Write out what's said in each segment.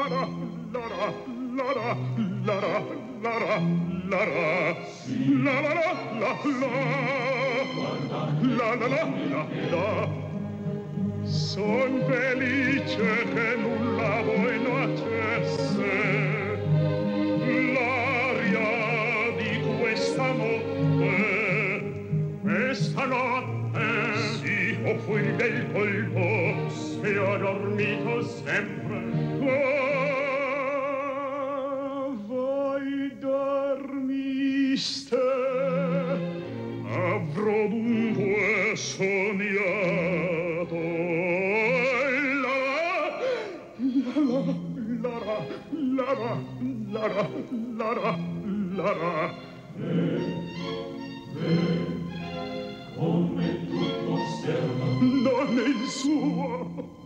Lara, Lara, Lara, Lara, Lara, Lara. La la la la la. La la la la la. Son felice che nulla voi notesse. L'aria di questa notte, questa notte, sì, o fuori del colpo, se ho dormito sempre, oh, triste avrò dunque sognato. La la la la la la la la la la come tutto osserva. Non è il suo.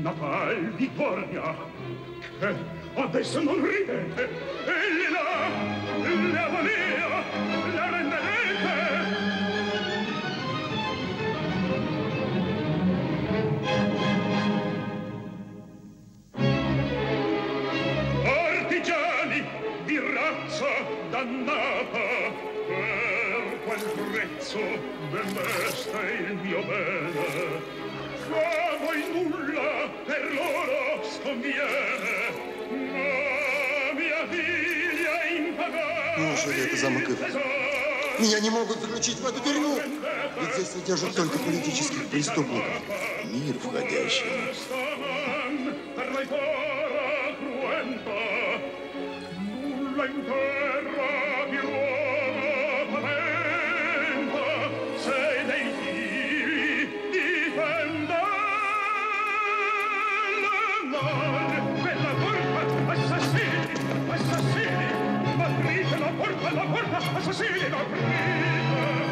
una Vittoria che adesso non ride Elena, la agonia, la renderete. Artigiani di razza dannata per quel prezzo vendeste il mio bene. A voi nulla per loro sconviene, ma mia figlia impagabile Неужели это замок их? Меня не могут заключить в эту тюрьму. Ведь здесь содержат только политических преступников. Мир входящий. Nulla in terra morta, la morta, assassina, brida.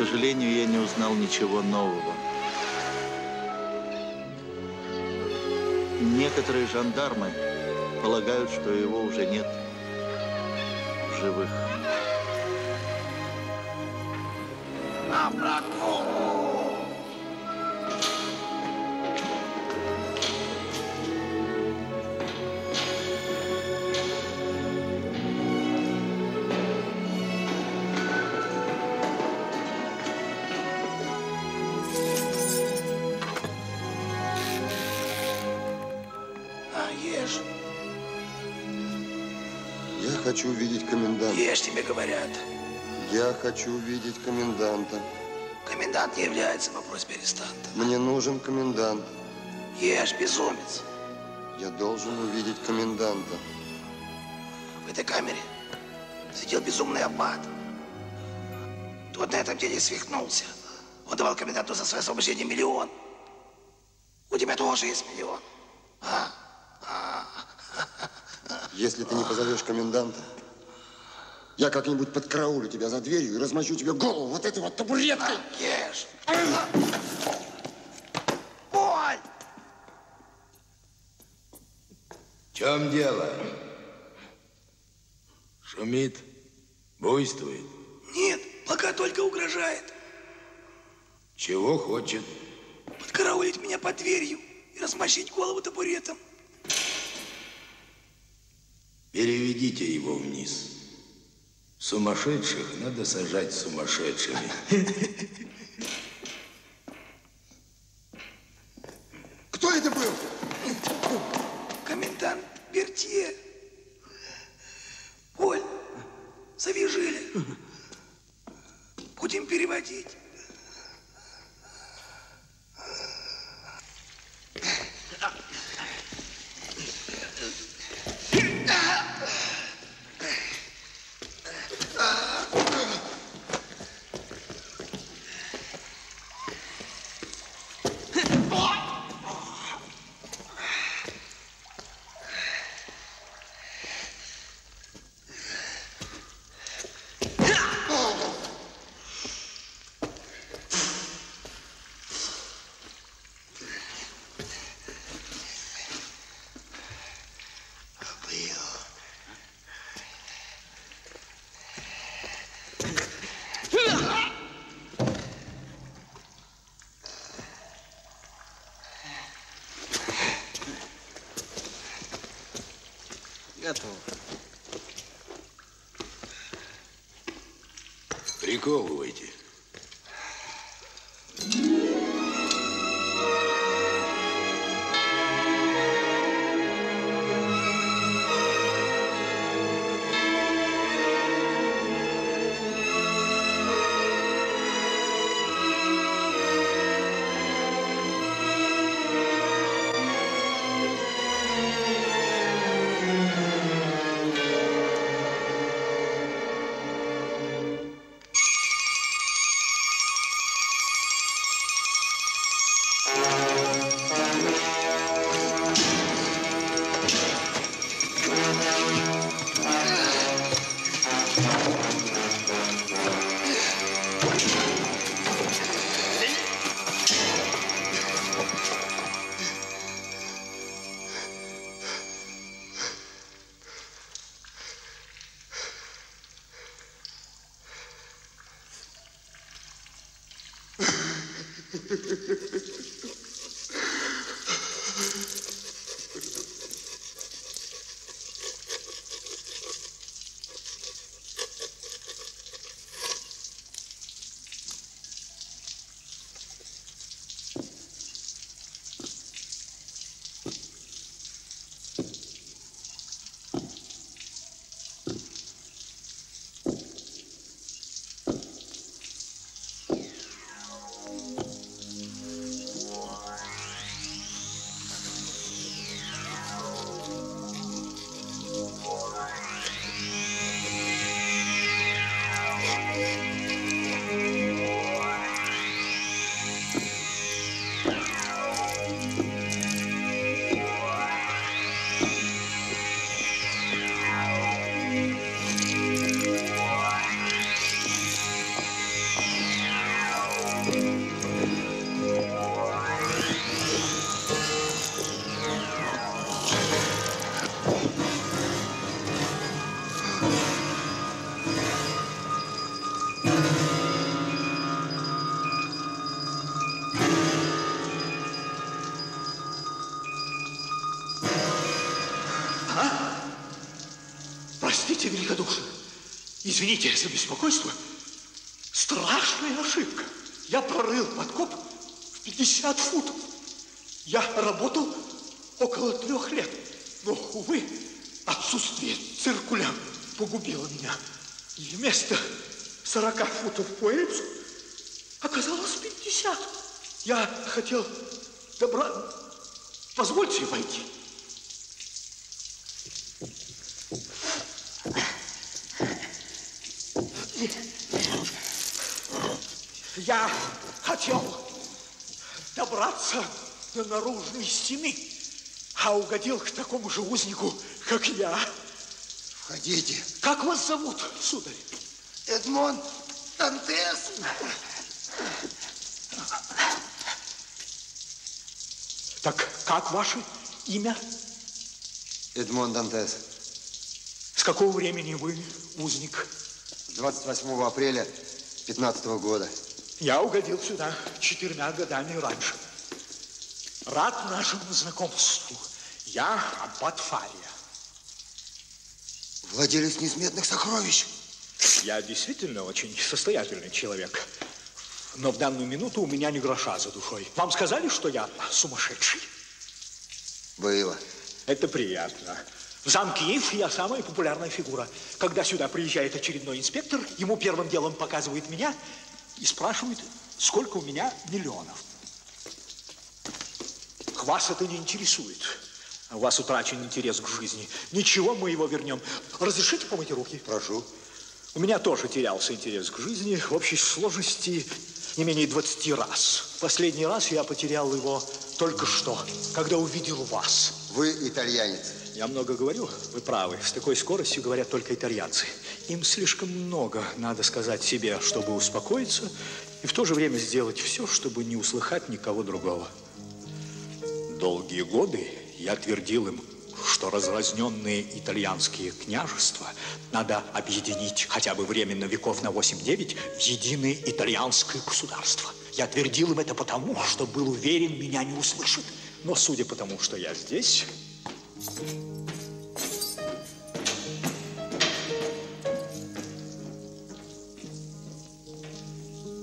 Сожалению, я не узнал ничего нового. Некоторые жандармы полагают, что его уже нет в живых. На тебе говорят. Я хочу увидеть коменданта. Комендант не является по просьбе арестанта. Мне нужен комендант. Ешь, безумец. Я должен увидеть коменданта. В этой камере сидел безумный аббат. Тот на этом деле свихнулся. Он давал коменданту за свое освобождение миллион. У тебя тоже есть миллион. Если ты не позовешь коменданта, я как-нибудь подкараулю тебя за дверью и размочу тебе голову вот этой вот табуреткой. Ешь. Боль! В чем дело? Шумит, буйствует. Нет, пока только угрожает. Чего хочет? Подкараулить меня под дверью и размочить голову табуретом. Переведите его вниз. Сумасшедших надо сажать сумасшедшими. Кто это был? Комендант Бертье. Оль, завяжили. Будем переводить. Готово. Приковывайте. Извините за беспокойство. Страшная ошибка. Я прорыл подкоп в 50 футов. Я работал около трех лет. Но, увы, отсутствие циркуля погубило меня. И вместо 40 футов по эллипсу оказалось 50. Я хотел добра... Позвольте войти. Я хотел добраться до наружной стены, а угодил к такому же узнику, как я. Входите. Как вас зовут, сударь? Эдмон Дантес. Так как ваше имя? Эдмон Дантес. С какого времени вы узник? 28 апреля 15 года. Я угодил сюда четырьмя годами раньше. Рад нашему знакомству. Я Аббат Фария. Владелец несметных сокровищ. Я действительно очень состоятельный человек. Но в данную минуту у меня не гроша за душой. Вам сказали, что я сумасшедший? Было. Это приятно. В замке Ив я самая популярная фигура. Когда сюда приезжает очередной инспектор, ему первым делом показывает меня и спрашивает, сколько у меня миллионов. Вас это не интересует. У вас утрачен интерес к жизни. Ничего, мы его вернем. Разрешите помыть руки? Прошу. У меня тоже терялся интерес к жизни в общей сложности не менее 20 раз. Последний раз я потерял его только что, когда увидел вас. Вы итальянец. Я много говорю, вы правы. С такой скоростью говорят только итальянцы. Им слишком много надо сказать себе, чтобы успокоиться, и в то же время сделать все, чтобы не услыхать никого другого. Долгие годы я твердил им, что разразненные итальянские княжества надо объединить хотя бы временно веков на 8-9 в единое итальянское государство. Я твердил им это потому, что был уверен, меня не услышат. Но судя по тому, что я здесь,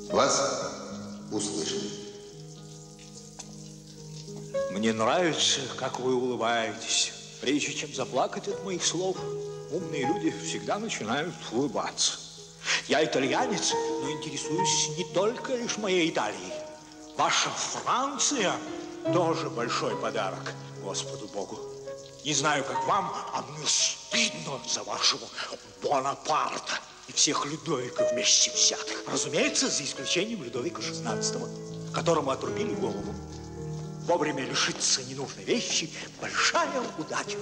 Вас услышали. Мне нравится, как вы улыбаетесь. Прежде чем заплакать от моих слов, умные люди всегда начинают улыбаться. Я итальянец, но интересуюсь не только лишь моей Италией. Ваша Франция тоже большой подарок Господу Богу. Не знаю, как вам, а мне стыдно за вашего Бонапарта и всех Людовиков вместе взятых. Разумеется, за исключением Людовика XVI, которому отрубили голову. Вовремя лишиться ненужной вещи – большая удача.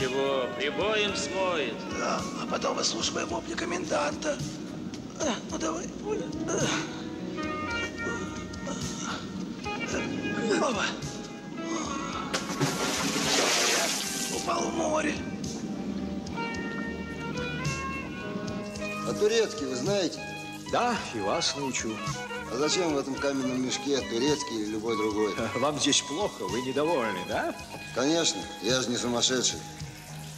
Ничего, прибоем смоет. Да, а потом выслушиваем вопли коменданта. А, Ну, давай. Ой, а. Опа. Упал в море. А турецкий вы знаете? Да, и вас научу. А зачем в этом каменном мешке турецкий или любой другой? Вам здесь плохо, вы недовольны, да? Конечно, я же не сумасшедший.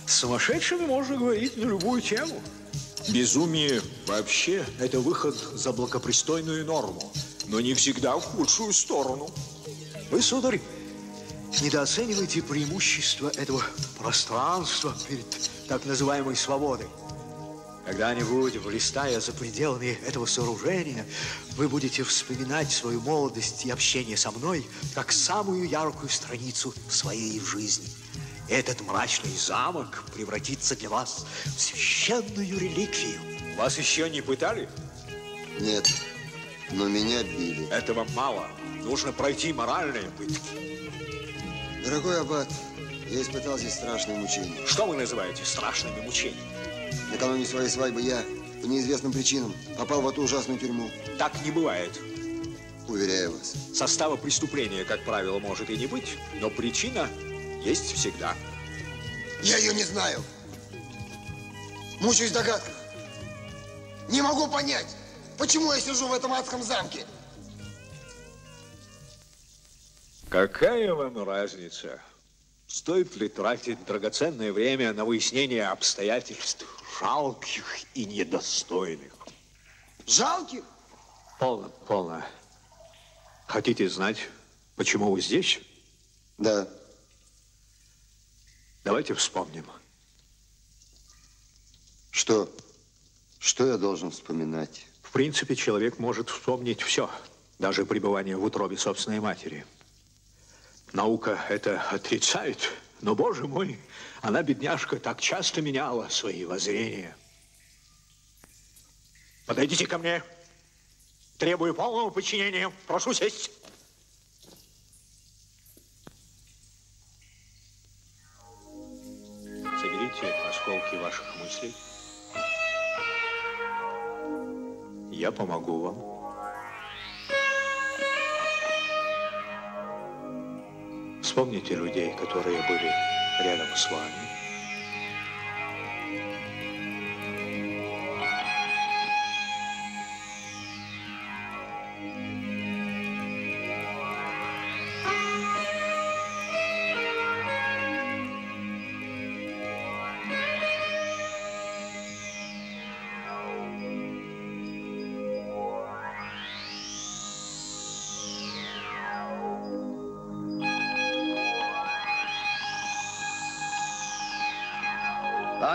С сумасшедшими можно говорить на любую тему. Безумие вообще – это выход за благопристойную норму, но не всегда в худшую сторону. Вы, сударь, недооцениваете преимущество этого пространства перед так называемой свободой. Когда-нибудь, блистая за пределами этого сооружения, вы будете вспоминать свою молодость и общение со мной как самую яркую страницу своей жизни. Этот мрачный замок превратится для вас в священную реликвию. Вас еще не пытали? Нет, но меня били. Этого мало. Нужно пройти моральные пытки. Дорогой аббат, я испытал здесь страшные мучения. Что вы называете страшными мучениями? Накануне своей свадьбы я по неизвестным причинам попал в эту ужасную тюрьму. Так не бывает. Уверяю вас. Состава преступления, как правило, может и не быть, но причина есть всегда. Я ее не знаю. Мучаюсь в догадках. Не могу понять, почему я сижу в этом адском замке. Какая вам разница? Стоит ли тратить драгоценное время на выяснение обстоятельств жалких и недостойных? Жалких? Полно, полно. Хотите знать, почему вы здесь? Да. Давайте вспомним. Что? Что я должен вспоминать? В принципе, человек может вспомнить все, даже пребывание в утробе собственной матери. Наука это отрицает, но, боже мой, она, бедняжка, так часто меняла свои воззрения. Подойдите ко мне. Требую полного подчинения. Прошу сесть. Осколки ваших мыслей. Я помогу вам. Вспомните людей, которые были рядом с вами.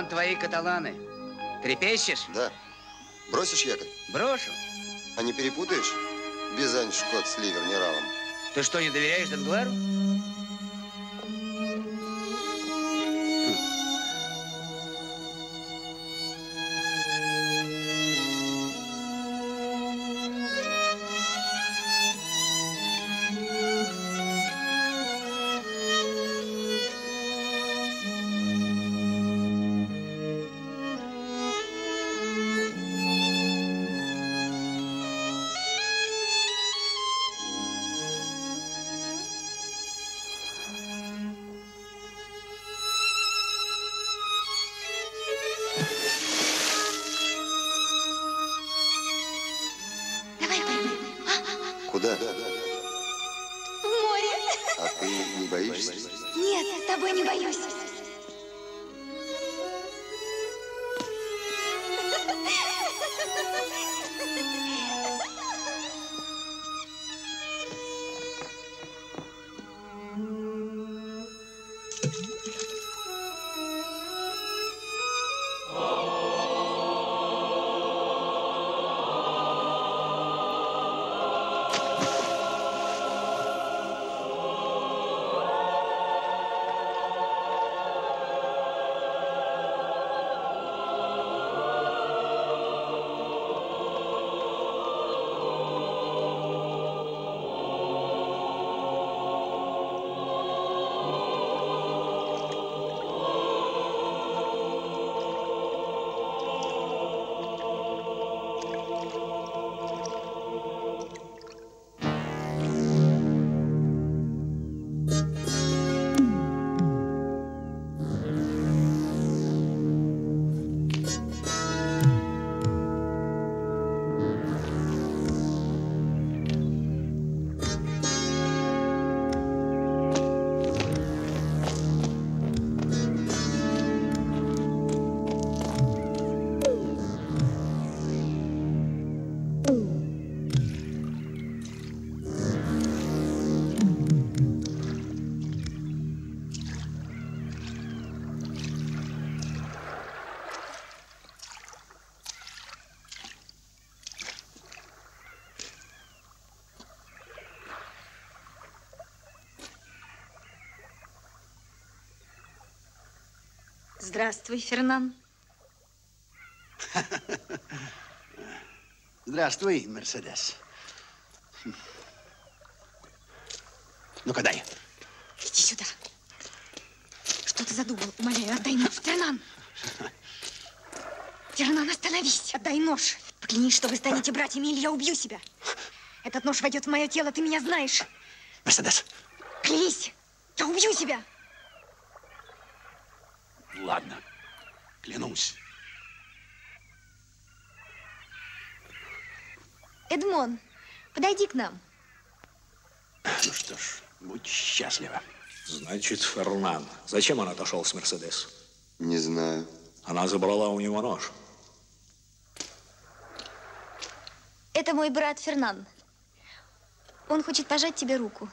Твои каталаны. Трепещешь? Да. Бросишь якорь? Брошу. А не перепутаешь? Бизань, Шкот с Ливер, Нералом. Ты что, не доверяешь Данглару? Тобой не боюсь. Здравствуй, Фернан. Здравствуй, Мерседес. Ну-ка, дай. Иди сюда. Что ты задумал? Умоляю, отдай нож. Фернан! Фернан, остановись. Отдай нож. Поклянись, что вы станете братьями, или я убью себя. Этот нож войдет в мое тело, ты меня знаешь. Мерседес. Клянись, я убью себя. Ладно, клянусь. Эдмон, подойди к нам. Ну что ж, будь счастлива. Значит, Фернан. Зачем он отошел с Мерседес? Не знаю. Она забрала у него нож. Это мой брат Фернан. Он хочет пожать тебе руку.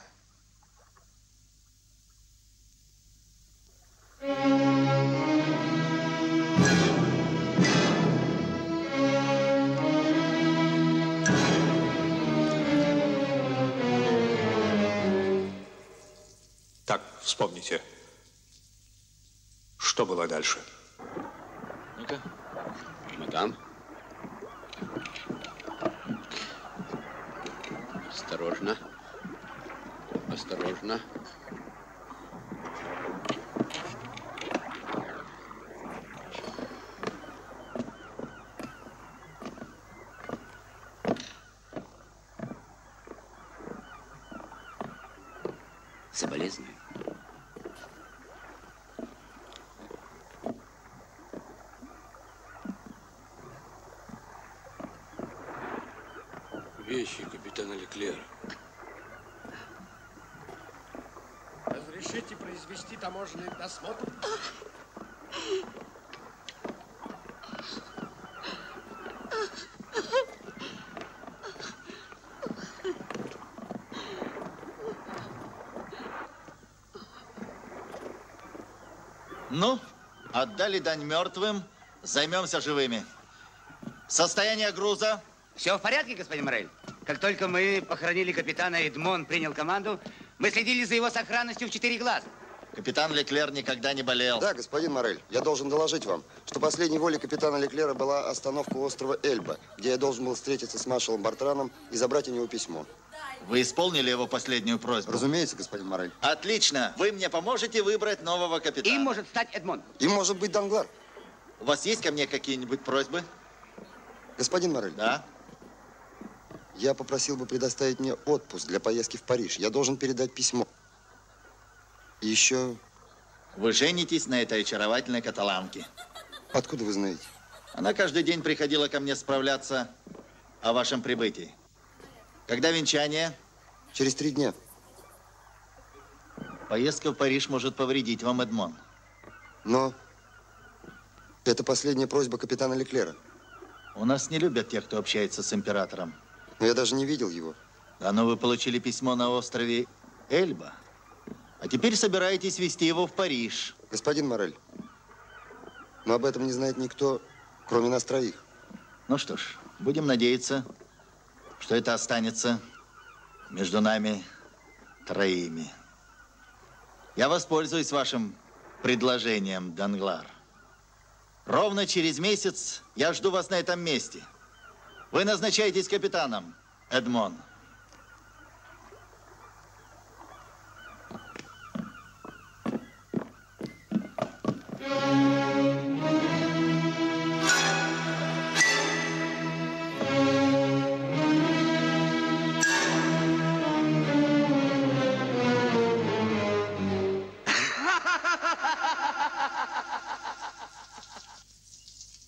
Произвести таможенный досмотр? Ну, отдали дань мертвым, займемся живыми. Состояние груза? Все в порядке, господин Морель? Как только мы похоронили капитана, Эдмон принял команду, мы следили за его сохранностью в четыре глаза. Капитан Леклер никогда не болел. Да, господин Морель, я должен доложить вам, что последней волей капитана Леклера была остановка у острова Эльба, где я должен был встретиться с маршалом Бартраном и забрать у него письмо. Вы исполнили его последнюю просьбу? Разумеется, господин Морель. Отлично. Вы мне поможете выбрать нового капитана. Им может стать Эдмон. Им может быть Данглар. У вас есть ко мне какие-нибудь просьбы? Господин Морель. Да? Я попросил бы предоставить мне отпуск для поездки в Париж. Я должен передать письмо. Еще... Вы женитесь на этой очаровательной каталанке. Откуда вы знаете? Она каждый день приходила ко мне справляться о вашем прибытии. Когда венчание? Через три дня. Поездка в Париж может повредить вам, Эдмон. Но это последняя просьба капитана Леклера. У нас не любят тех, кто общается с императором. Но я даже не видел его. Да, но вы получили письмо на острове Эльба. А теперь собираетесь везти его в Париж. Господин Морель, но об этом не знает никто, кроме нас троих. Ну что ж, будем надеяться, что это останется между нами троими. Я воспользуюсь вашим предложением, Данглар. Ровно через месяц я жду вас на этом месте. Вы назначаетесь капитаном, Эдмон.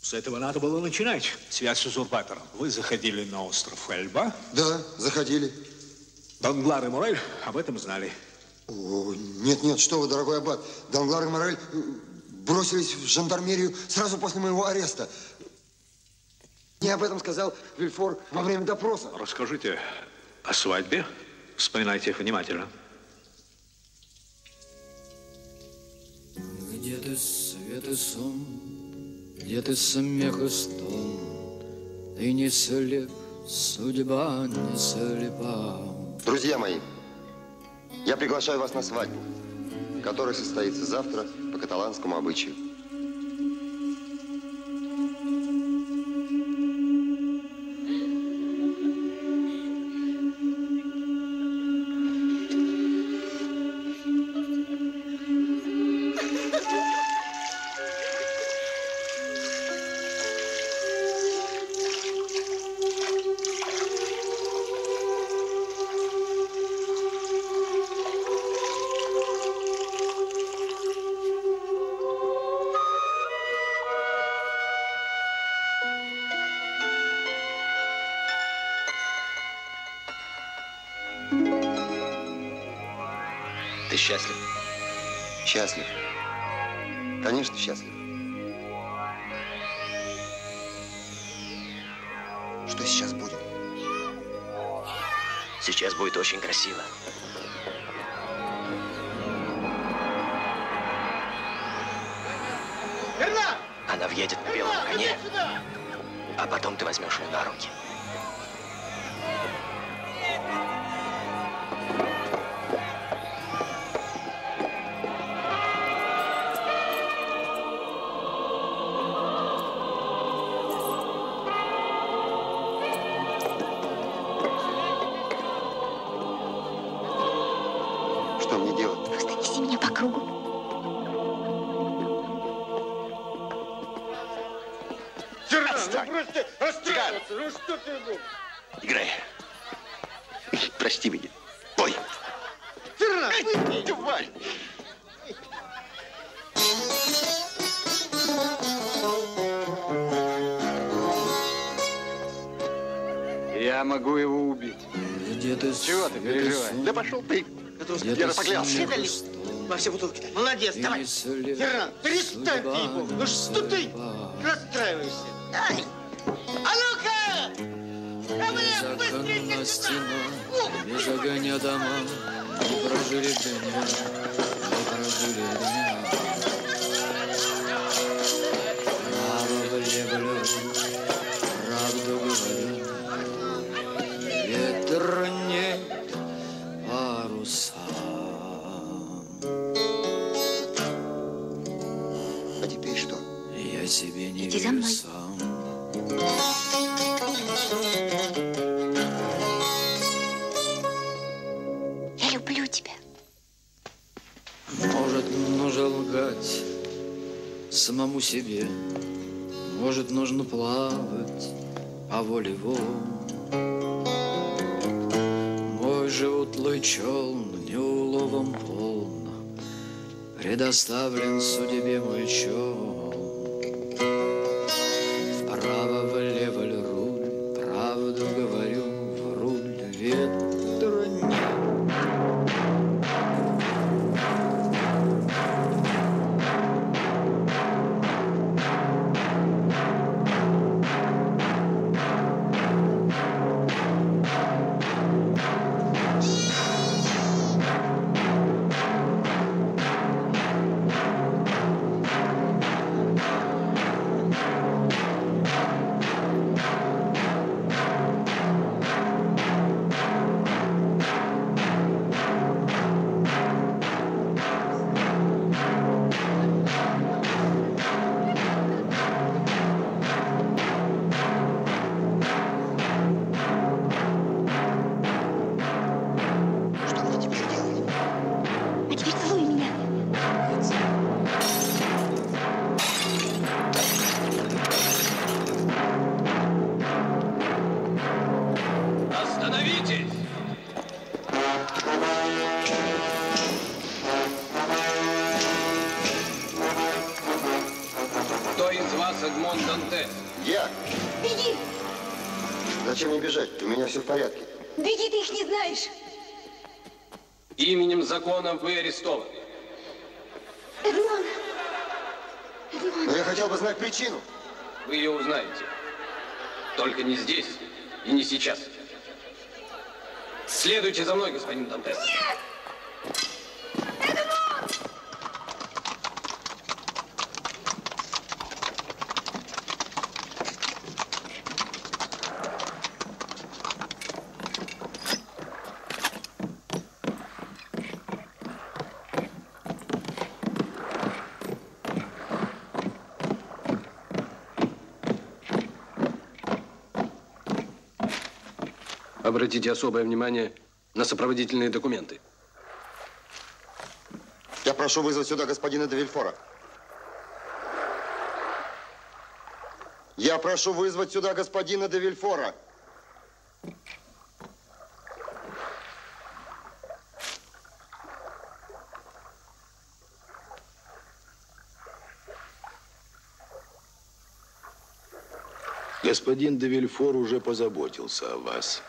С этого надо было начинать. Связь с узурпатором. Вы заходили на остров Эльба. Да, заходили. Данглар и Морель об этом знали. О, нет, нет, что вы, дорогой аббат. Данглар и Морель э, бросились в жандармерию сразу после моего ареста. Мне об этом сказал Вильфор во время допроса. Расскажите о свадьбе. Вспоминайте внимательно. Где ты свет и сон, где ты смех и стон, Ты не слеп, судьба не слепа. Друзья мои, я приглашаю вас на свадьбу, которая состоится завтра по каталанскому обычаю. Поклялся. Кидали. Во все бутылки. Молодец, давай. Ферран, перестань, ей-богу. Ну что ты? волево. Мой живутлый челн неуловом полно, Предоставлен судьбе мой челн. обратите особое внимание на сопроводительные документы. Я прошу вызвать сюда господина Девильфора. Я прошу вызвать сюда господина Девильфора. Господин Девильфор уже позаботился о вас.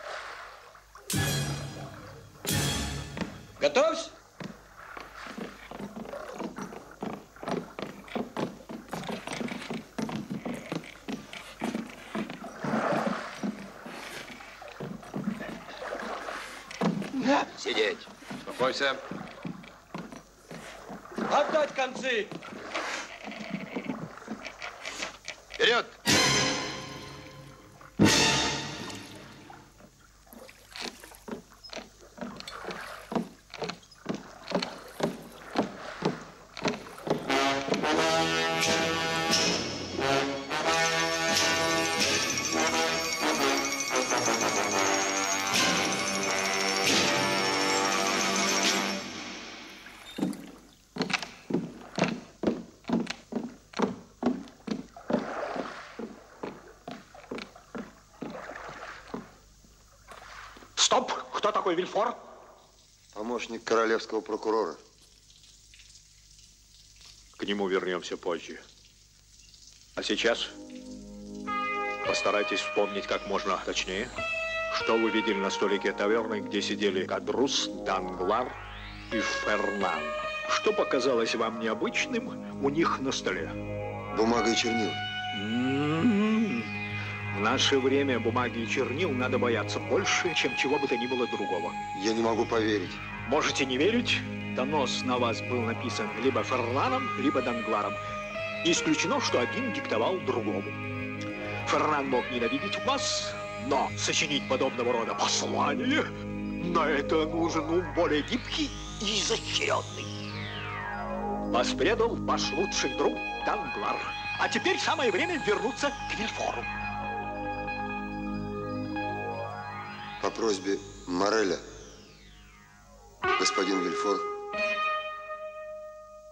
Отдать Вильфор? Помощник королевского прокурора. К нему вернемся позже. А сейчас постарайтесь вспомнить как можно точнее, что вы видели на столике таверны, где сидели Кадрус, Данглар и Фернан. Что показалось вам необычным у них на столе? Бумага и чернила. В наше время бумаги и чернил надо бояться больше, чем чего бы то ни было другого. Я не могу поверить. Можете не верить, донос на вас был написан либо Фернаном, либо Дангларом. Не исключено, что один диктовал другому. Фернан мог ненавидеть вас, но сочинить подобного рода послание, на это нужен ум более гибкий и изощренный. Вас предал ваш лучший друг Данглар. А теперь самое время вернуться к Вильфору. По просьбе Мореля господин Вильфор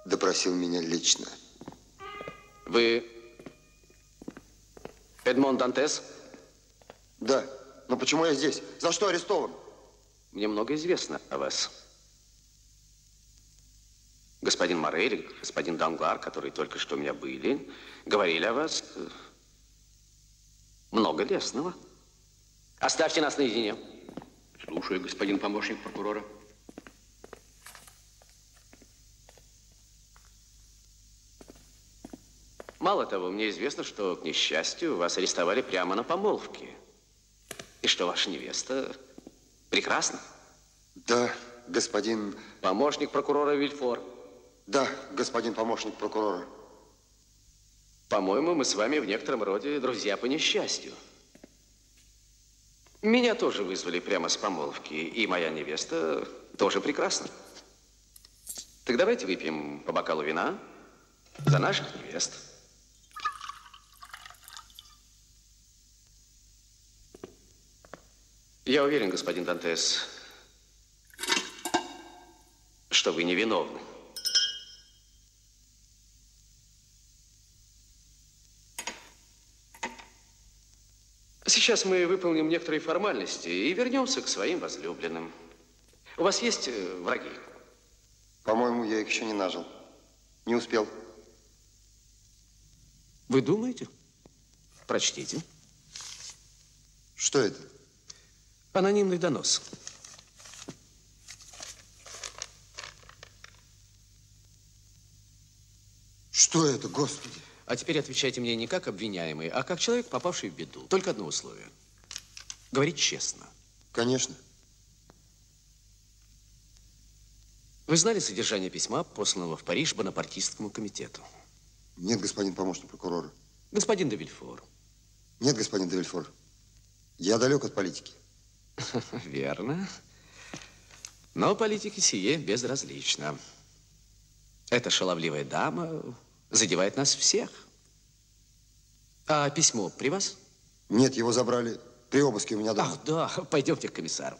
допросил меня лично. Вы Эдмон Дантес? Да. Но почему я здесь? За что арестован? Мне много известно о вас. Господин Морель, господин Данглар, которые только что у меня были, говорили о вас э, много лестного. Оставьте нас наедине. Слушаю, господин помощник прокурора. Мало того, мне известно, что, к несчастью, вас арестовали прямо на помолвке. И что ваша невеста прекрасна. Да, господин... Помощник прокурора Вильфор. Да, господин помощник прокурора. По-моему, мы с вами в некотором роде друзья по несчастью. Меня тоже вызвали прямо с помолвки, и моя невеста тоже прекрасна. Так давайте выпьем по бокалу вина за наших невест. Я уверен, господин Дантес, что вы невиновны. Сейчас мы выполним некоторые формальности и вернемся к своим возлюбленным. У вас есть э, враги? По-моему, я их еще не нажил. Не успел. Вы думаете? Прочтите. Что это? Анонимный донос. Что это, Господи? А теперь отвечайте мне не как обвиняемый, а как человек, попавший в беду. Только одно условие. Говорить честно. Конечно. Вы знали содержание письма, посланного в Париж Бонапартистскому комитету? Нет, господин помощник прокурора. Господин де Вильфор. Нет, господин де Вильфор. Я далек от политики. Верно. Но политике сие безразлично. Эта шаловливая дама задевает нас всех. А письмо при вас? Нет, его забрали при обыске у меня дома. Ах, да, пойдемте к комиссару.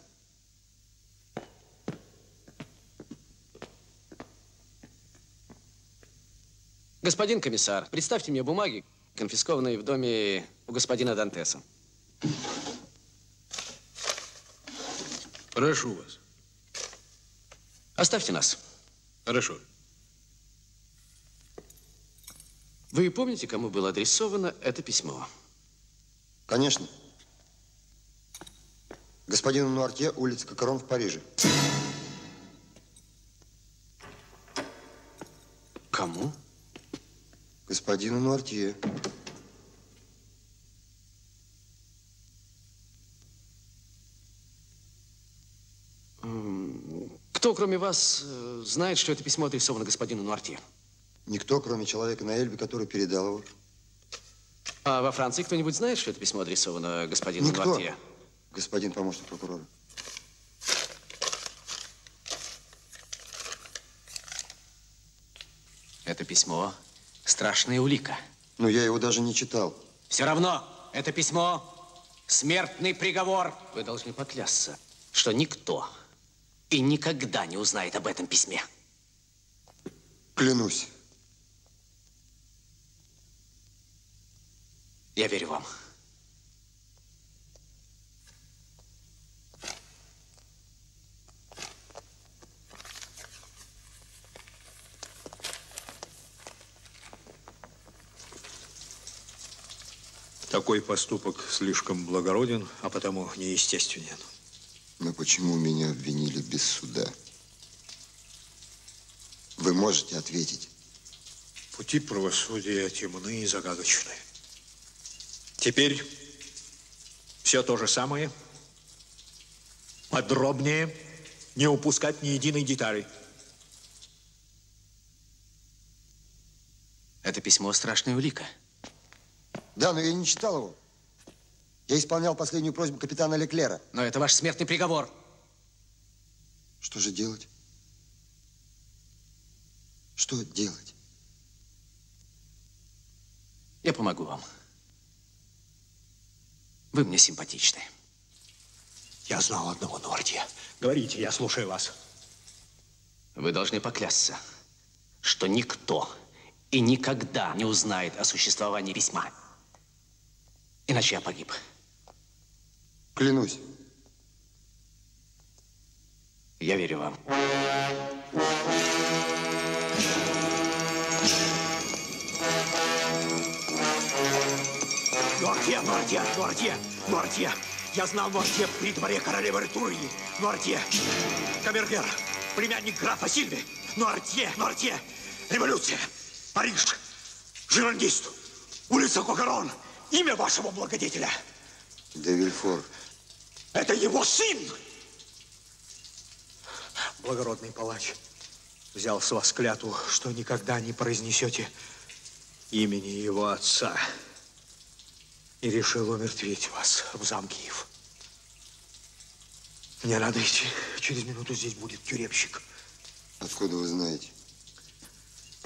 Господин комиссар, представьте мне бумаги, конфискованные в доме у господина Дантеса. Прошу вас. Оставьте нас. Хорошо. Вы помните, кому было адресовано это письмо? Конечно. Господину Нуарте, улица Кокорон в Париже. Кому? Господину Нуартье. Кто, кроме вас, э, знает, что это письмо адресовано господину Нуартье? Никто, кроме человека на Эльбе, который передал его. А во Франции кто-нибудь знает, что это письмо адресовано господину Никто. Нуартье? Господин помощник прокурора. Это письмо – страшная улика. Но я его даже не читал. Все равно, это письмо – смертный приговор. Вы должны поклясться, что никто и никогда не узнает об этом письме. Клянусь. Я верю вам. Такой поступок слишком благороден, а потому неестественен. Но почему меня обвинили без суда? Вы можете ответить? Пути правосудия темны и загадочны. Теперь все то же самое, подробнее, не упускать ни единой детали. Это письмо – страшная улика. Да, но я не читал его. Я исполнял последнюю просьбу капитана Леклера. Но это ваш смертный приговор. Что же делать? Что делать? Я помогу вам. Вы мне симпатичны. Я знал одного Нордия. Говорите, я слушаю вас. Вы должны поклясться, что никто и никогда не узнает о существовании письма. Иначе я погиб. Клянусь. Я верю вам. Нортье, Нортье, Нортье, Нортье. Я знал Нортье при дворе королевы Артурии. Нортье, камергер, племянник графа Сильвы. Нортье, Нортье, революция, Париж, жирандист, улица Кокарон. Имя вашего благодетеля. Де Вильфор. Это его сын. Благородный палач взял с вас клятву, что никогда не произнесете имени его отца и решил умертвить вас в замке Ив. Мне надо идти. Через минуту здесь будет тюремщик. Откуда вы знаете?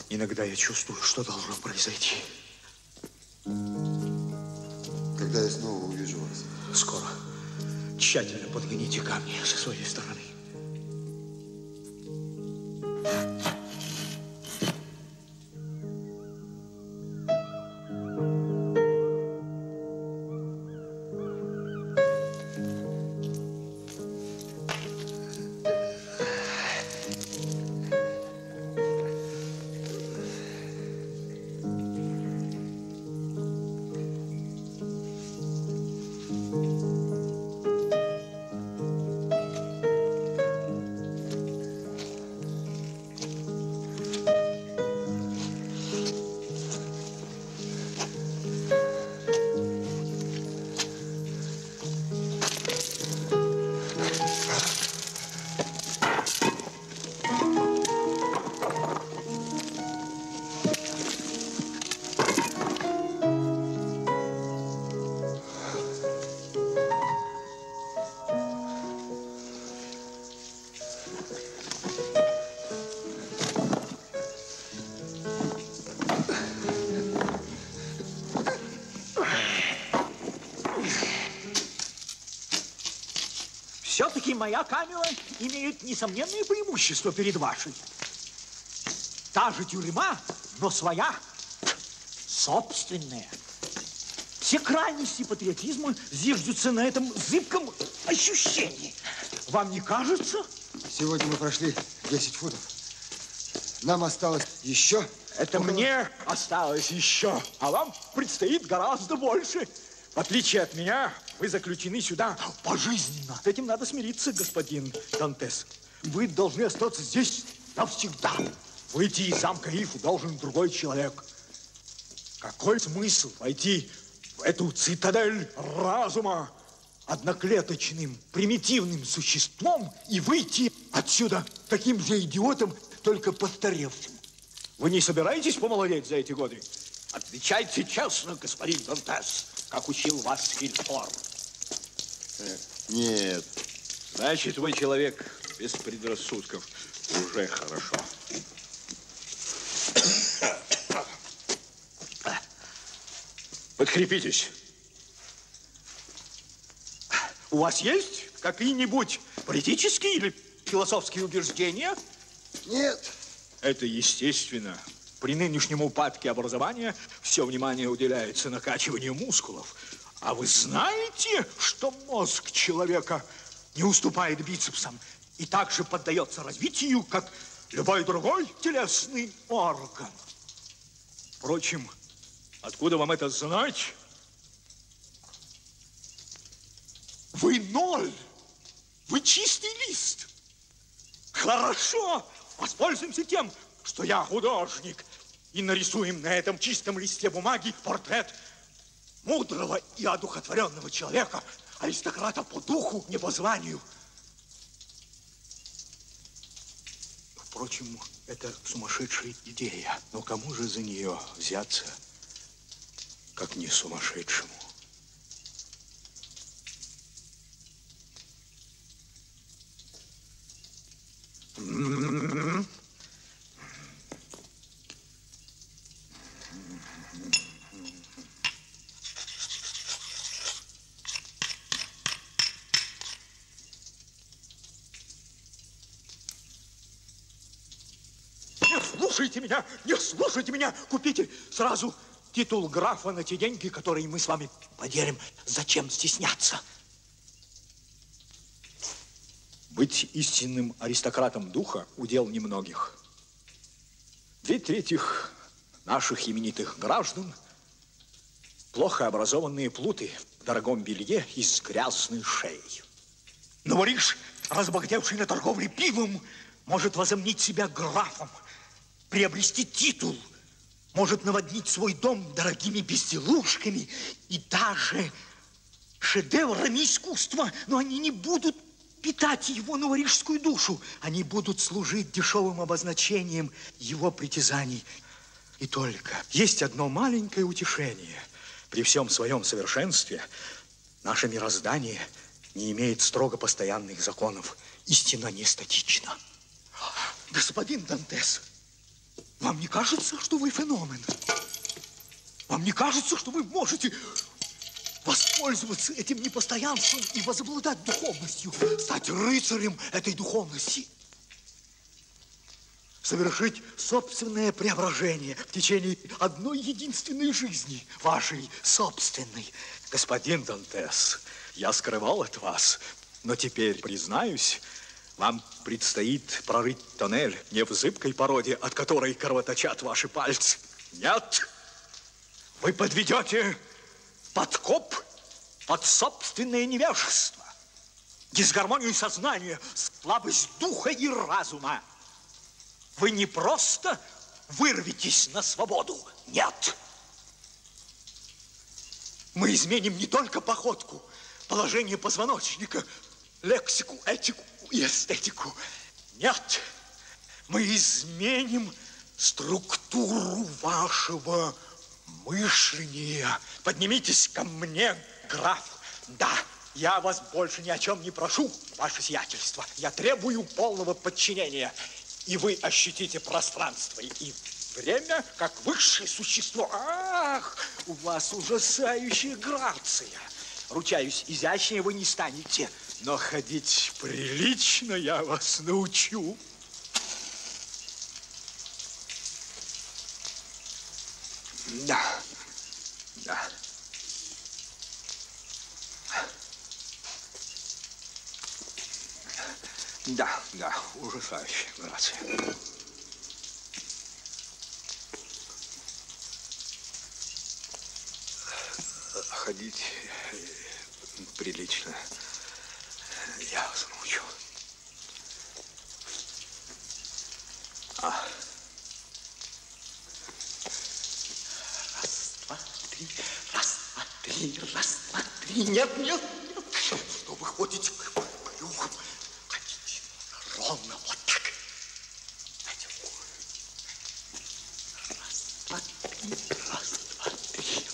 Иногда я чувствую, что должно произойти. Когда я снова увижу вас? Скоро. Тщательно подгоните камни со своей стороны. Моя камера имеет несомненное преимущество перед вашей. Та же тюрьма, но своя, собственная. Все крайности патриотизма зиждутся на этом зыбком ощущении. Вам не кажется? Сегодня мы прошли 10 футов. Нам осталось еще... Это мне осталось еще, а вам предстоит гораздо больше. В отличие от меня, вы заключены сюда пожизненно. С этим надо смириться, господин Дантес. Вы должны остаться здесь навсегда. Выйти из замка Ифу должен другой человек. Какой смысл войти в эту цитадель разума одноклеточным, примитивным существом и выйти отсюда таким же идиотом, только постаревшим. Вы не собираетесь помолодеть за эти годы? Отвечайте честно, господин Дантес, как учил вас Вильфор. Нет. Значит, вы человек без предрассудков. Уже хорошо. Подкрепитесь. У вас есть какие-нибудь политические или философские убеждения? Нет. Это естественно. При нынешнем упадке образования все внимание уделяется накачиванию мускулов. А вы знаете, что мозг человека не уступает бицепсам и также поддается развитию, как любой другой телесный орган? Впрочем, откуда вам это знать? Вы ноль. Вы чистый лист. Хорошо. Воспользуемся тем, что я художник, и нарисуем на этом чистом листе бумаги портрет мудрого и одухотворенного человека, аристократа по духу, не по званию. Впрочем, это сумасшедшая идея. Но кому же за нее взяться, как не сумасшедшему? Mm-hmm. Не слушайте меня, не слушайте меня. Купите сразу титул графа на те деньги, которые мы с вами поделим. Зачем стесняться? Быть истинным аристократом духа – удел немногих. Две трети наших именитых граждан – плохо образованные плуты в дорогом белье и с грязной шеей. Но Бориш, разбогатевший на торговле пивом, может возомнить себя графом, приобрести титул, может наводнить свой дом дорогими безделушками и даже шедеврами искусства, но они не будут питать его новорижскую душу. Они будут служить дешевым обозначением его притязаний. И только есть одно маленькое утешение. При всем своем совершенстве наше мироздание не имеет строго постоянных законов. Истина не статична. Господин Дантес, вам не кажется, что вы феномен? Вам не кажется, что вы можете воспользоваться этим непостоянством и возобладать духовностью, стать рыцарем этой духовности? Совершить собственное преображение в течение одной единственной жизни, вашей собственной. Господин Дантес, я скрывал от вас, но теперь признаюсь, вам предстоит прорыть тоннель не в зыбкой породе, от которой кровоточат ваши пальцы. Нет, вы подведете подкоп под собственное невежество, дисгармонию сознания, слабость духа и разума. Вы не просто вырветесь на свободу, нет. Мы изменим не только походку, положение позвоночника, лексику, этику и эстетику. Нет, мы изменим структуру вашего мышления. Поднимитесь ко мне, граф. Да, я вас больше ни о чем не прошу, ваше сиятельство. Я требую полного подчинения. И вы ощутите пространство и время как высшее существо. Ах, у вас ужасающая грация. Ручаюсь, изящнее вы не станете. Но ходить прилично я вас научу. Да, да. Да, да, ужасающая грация. Ходить прилично. Я вас научу. А. Раз, два, три, раз, два, три, раз, два, три. Нет, нет, нет. Что вы ходите брюхом? Ходите ровно вот так. Раз, два, три. Раз, два, три.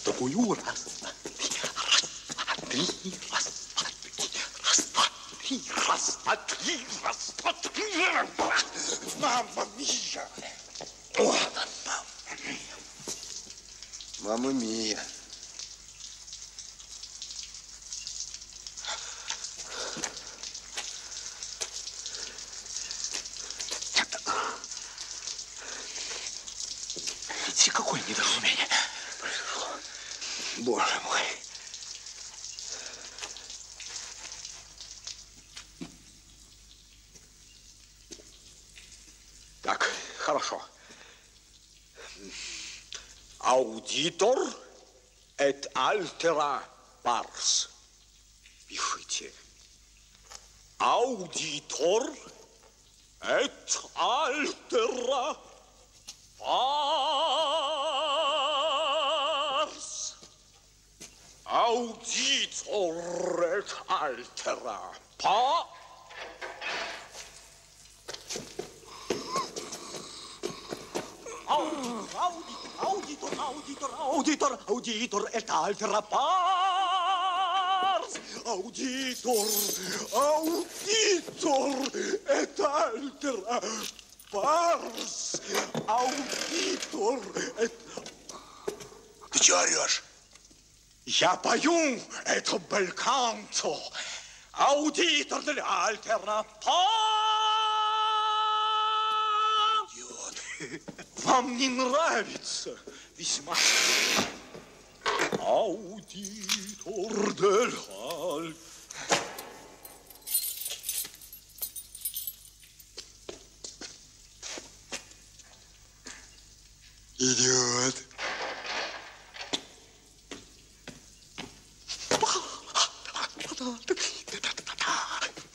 Партера парс. Пишите. Аудитор эт альтера парс. Аудитор эт альтера Аудитор, аудитор, аудитор, аудитор, аудитор, аудитор altera pars. Auditor, auditor et altera pars. Аудитор. Ты что орешь? Я пою это бельканто. Аудитор для альтера Идиот. Вам не нравится весьма. Аудитор дель альтера. Идиот.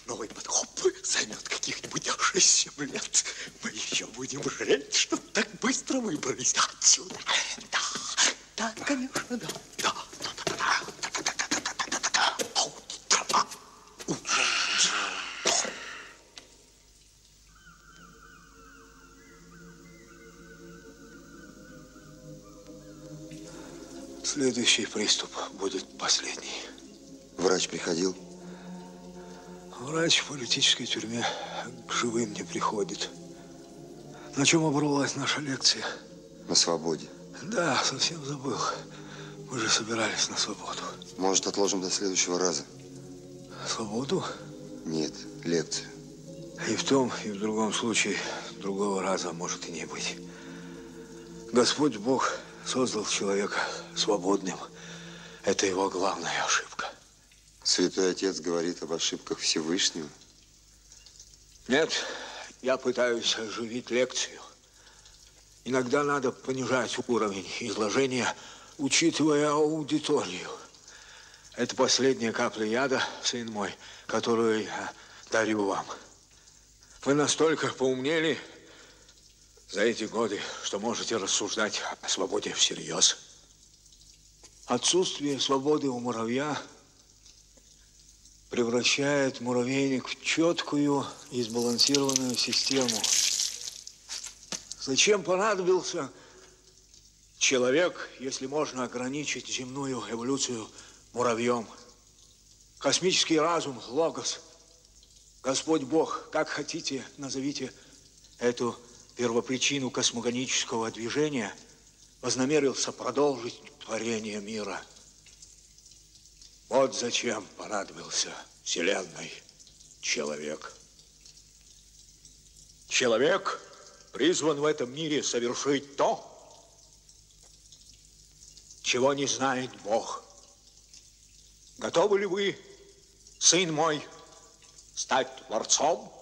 Новый подход займет каких-нибудь 6-7 лет. Мы еще будем жалеть, что так быстро выбрались Следующий приступ будет последний. Врач приходил? Врач в политической тюрьме к живым не приходит. На чем оборвалась наша лекция? На свободе. Да, совсем забыл. Мы же собирались на свободу. Может, отложим до следующего раза? Свободу? Нет, лекцию. И в том, и в другом случае другого раза может и не быть. Господь Бог создал человека свободным. Это его главная ошибка. Святой Отец говорит об ошибках Всевышнего. Нет, я пытаюсь оживить лекцию. Иногда надо понижать уровень изложения, учитывая аудиторию. Это последняя капля яда, сын мой, которую я дарю вам. Вы настолько поумнели за эти годы, что можете рассуждать о свободе всерьез. Отсутствие свободы у муравья превращает муравейник в четкую и сбалансированную систему. Зачем понадобился человек, если можно ограничить земную эволюцию муравьем? Космический разум, логос, Господь Бог, как хотите, назовите эту первопричину космогонического движения, вознамерился продолжить творение мира. Вот зачем понадобился Вселенной человек. Человек призван в этом мире совершить то, чего не знает Бог. Готовы ли вы, сын мой, стать творцом?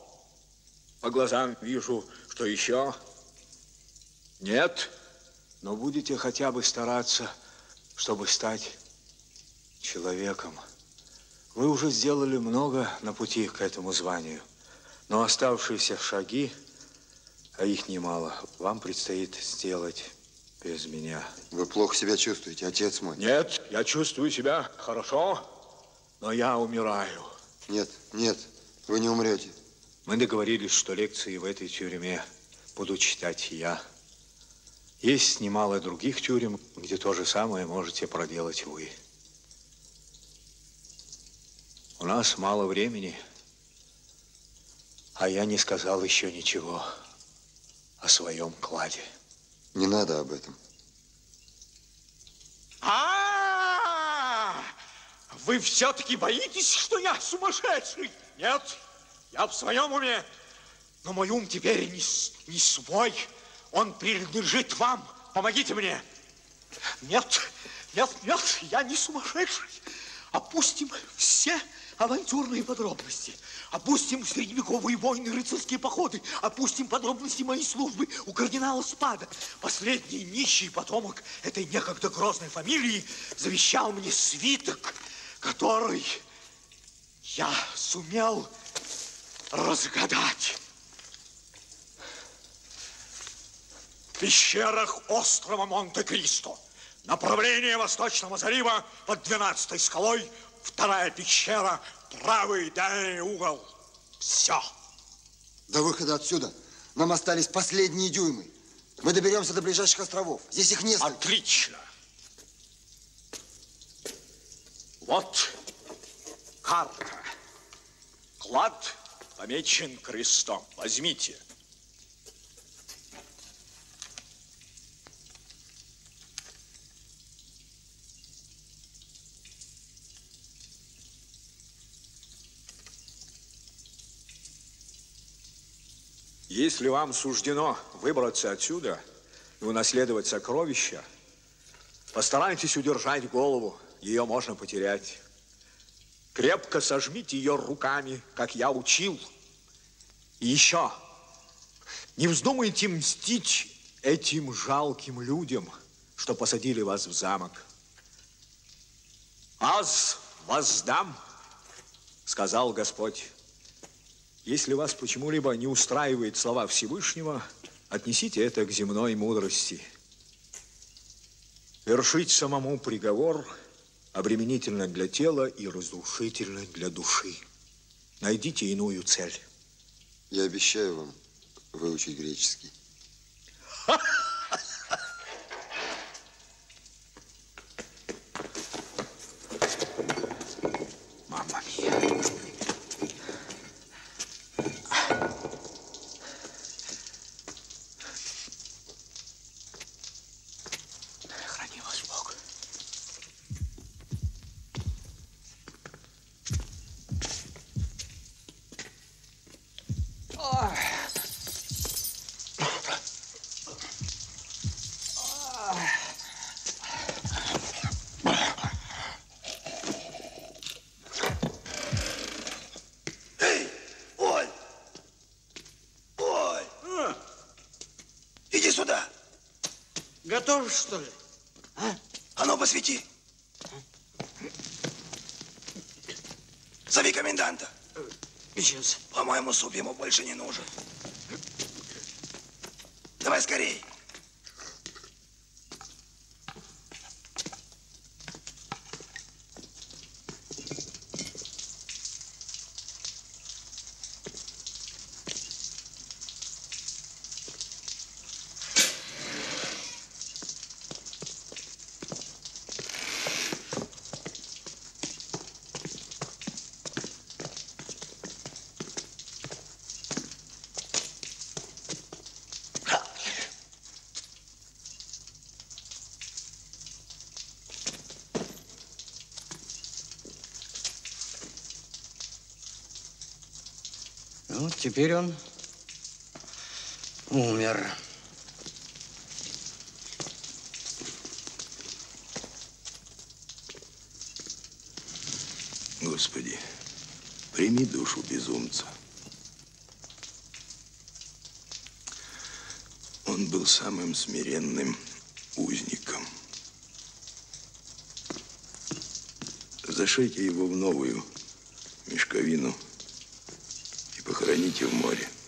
По глазам вижу, что еще нет, но будете хотя бы стараться, чтобы стать человеком. Вы уже сделали много на пути к этому званию, но оставшиеся шаги, а их немало, вам предстоит сделать без меня. Вы плохо себя чувствуете, отец мой? Нет, я чувствую себя хорошо, но я умираю. Нет, нет, вы не умрете. Мы договорились, что лекции в этой тюрьме буду читать я. Есть немало других тюрем, где то же самое можете проделать вы. У нас мало времени, а я не сказал еще ничего о своем кладе. Не надо об этом. А, вы все-таки боитесь, что я сумасшедший? Нет, я в своем уме. Но мой ум теперь не, не свой. Он принадлежит вам. Помогите мне. Нет, нет, нет, я не сумасшедший. Опустим все авантюрные подробности. Опустим средневековые войны, рыцарские походы. Опустим подробности моей службы у кардинала Спада. Последний нищий потомок этой некогда грозной фамилии завещал мне свиток, который я сумел разгадать. Пещерах острова Монте-Кристо. Направление Восточного залива под 12 скалой. Вторая пещера, правый дальний угол. Все. До выхода отсюда нам остались последние дюймы. Мы доберемся до ближайших островов. Здесь их несколько. Отлично. Вот карта. Клад помечен крестом. Возьмите. Если вам суждено выбраться отсюда и унаследовать сокровища, постарайтесь удержать голову, ее можно потерять. Крепко сожмите ее руками, как я учил. И еще, не вздумайте мстить этим жалким людям, что посадили вас в замок. Аз воздам, сказал Господь. Если вас почему-либо не устраивает слова Всевышнего, отнесите это к земной мудрости. Вершить самому приговор обременительно для тела и разрушительно для души. Найдите иную цель. Я обещаю вам выучить греческий. Мама мия. Храни вас Бог. Оль! Оль! Иди сюда. Готов, что ли? А ну, посвети. Зови коменданта. Сейчас. По-моему, суп ему больше не нужен. Давай скорей. Теперь он умер. Господи, прими душу безумца. Он был самым смиренным узником. Зашейте его в новую мешковину похороните в море.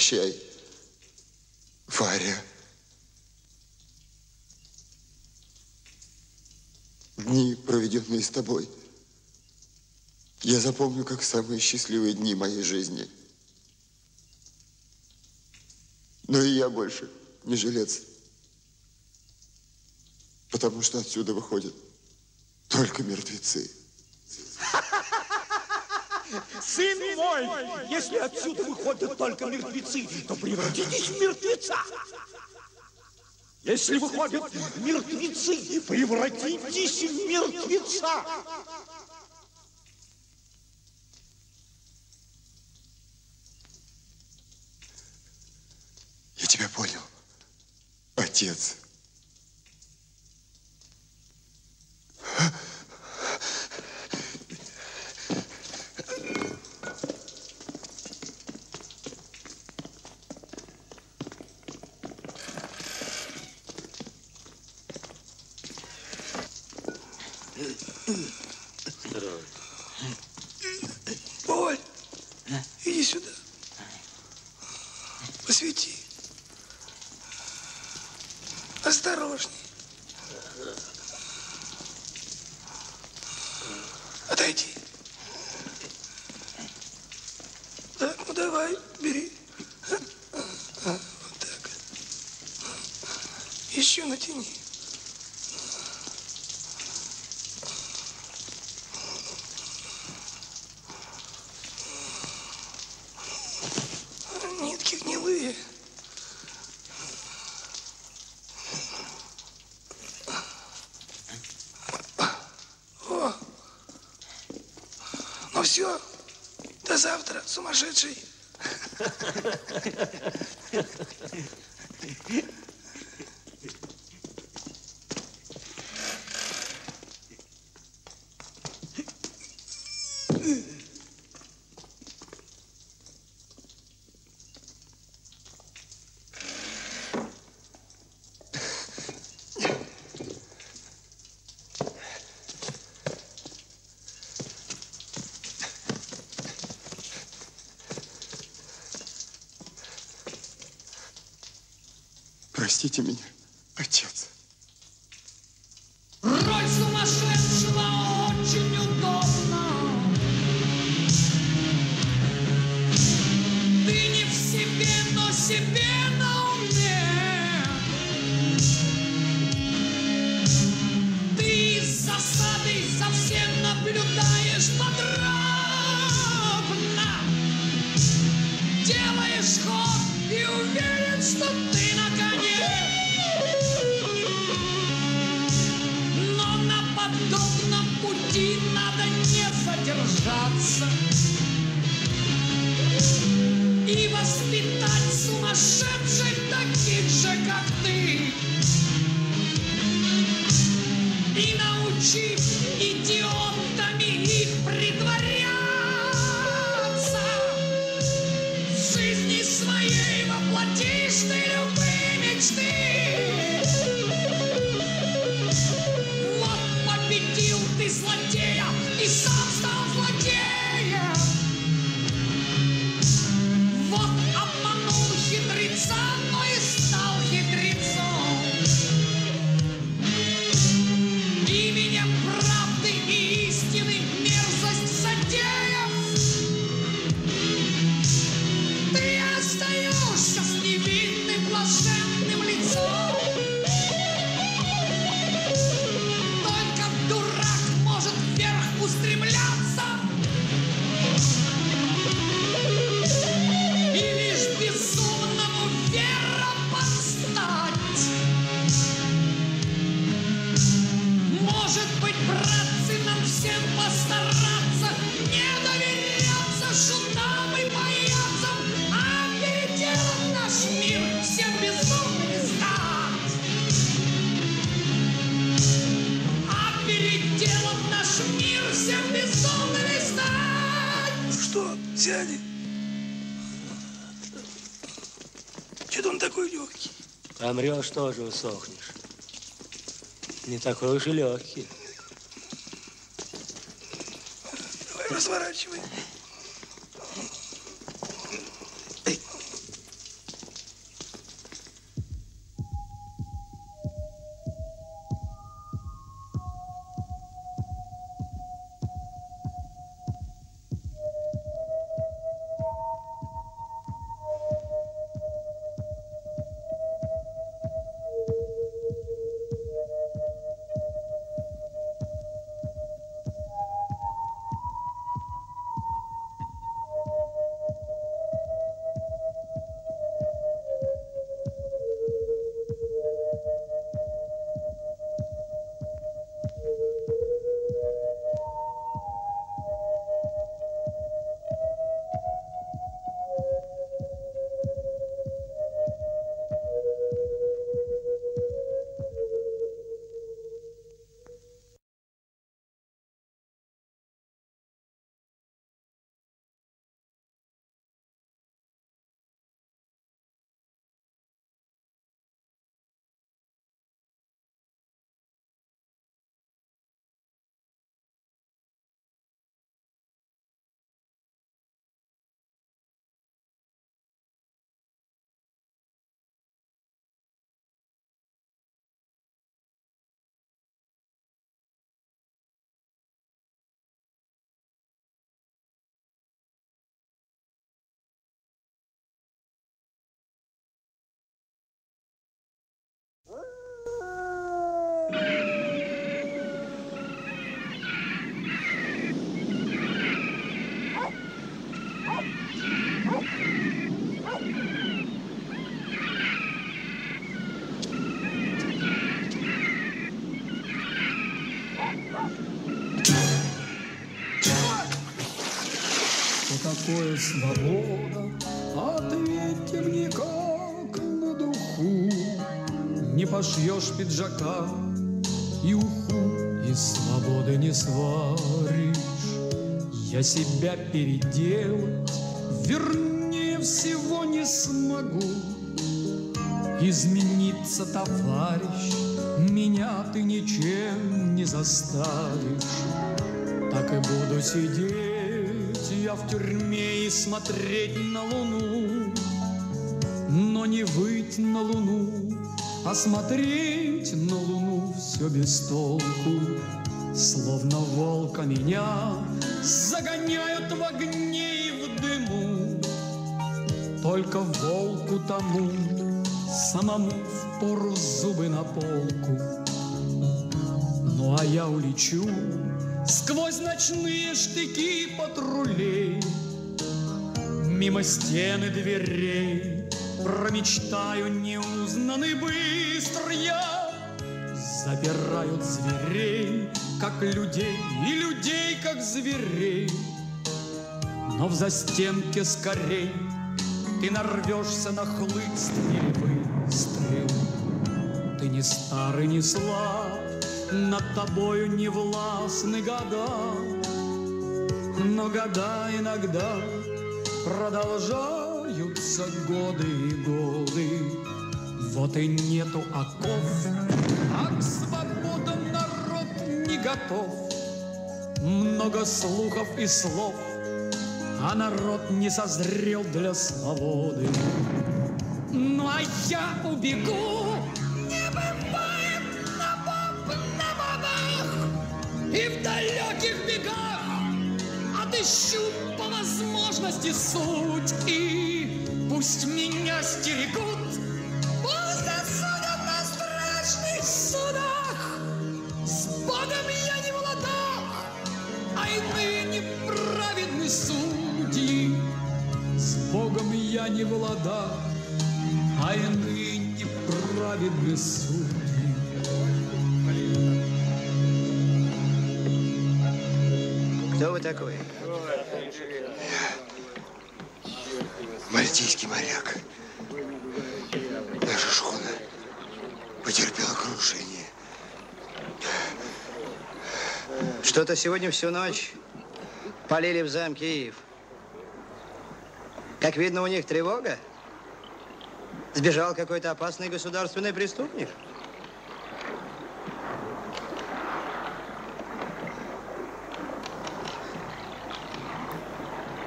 прощай, Варя. Дни, проведенные с тобой, я запомню как самые счастливые дни моей жизни. Но и я больше не жилец, потому что отсюда выходят только мертвецы. Сын мой, если отсюда выходят только мертвецы, то превратитесь в мертвеца. Если выходят мертвецы, превратитесь в мертвеца. Я тебя понял, отец. завтра, сумасшедший. domina o time. что же усохнешь. Не такой уж и легкий. Свобода? Ответьте мне, как на духу. Не пошьешь пиджака и уху, и свободы не сваришь. Я себя переделать, вернее всего не смогу. Измениться, товарищ, меня ты ничем не заставишь. Так и буду сидеть в тюрьме и смотреть на луну, но не выть на луну, а смотреть на луну все без толку. Словно волка меня загоняют в огне и в дыму. Только волку тому самому в пору зубы на полку. Ну а я улечу сквозь ночные штыки патрулей, Мимо стены дверей промечтаю неузнанный быстро я. Запирают зверей, как людей, и людей, как зверей. Но в застенке скорей ты нарвешься на хлыст или выстрел. Ты не старый, не слаб, над тобою не властны года, но года иногда продолжаются годы и годы. Вот и нету оков, а к свободам народ не готов. Много слухов и слов, а народ не созрел для свободы. Ну а я убегу, и в далеких бегах отыщу по возможности суть и пусть меня стерегут, пусть осудят на страшных судах. С Богом я не в ладах, а иные неправедны судьи. С Богом я не в ладах, а иные неправедны судьи. Кто такой? Мальтийский моряк. Наша шхуна потерпела крушение. Что-то сегодня всю ночь полили в замке Киев. Как видно, у них тревога. Сбежал какой-то опасный государственный преступник.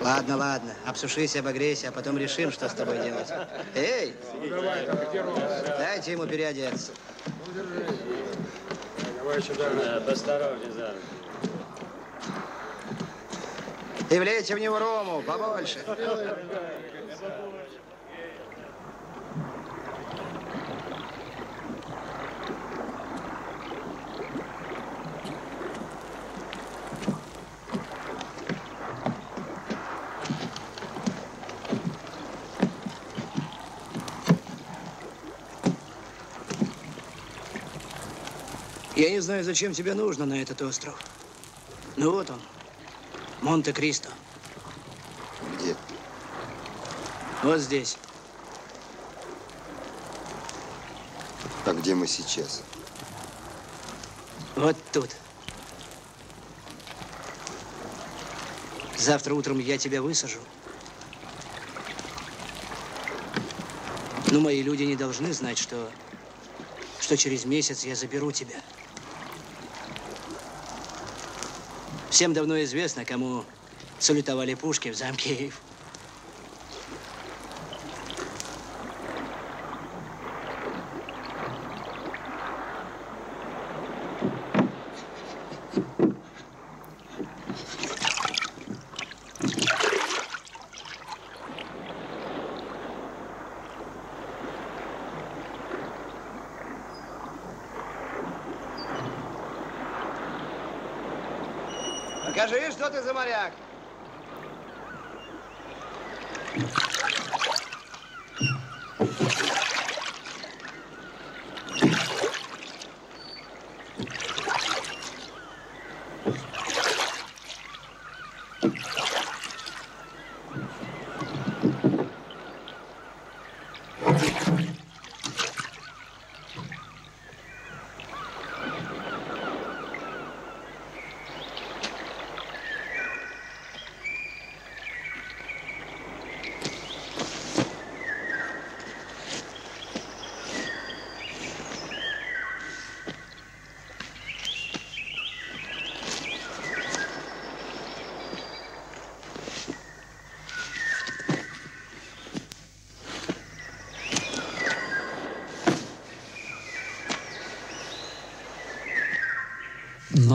Ладно, ладно, обсушись, обогрейся, а потом решим, что с тобой делать. Эй! Дайте ему переодеться. Посторожнее, да. И влейте в него рому, побольше. Я не знаю, зачем тебе нужно на этот остров. Ну вот он, Монте-Кристо. Где? Вот здесь. А где мы сейчас? Вот тут. Завтра утром я тебя высажу. Но мои люди не должны знать, что, что через месяц я заберу тебя. Всем давно известно, кому салютовали пушки в замке Киев. Покажи, что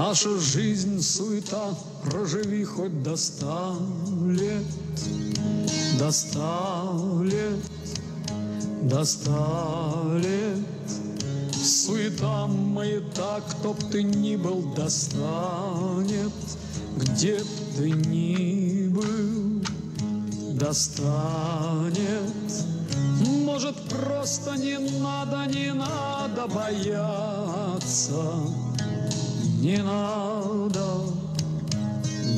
Наша жизнь суета, проживи хоть до ста лет, до ста лет, до ста лет. Суета маята, кто б ты ни был, достанет, где б ты ни был, достанет. Может, просто не надо, не надо бояться, не надо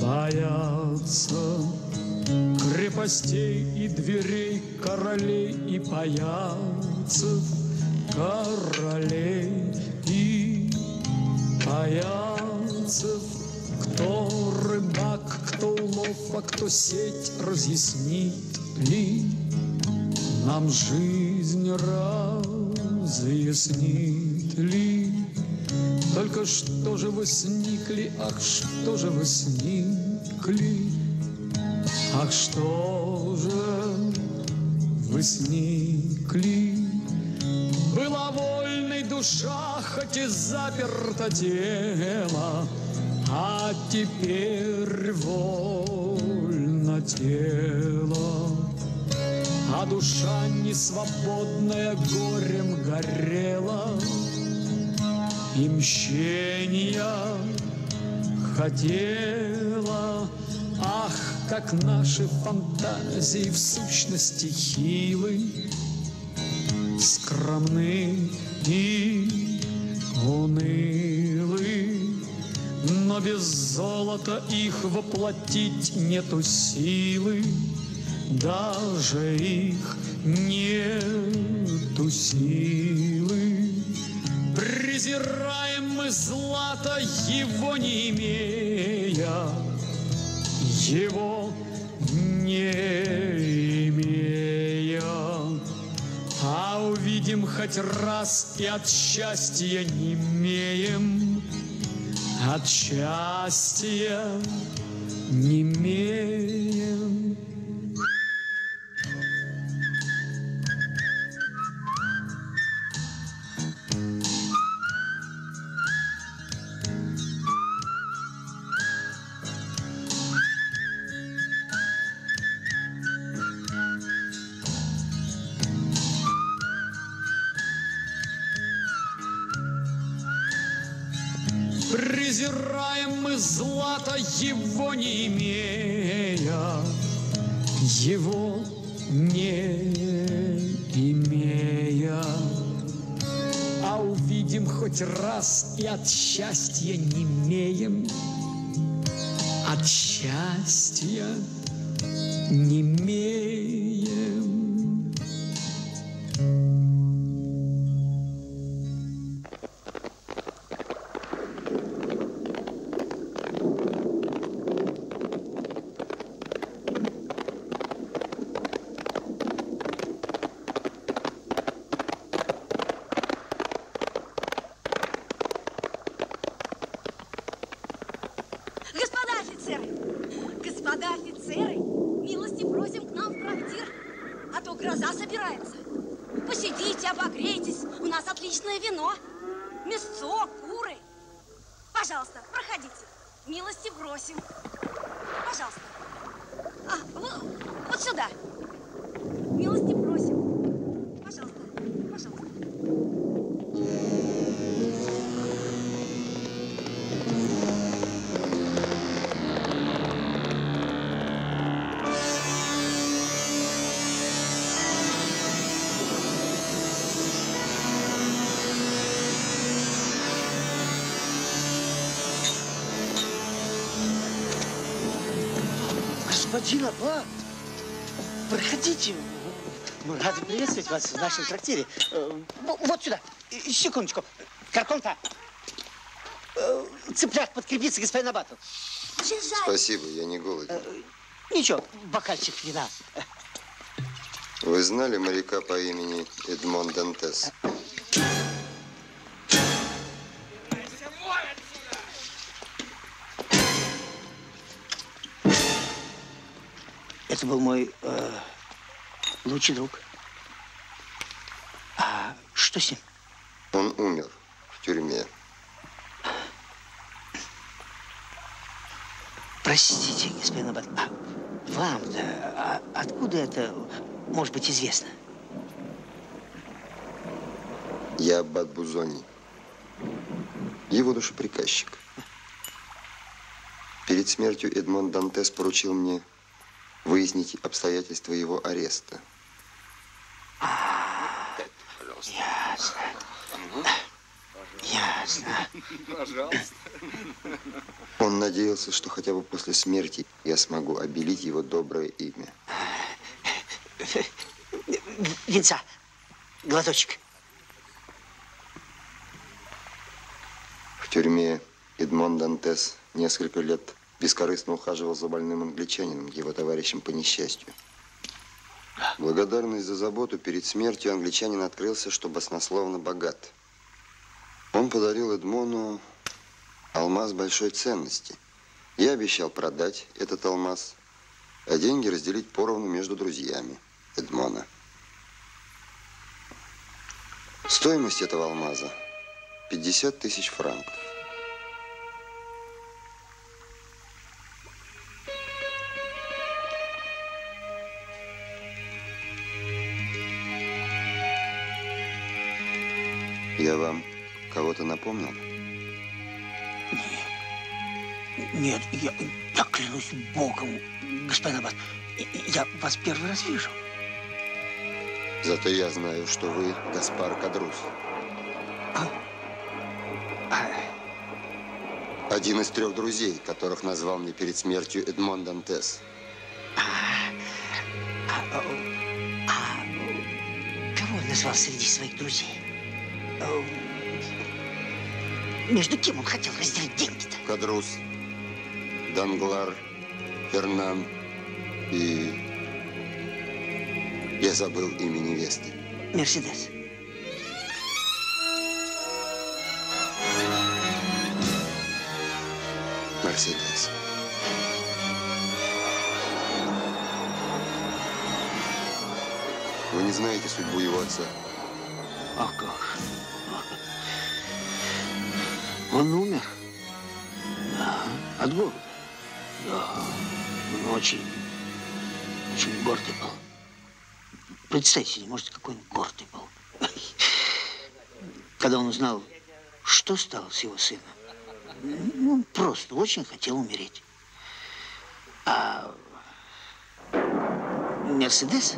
бояться крепостей и дверей, королей и паяцев, королей и паяцев. Кто рыбак, кто улов, а кто сеть разъяснит ли нам жизнь разъяснит что же вы сникли, ах, что же вы сникли, ах, что же вы сникли? Была вольной душа, хоть и заперто тело, а теперь вольно тело. А душа не свободная горем горела, И мщения хотела. Ах, как наши фантазии в сущности хилы, Скромны и унылы, Но без золота их воплотить нету силы даже их нету силы. Презираем мы злато его не имея, его не имея. А увидим хоть раз и от счастья не имеем, от счастья не имеем. Злато его не имея, его не имея. А увидим хоть раз и от счастья не имеем, от счастья не имеем. Господин Аббат, проходите. Мы рады приветствовать вас в нашем трактире. Э, Вот сюда. Э, Секундочку. Карконка. Э, Цыпляк подкрепиться, господин Аббату. Спасибо, я не голоден. Ничего, бокальчик вина. Вы знали моряка по имени Эдмон Дантес? Был мой э, лучший друг. А что с ним? Он умер в тюрьме. Простите, господин Аббат, а вам-то а откуда это может быть известно? Я Аббат Бузони, его душеприказчик. Перед смертью Эдмон Дантес поручил мне выяснить обстоятельства его ареста. Ясно. Ясно. Пожалуйста. Он надеялся, что хотя бы после смерти я смогу обелить его доброе имя. Винца, глоточек. В тюрьме Эдмон Дантес несколько лет бескорыстно ухаживал за больным англичанином, его товарищем по несчастью. Благодарный за заботу перед смертью англичанин открылся, что баснословно богат. Он подарил Эдмону алмаз большой ценности. Я обещал продать этот алмаз, а деньги разделить поровну между друзьями Эдмона. Стоимость этого алмаза 50 тысяч франков. Вам кого-то напомнил? Нет, я, я клянусь Богом, господин Аббат, я вас первый раз вижу. Зато я знаю, что вы Гаспар Кадрус. Один из трех друзей, которых назвал мне перед смертью Эдмон Дантес. А, кого он назвал среди своих друзей? Э, Между кем он хотел разделить деньги-то? Кадрус, Данглар, Фернан и... Я забыл имя невесты. Мерседес. Мерседес. Вы не знаете судьбу его отца? А как? Он умер. Да, от голода. Да, он очень, очень гордый был. Представьте себе, может, какой он гордый был. Когда он узнал, что стало с его сыном, ну, он просто очень хотел умереть. А Мерседес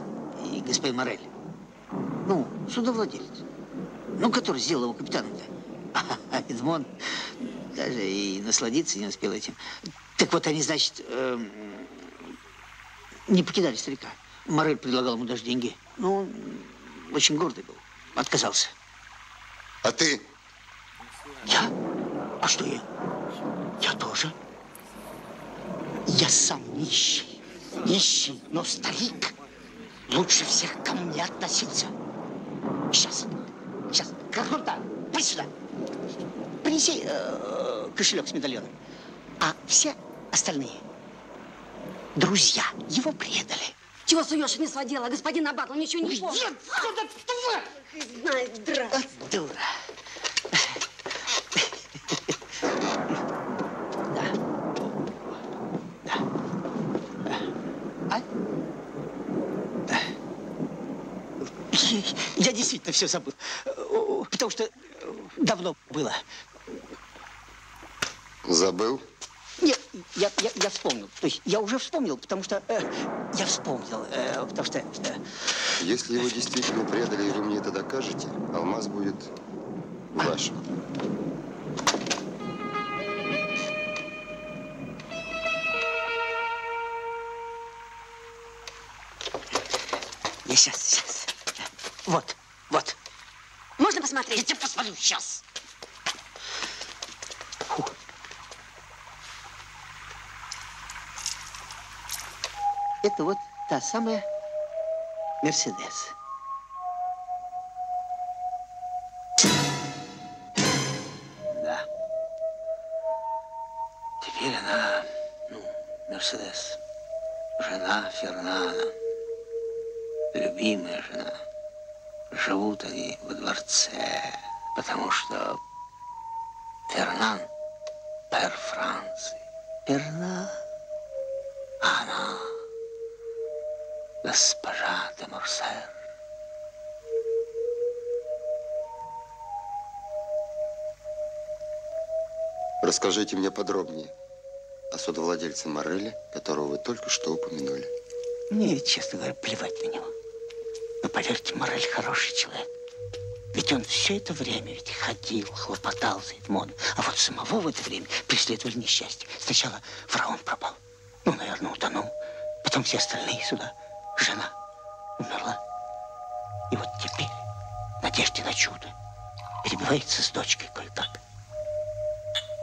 и господин Морель, ну, судовладелец, ну, который сделал его капитаном-то, а Эдмон даже и насладиться не успел этим. Так вот, они, значит, эм, не покидали старика. Морель предлагал ему даже деньги. Но он очень гордый был. Отказался. А ты? Я? А что я? Я тоже. Я сам нищий. Нищий, но старик лучше всех ко мне относился. Сейчас, Кархунта, пойди сюда. Принеси э, кошелек с медальоном. А все остальные друзья его предали. Чего суешь не сводила? Господин Аббат, он ничего не помнит. Нет, куда тварь! Знает, драть. Дура. Я действительно все забыл. Потому что давно было. Забыл? Нет, я, я, я вспомнил. То есть я уже вспомнил, потому что э, я вспомнил, э, потому что... Э, Если его действительно предали, и вы мне это докажете, алмаз будет вашим. Я сейчас, сейчас. Вот, вот. Можно посмотреть? Я тебе посмотрю сейчас. Фу. Это вот та самая Мерседес. Да. Теперь она, ну, Мерседес, жена Фернана, любимая жена живут они во дворце, потому что Фернан – пер Франции. Перна – она, госпожа де Морсер. Расскажите мне подробнее о судовладельце Мореле, которого вы только что упомянули. Мне, честно говоря, плевать на него. Но поверьте, Морель хороший человек. Ведь он все это время ведь ходил, хлопотал за Эдмона. А вот самого в это время преследовали несчастье. Сначала фараон пропал. Ну, наверное, утонул. Потом все остальные сюда. Жена умерла. И вот теперь, надежде на чудо, перебивается с дочкой кое-как.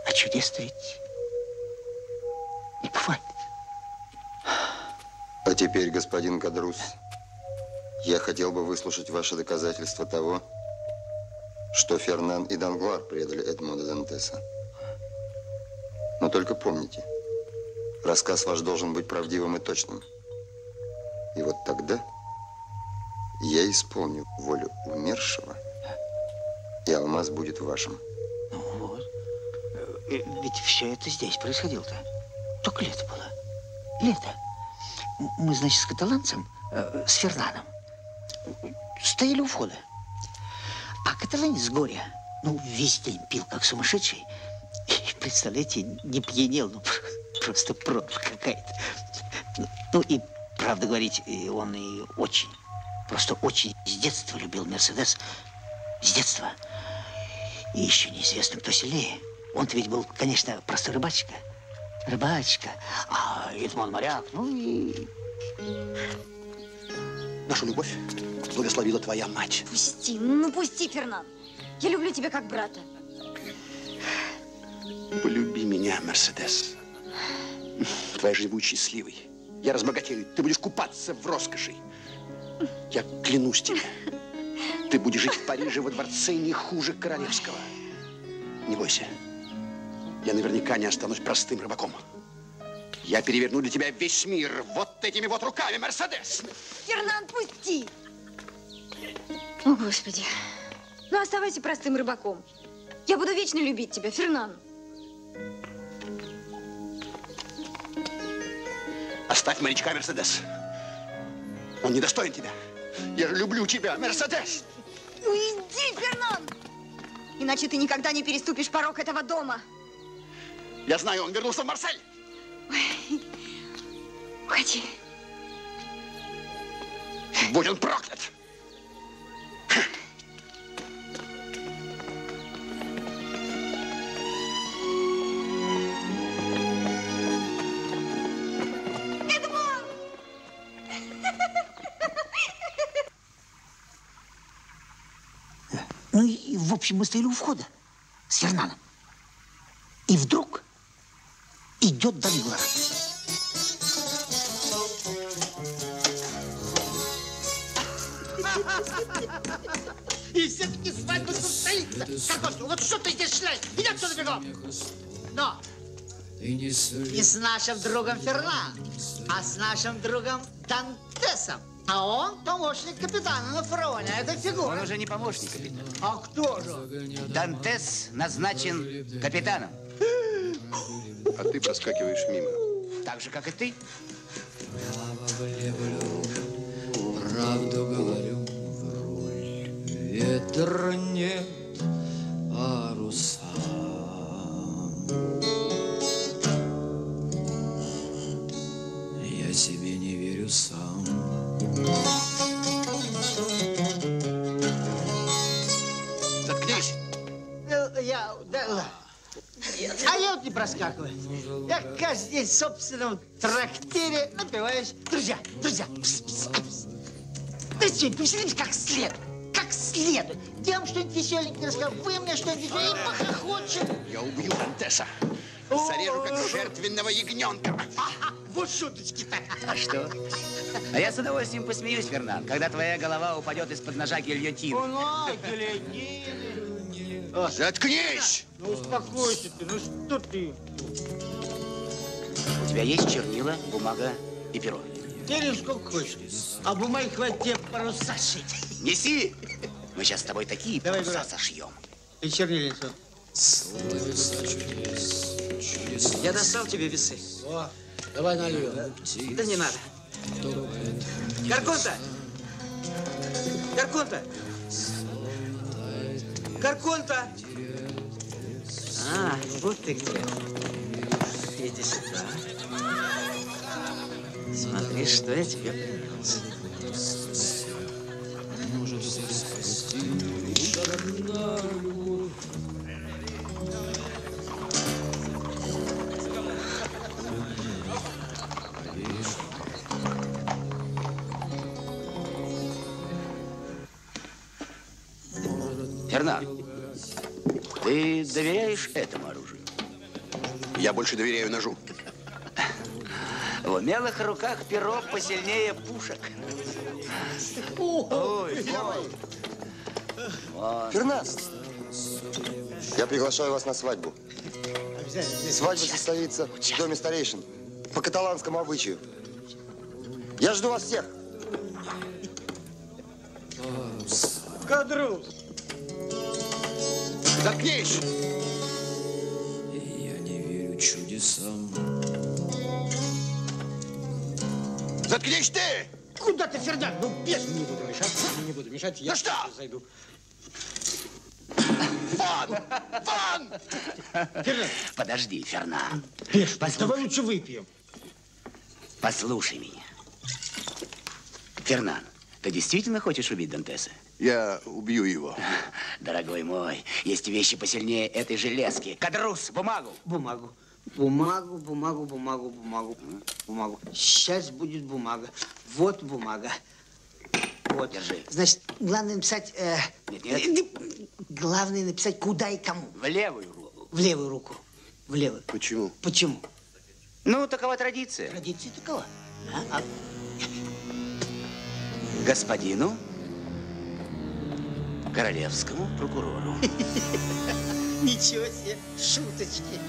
А чудес ведь не бывает. А теперь, господин Кадрус, я хотел бы выслушать ваши доказательства того, что Фернан и Данглар предали Эдмонда Дантеса. Но только помните, рассказ ваш должен быть правдивым и точным. И вот тогда я исполню волю умершего, и алмаз будет вашим. Ну вот. Э, Ведь все это здесь происходило-то. Только лето было. Лето. Мы, значит, с каталанцем, э, с Фернаном, стояли у входа. А каталанец с горя, ну, весь день пил, как сумасшедший. И, представляете, не пьянел, ну, просто пропа какая-то. Ну, Ну, и, правда говорить, он и очень, просто очень с детства любил Мерседес. С детства. И еще неизвестно, кто сильнее. Он-то ведь был, конечно, простой рыбачка. Рыбачка. А Эдмон моряк. Ну и... Нашу любовь благословила твоя мать. Пусти, ну пусти, Фернан. Я люблю тебя как брата. Полюби меня, Мерседес. Твоя жизнь будет счастливой. Я разбогатею. Ты будешь купаться в роскоши. Я клянусь тебе. Ты будешь жить в Париже во дворце не хуже королевского. Не бойся. Я наверняка не останусь простым рыбаком. Я переверну для тебя весь мир вот этими вот руками, Мерседес. Фернан, пусти! О, Господи. Ну, оставайся простым рыбаком. Я буду вечно любить тебя, Фернан. Оставь морячка, Мерседес. Он недостоин тебя. Я же люблю тебя, Мерседес. Ну, иди, Фернан! Иначе ты никогда не переступишь порог этого дома. Я знаю, он вернулся в Марсель. Уходи. Будь он проклят. Ну и, в общем, мы стояли у входа с Фернаном. И вдруг идет Данглар. И все-таки свадьба состоится. Картошка, вот что ты здесь шляешь? Идем сюда бегом. Но не с нашим другом Фернан, а с нашим другом Дантесом. А он помощник капитана на фараоне. Это фигура. Он уже не помощник капитана. А кто же? Дантес назначен капитаном. А ты проскакиваешь мимо. Так же, как и ты. Правду говорю, руль, ветра нет, паруса. Я не проскакиваю. Я каждый день в собственном трактире напиваюсь. Друзья, друзья, пс, пс, пс. Да повеселимся как следует. Как следует. Я вам что-нибудь веселенькое расскажу. Вы мне что-нибудь веселенькое и похохочем. Я убью Дантеса. Зарежу, как жертвенного ягненка. Ага, вот шуточки-то. А что? А я с удовольствием посмеюсь, Фернан, когда твоя голова упадет из-под ножа гильотина. Ну, гильотины. Заткнись! Ну, успокойся ты, ну что ты? У тебя есть чернила, бумага и перо? Бери сколько хочешь. А бумаги хватит тебе паруса шить. Неси! Мы сейчас с тобой такие Давай, паруса давай. сошьем. И чернильницу. Я достал тебе весы. О, давай нальем. Да не надо. Карконта! Карконта! Карконта! А, вот ты где. Иди сюда. Смотри, что я тебе принес. Доверяешь этому оружию? Я больше доверяю ножу. В умелых руках перо посильнее пушек. Ой, Вот. Фернан, я приглашаю вас на свадьбу. Свадьба состоится в доме старейшин по каталанскому обычаю. Я жду вас всех. Кадрус! Заткнись! Чудесам. Заткнись ты! Куда ты, Фернан? Ну, без... Не буду мешать, не буду мешать. Я Ну что? сейчас зайду. Вон! Вон! Фернан, Подожди, Фернан. Пеш, Послушай. давай лучше выпьем. Послушай меня. Фернан, ты действительно хочешь убить Дантеса? Я убью его. Дорогой мой, есть вещи посильнее этой железки. Кадрус, бумагу. Бумагу. Бумагу, бумагу, бумагу, бумагу, бумагу. Сейчас будет бумага. Вот бумага. Вот. Держи. Значит, главное написать... э, Нет, нет. э, главное написать куда и кому. В левую руку. В левую руку. В левую. Почему? Почему? Ну, такова традиция. Традиция такова. А? А Господину королевскому прокурору. Ничего себе, шуточки.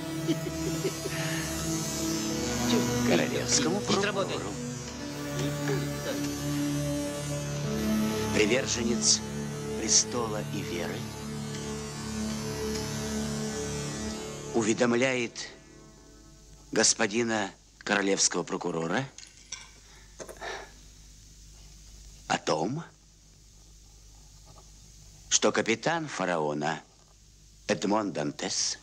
Королевскому прокурору. Приверженец престола и веры уведомляет господина королевского прокурора о том, что капитан фараона Эдмон Дантес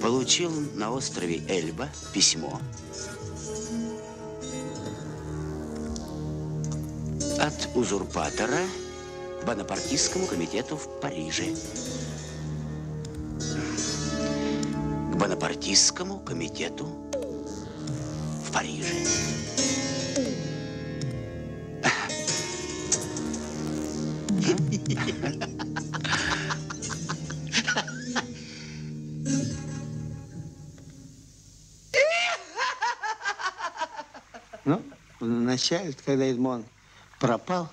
получил на острове Эльба письмо от узурпатора Бонапартийскому комитету в Париже. К Бонапартийскому комитету в Париже. Вначале, когда Эдмон пропал,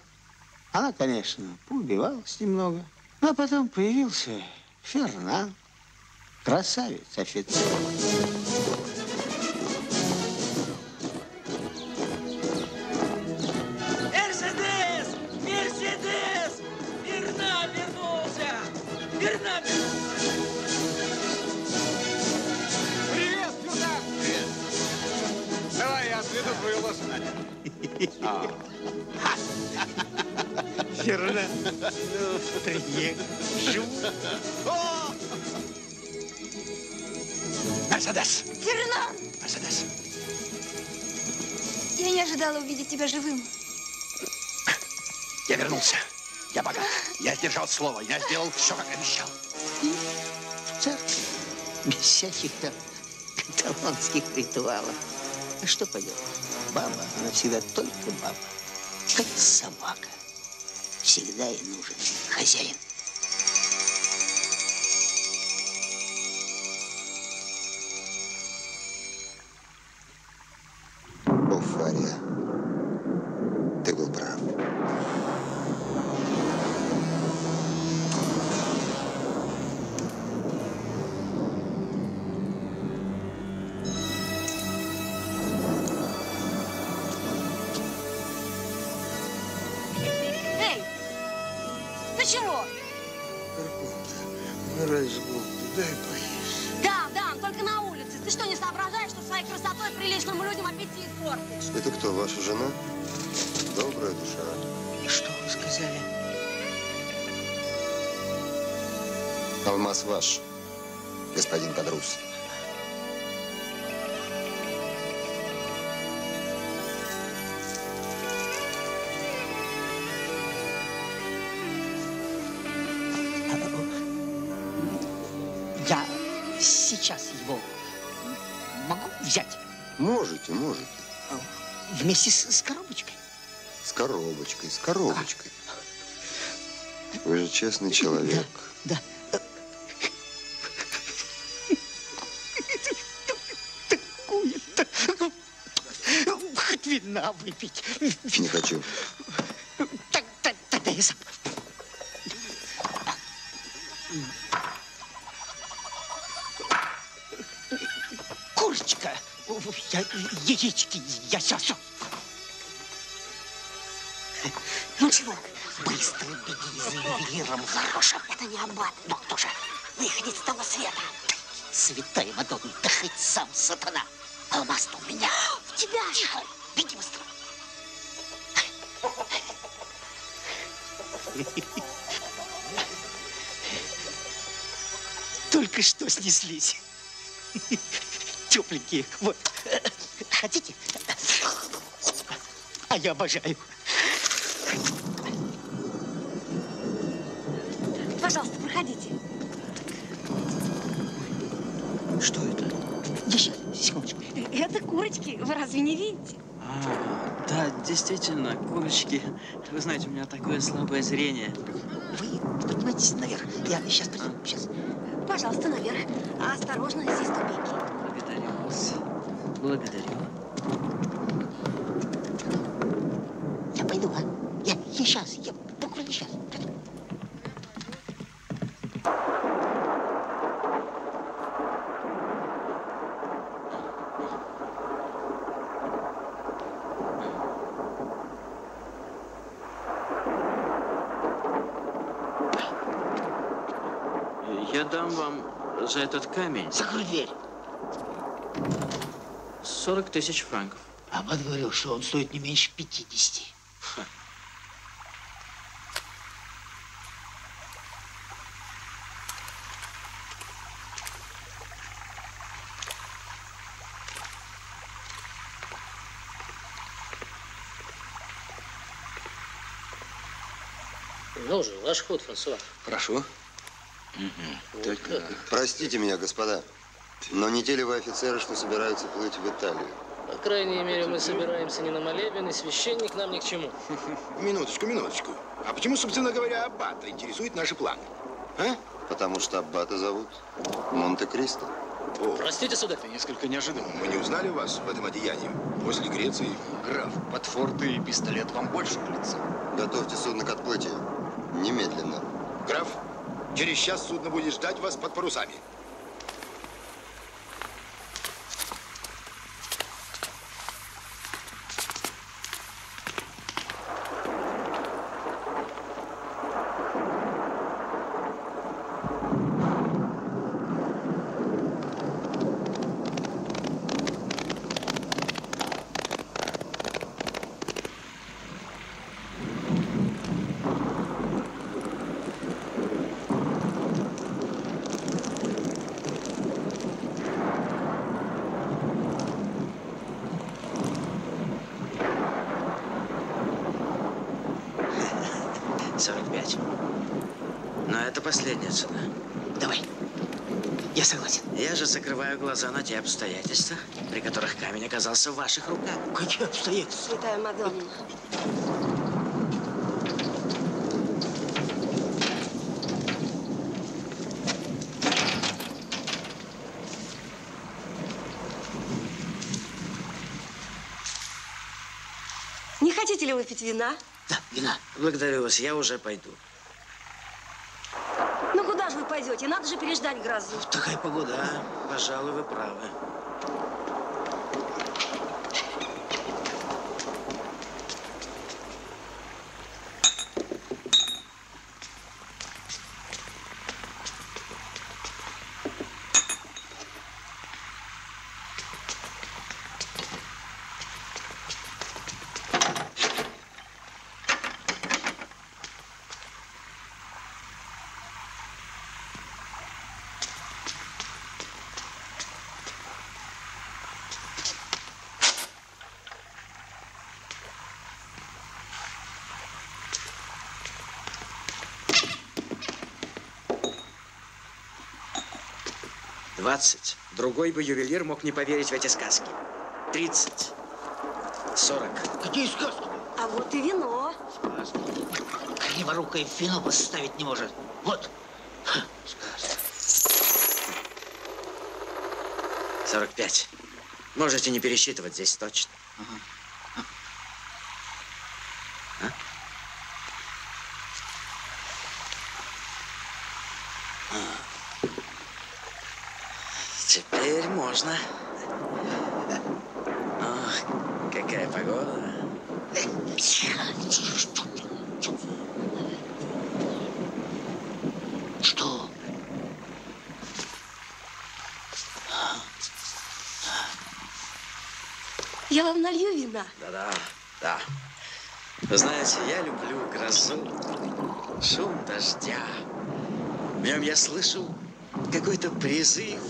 она, конечно, поубивалась немного. А потом появился Фернан, красавец офицер. А. Ну, приехал. Мерседес! Фернан! Мерседес! Я не ожидала увидеть тебя живым. Я вернулся. Я богат. Я сдержал слово. Я сделал все, как обещал. в церкви, без всяких там каталонских ритуалов. А что поделать? Баба, она всегда только баба. Как собака. Всегда ей нужен хозяин. Можете, можете. вместе с, с коробочкой? С коробочкой, с коробочкой. Вы же честный человек. Да. Такую-то. Хоть вина выпить. Не хочу. Я, яички, я все. Ну чего? Быстро беги за ювелиром хорошим. Это не аббат. Ну кто же? Выходит с того света. Святая Мадонна, да хоть сам сатана. Алмаз-то у меня. В тебя. Тихо, беги быстро. Только что снеслись. Тепленькие. Вот. Хотите? А я обожаю. Пожалуйста, проходите. Что это? Я сейчас, секундочку. Это курочки. Вы разве не видите? А, да, действительно, курочки. Вы знаете, у меня такое слабое зрение. Вы поднимайтесь наверх. Я сейчас приду. Сейчас. Пожалуйста, наверх. А осторожно, здесь ступеньки. Благодарю вас. Благодарю. Я пойду, а? Я, я сейчас, я буквально сейчас. Я дам вам за этот камень Закрой дверь. 40 тысяч франков. Аббат говорил, что он стоит не меньше 50. Ну же, ваш ход, Франсуа. Прошу. Вот как. Простите меня, господа, но не те ли вы офицеры, что собираются плыть в Италию? По крайней мере, мы собираемся не на молебен, и священник нам ни к чему. Минуточку, минуточку. А почему, собственно говоря, Аббата интересует наши планы? А? Потому что Аббата зовут Монте-Кристо. Простите, сударь. Это несколько неожиданно. Мы не узнали вас в этом одеянии. После Греции. Граф, под форты и пистолет вам больше к лицу. Готовьте судно к отплытию. Немедленно. Граф, через час судно будет ждать вас под парусами. Сорок пять. Но это последняя цена. Давай. Я согласен. Я же закрываю глаза на те обстоятельства, при которых камень оказался в ваших руках. Какие обстоятельства? Святая Мадонна. Не хотите ли выпить вина? Да, вина. Благодарю вас, я уже пойду. Ну куда же вы пойдете? Надо же переждать грозу. Такая погода. Да, пожалуй, вы правы. Двадцать. Другой бы ювелир мог не поверить в эти сказки. Тридцать. Сорок. Какие сказки? А вот и вино. Криворукое вино поставить не может. Вот. Сорок пять. Можете не пересчитывать здесь точно. А? Теперь можно. Ох, какая погода. Что? Я вам налью вина. Да-да, да. Вы знаете, я люблю грозу, шум дождя. В нем я слышу какой-то призыв.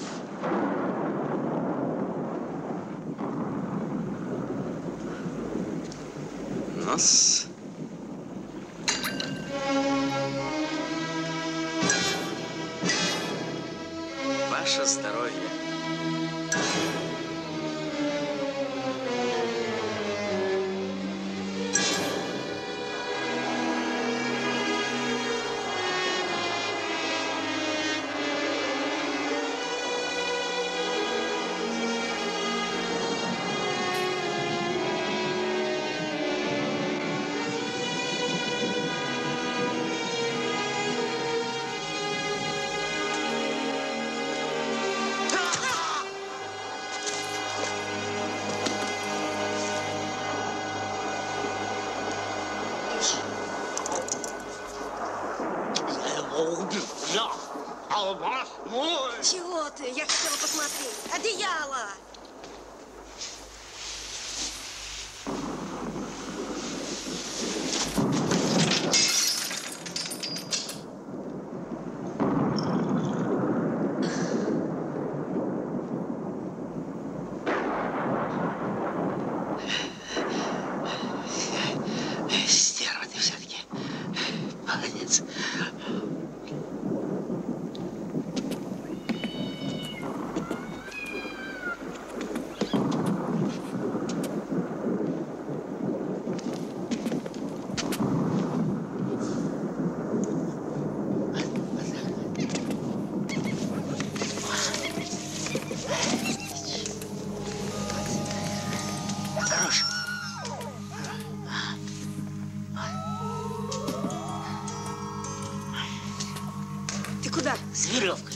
Куда?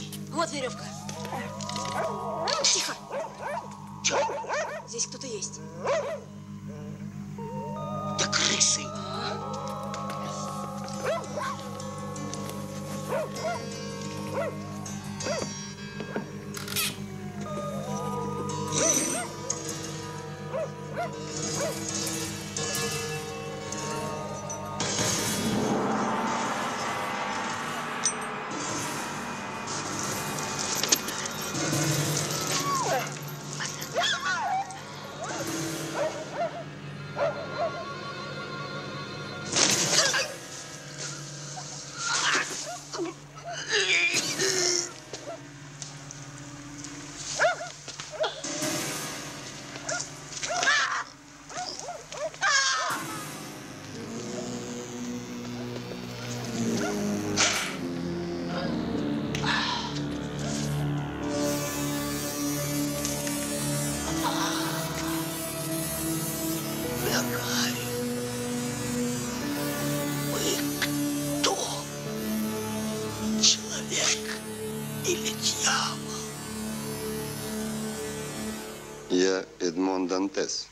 Эдмон Дантес.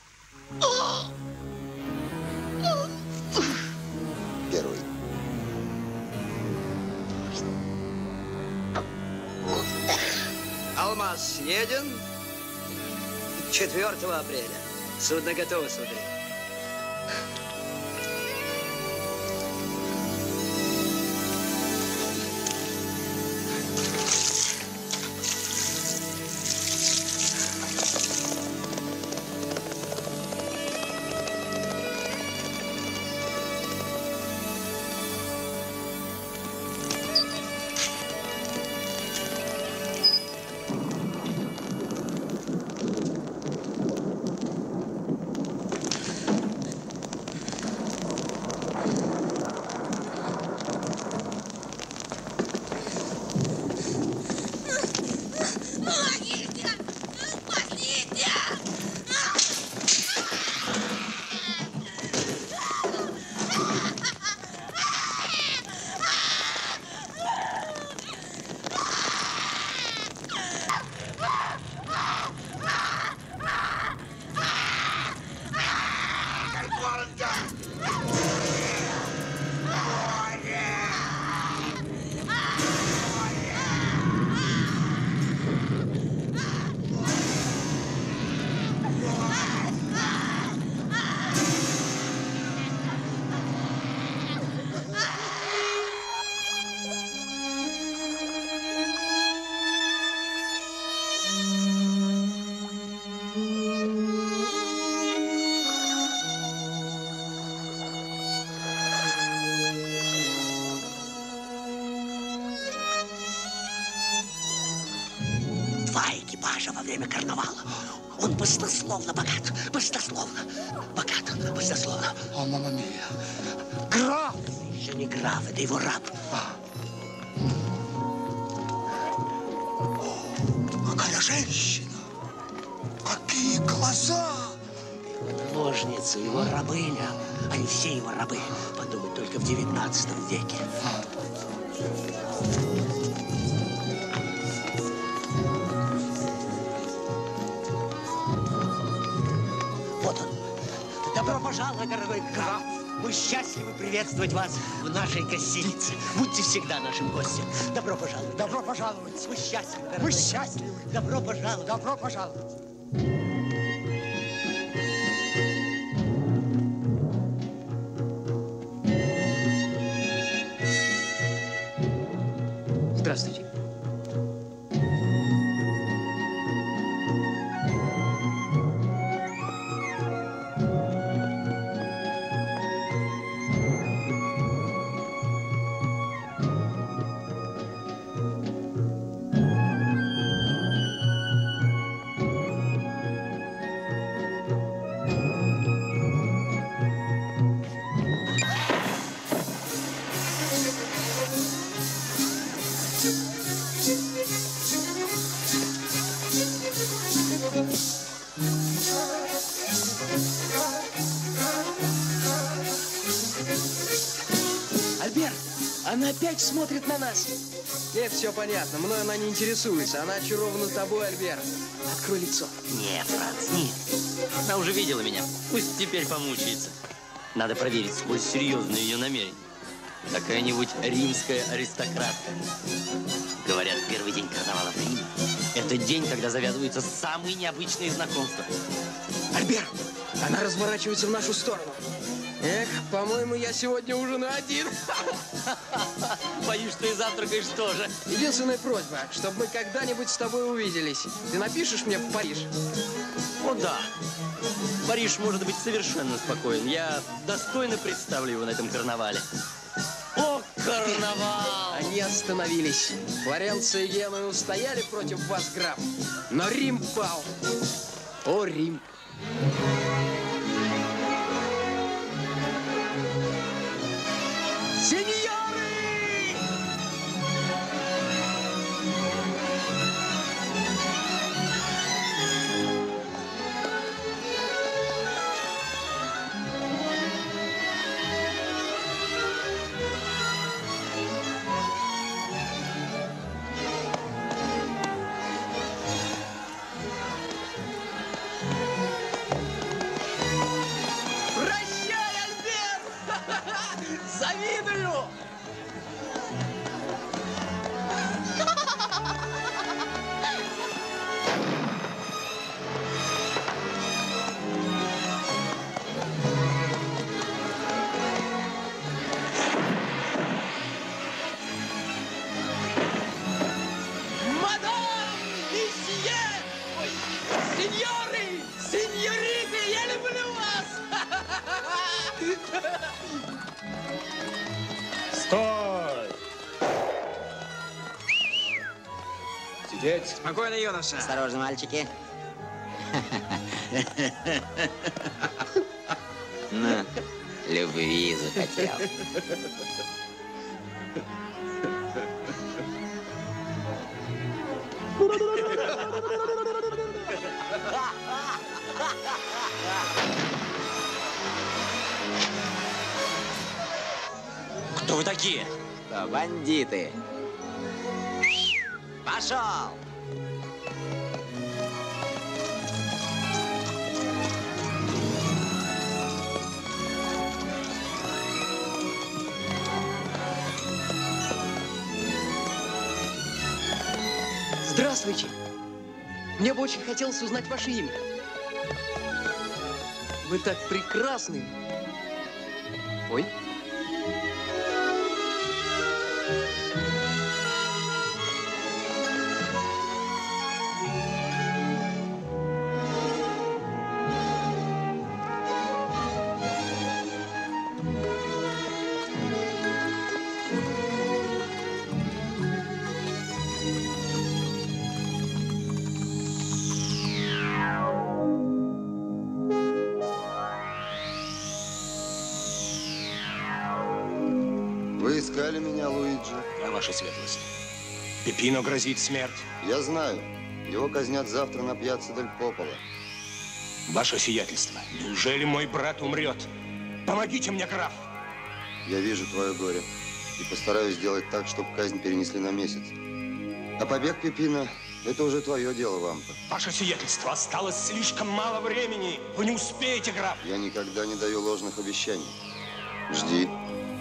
Первый. Алмаз съеден 4 апреля. Судно готово, сударь. Баснословно богат, баснословно богат, баснословно. О, мама мия. Граф! Еще не граф, это его раб. Какая женщина! Какие глаза! Наложница, его рабыня. Они все его рабы. Подумать только в 19 Добро пожаловать, дорогой граф. Мы счастливы приветствовать вас в нашей гостинице. Будьте всегда нашим гостем. Добро пожаловать. Добро пожаловать. Мы счастливы, дорогой. Мы счастливы. Добро пожаловать. Добро пожаловать. Опять смотрит на нас. Нет, все понятно. Мной она не интересуется. Она очарована тобой, Альберт. Открой лицо. Нет, Франц, нет. Она уже видела меня. Пусть теперь помучается. Надо проверить, сколь серьезны ее намерения. Какая-нибудь римская аристократка. Говорят, первый день карнавала в Риме – это день, когда завязываются самые необычные знакомства. Альберт, она разворачивается в нашу сторону. Эх, по-моему, я сегодня ужинаю один. Боюсь, что и завтракаешь тоже. Единственная просьба, чтобы мы когда-нибудь с тобой увиделись. Ты напишешь мне в Париж? О, да. Париж может быть совершенно спокоен. Я достойно представлю его на этом карнавале. О, карнавал! Они остановились. Флоренция и Генуя устояли против вас, граф. Но Рим пал. О, Рим! Virginia. Спокойно, юноша. Осторожно, мальчики. На, любви захотел. Кто вы такие? Да, бандиты. Пошел! Мне бы очень хотелось узнать ваше имя. Вы так прекрасны. Ой. Пепино грозит смерть. Я знаю. Его казнят завтра на пьяцца Дель Пополо. Ваше сиятельство, неужели мой брат умрет? Помогите мне, граф! Я вижу твое горе и постараюсь сделать так, чтобы казнь перенесли на месяц. А побег Пепина – это уже твое дело, Вампа. Ваше сиятельство, осталось слишком мало времени. Вы не успеете, граф. Я никогда не даю ложных обещаний. Жди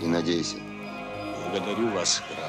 и надейся. Благодарю вас, граф.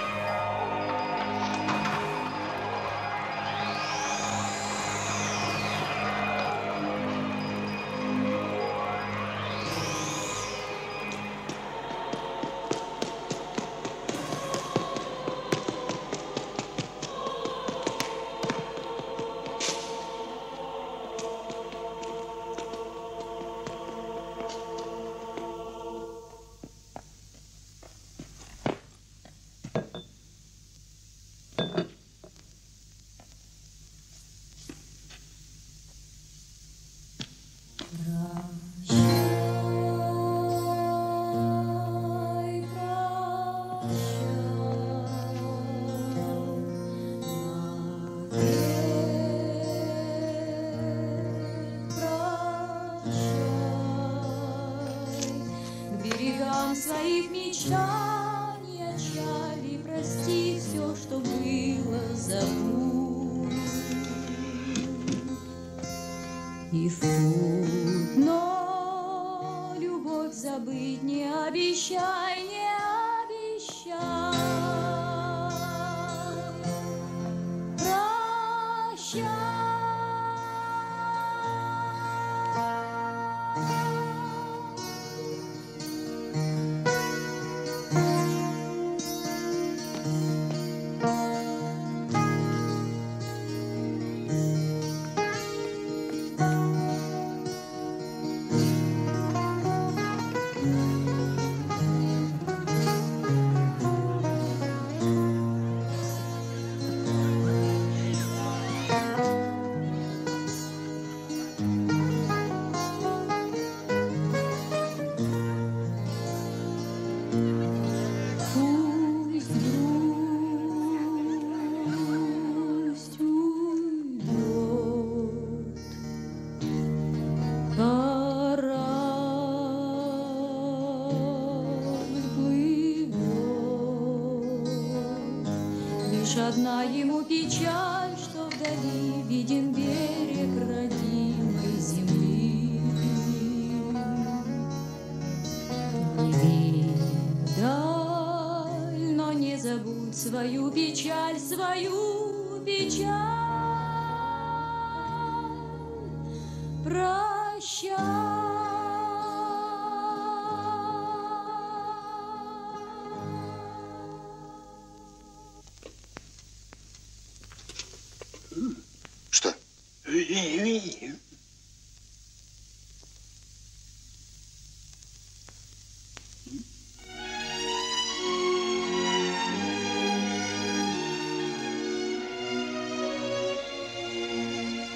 одна ему печаль,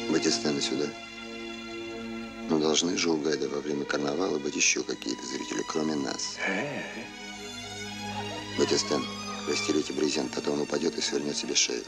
Батистена сюда. Ну, должны же у Гайда во время карнавала быть еще какие-то зрители, кроме нас. Батистен, расстелите брезент, а то он упадет и свернет себе шею.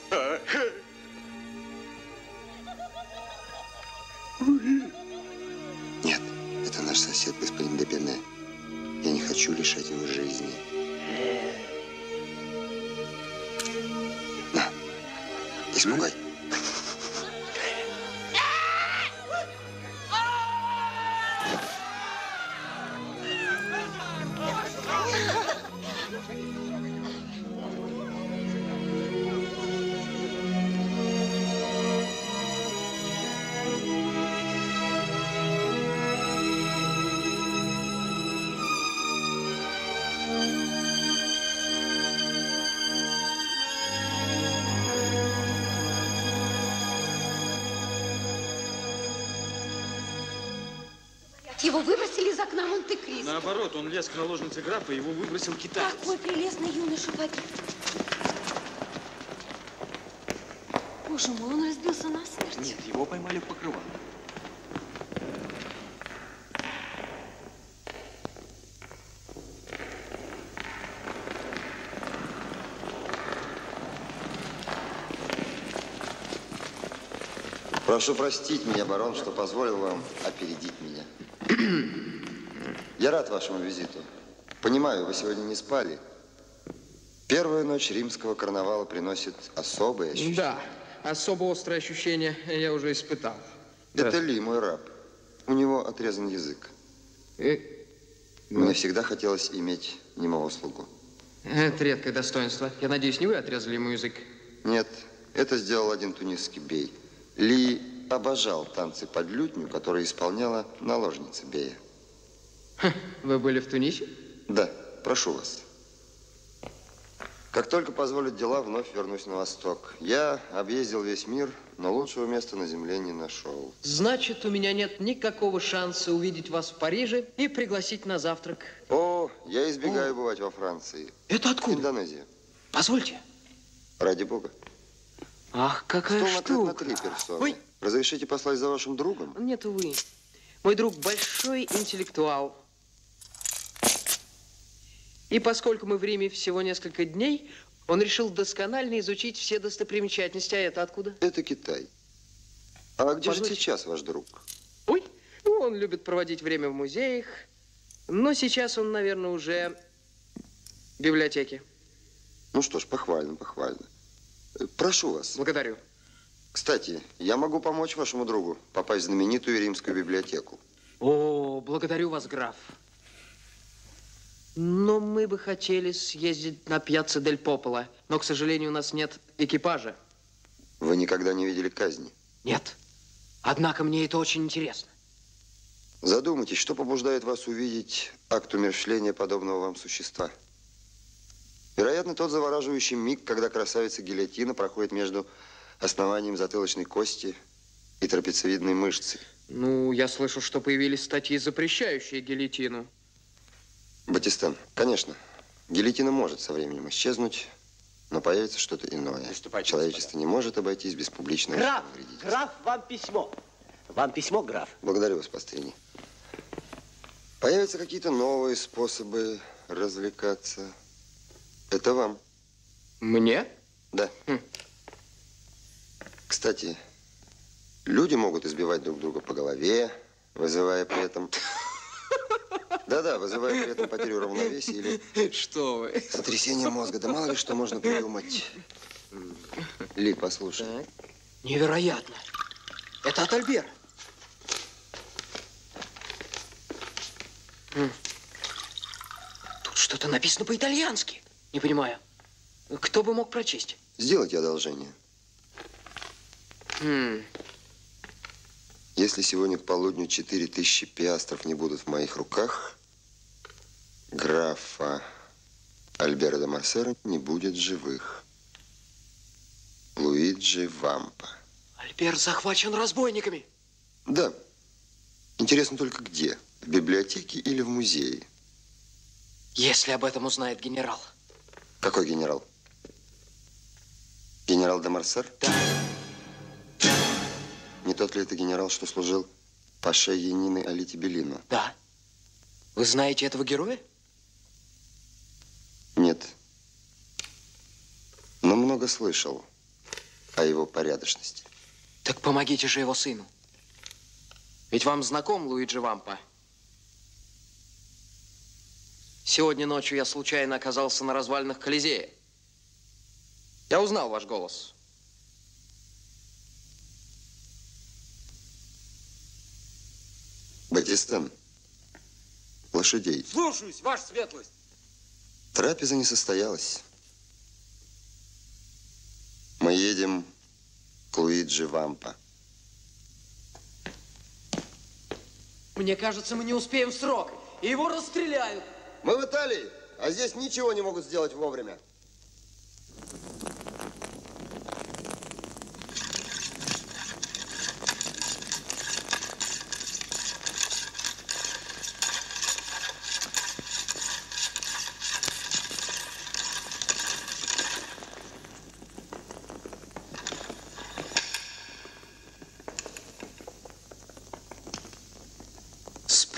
папа, его выбросил Китай. Ах, прелестный юноша погиб. Боже мой, он разбился на смерть. Нет, его поймали в покрывало. Прошу простить меня, барон, что позволил вам опередить меня. Я рад вашему визиту. Понимаю, вы сегодня не спали. Первая ночь римского карнавала приносит особые ощущения. Да, особо острое ощущение я уже испытал. Это Ли, мой раб. У него отрезан язык. Э, Мне всегда хотелось иметь немого слугу. Это редкое достоинство. Я надеюсь, не вы отрезали ему язык? Нет, это сделал один тунисский бей. Ли обожал танцы под лютню, которые исполняла наложница бея. Вы были в Тунисе? Да, прошу вас. Как только позволят дела, вновь вернусь на восток. Я объездил весь мир, но лучшего места на земле не нашел. Значит, у меня нет никакого шанса увидеть вас в Париже и пригласить на завтрак. О, я избегаю бывать во Франции. Это откуда? Индонезия. Позвольте. Ради бога. Ах, какая Стол накрыт на штука. три персоны. Ой. Разрешите послать за вашим другом? Нет, увы. Мой друг большой интеллектуал. И поскольку мы в Риме всего несколько дней, он решил досконально изучить все достопримечательности. А это откуда? Это Китай. А где же Позвольте. сейчас ваш друг? Ой, ну, он любит проводить время в музеях. Но сейчас он, наверное, уже в библиотеке. Ну что ж, похвально, похвально. Э, Прошу вас. Благодарю. Кстати, я могу помочь вашему другу попасть в знаменитую римскую библиотеку. О, благодарю вас, граф. Но мы бы хотели съездить на пьяцца Дель Пополо, но, к сожалению, у нас нет экипажа. Вы никогда не видели казни? Нет. Однако мне это очень интересно. Задумайтесь, что побуждает вас увидеть акт умерщвления подобного вам существа? Вероятно, тот завораживающий миг, когда красавица гильотина проходит между основанием затылочной кости и трапециевидной мышцы. Ну, я слышу, что появились статьи, запрещающие гильотину. Батистан, конечно, гильотина может со временем исчезнуть, но появится что-то иное. Человечество не может обойтись без публичного Граф, граф, вам письмо. Вам письмо, граф. Благодарю вас, Пастрини. Появятся какие-то новые способы развлекаться. Это вам. Мне? Да. Кстати, люди могут избивать друг друга по голове, вызывая при этом... Да-да, вызывая при этом потерю равновесия или Что вы? сотрясение мозга. Да мало ли что можно придумать. Ли, послушай. Невероятно. Это от Альбера. Тут что-то написано по-итальянски. Не понимаю. Кто бы мог прочесть? Сделайте одолжение. М. Если сегодня к полудню 4000 пиастров не будут в моих руках, графа Альбера де Марсера не будет живых. Луиджи Вампа. Альбер захвачен разбойниками. Да. Интересно только где? В библиотеке или в музее? Если об этом узнает генерал. Какой генерал? Генерал де Марсер? Да. Не тот ли это генерал, что служил Паше Янины Алити Белину? Да. Вы знаете этого героя? Нет. Но много слышал о его порядочности. Так помогите же его сыну. Ведь вам знаком Луиджи Вампа? Сегодня ночью я случайно оказался на развалинах Колизея. Я узнал ваш голос. Батистан, лошадей. Слушаюсь, ваша светлость. Трапеза не состоялась. Мы едем к Луиджи Вампа. Мне кажется, мы не успеем в срок. И его расстреляют. Мы в Италии, а здесь ничего не могут сделать вовремя.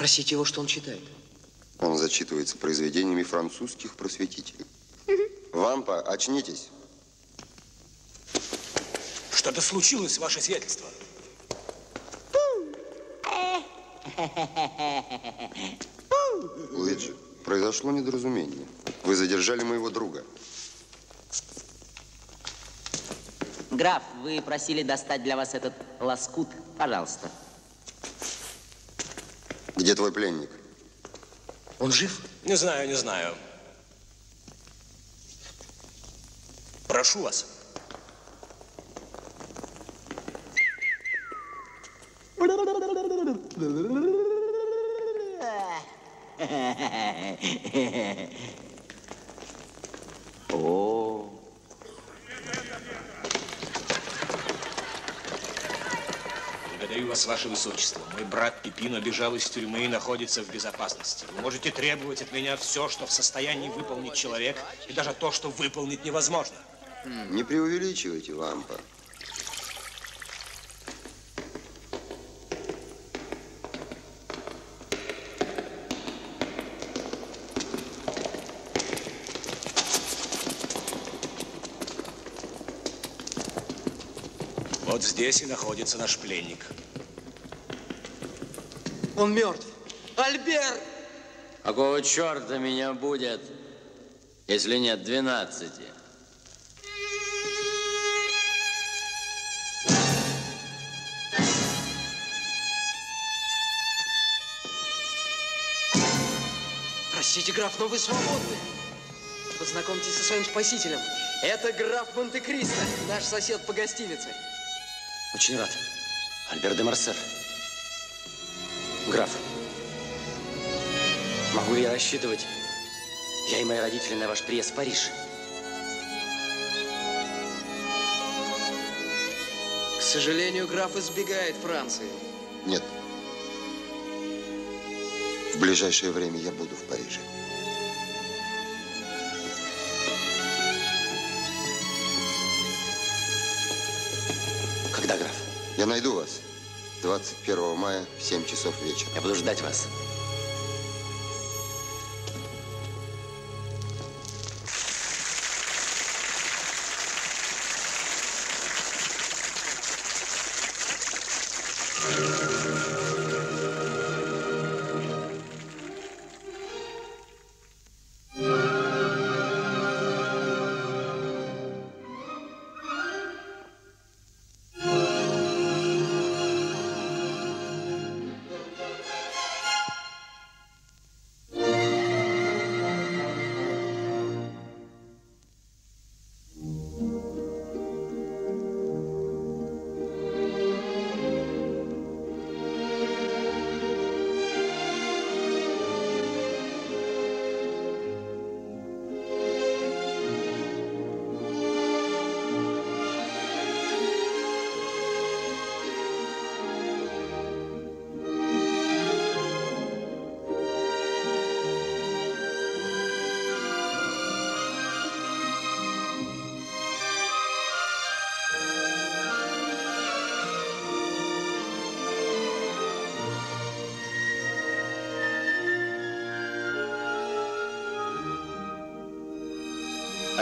Спросите его, что он читает. Он зачитывается произведениями французских просветителей. Вампа, очнитесь. Что-то случилось, ваше свидетельство. Луиджи, произошло недоразумение. Вы задержали моего друга. Граф, вы просили достать для вас этот лоскут. Пожалуйста. Где твой пленник? Он жив? Не знаю, не знаю. Прошу вас. О. Благодарю вас, ваше высочество. Мой брат Пипино бежал из тюрьмы и находится в безопасности. Вы можете требовать от меня все, что в состоянии выполнить человек, и даже то, что выполнить невозможно. Не преувеличивайте, Лампа. Вот здесь и находится наш пленник. Он мертв. Альбер! Какого черта меня будет, если нет двенадцати? Простите, граф, но вы свободны. Познакомьтесь со своим спасителем. Это граф Монте-Кристо, наш сосед по гостинице. Очень рад. Альбер де Марсер. Граф, могу ли я рассчитывать, я и мои родители, на ваш приезд в Париж? К сожалению, граф избегает Франции. Нет. В ближайшее время я буду в Париже. Когда, граф? Я найду вас 21 мая в 7 часов вечера. Я буду ждать вас.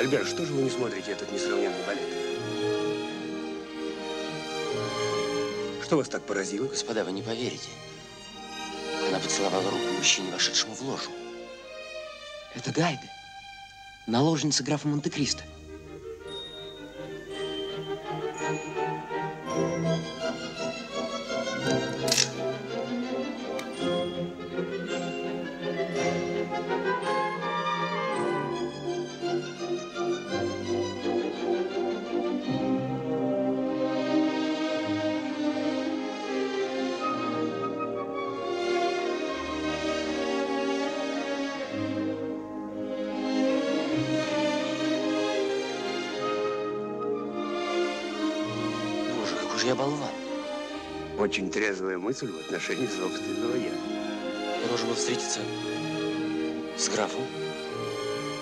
Альбер, что же вы не смотрите этот несравненный балет? Что вас так поразило? Господа, вы не поверите. Она поцеловала руку мужчине, вошедшему в ложу. Это Гайда, наложница графа Монте-Кристо. Очень трезвая мысль в отношении собственного я. Я должен был встретиться с графом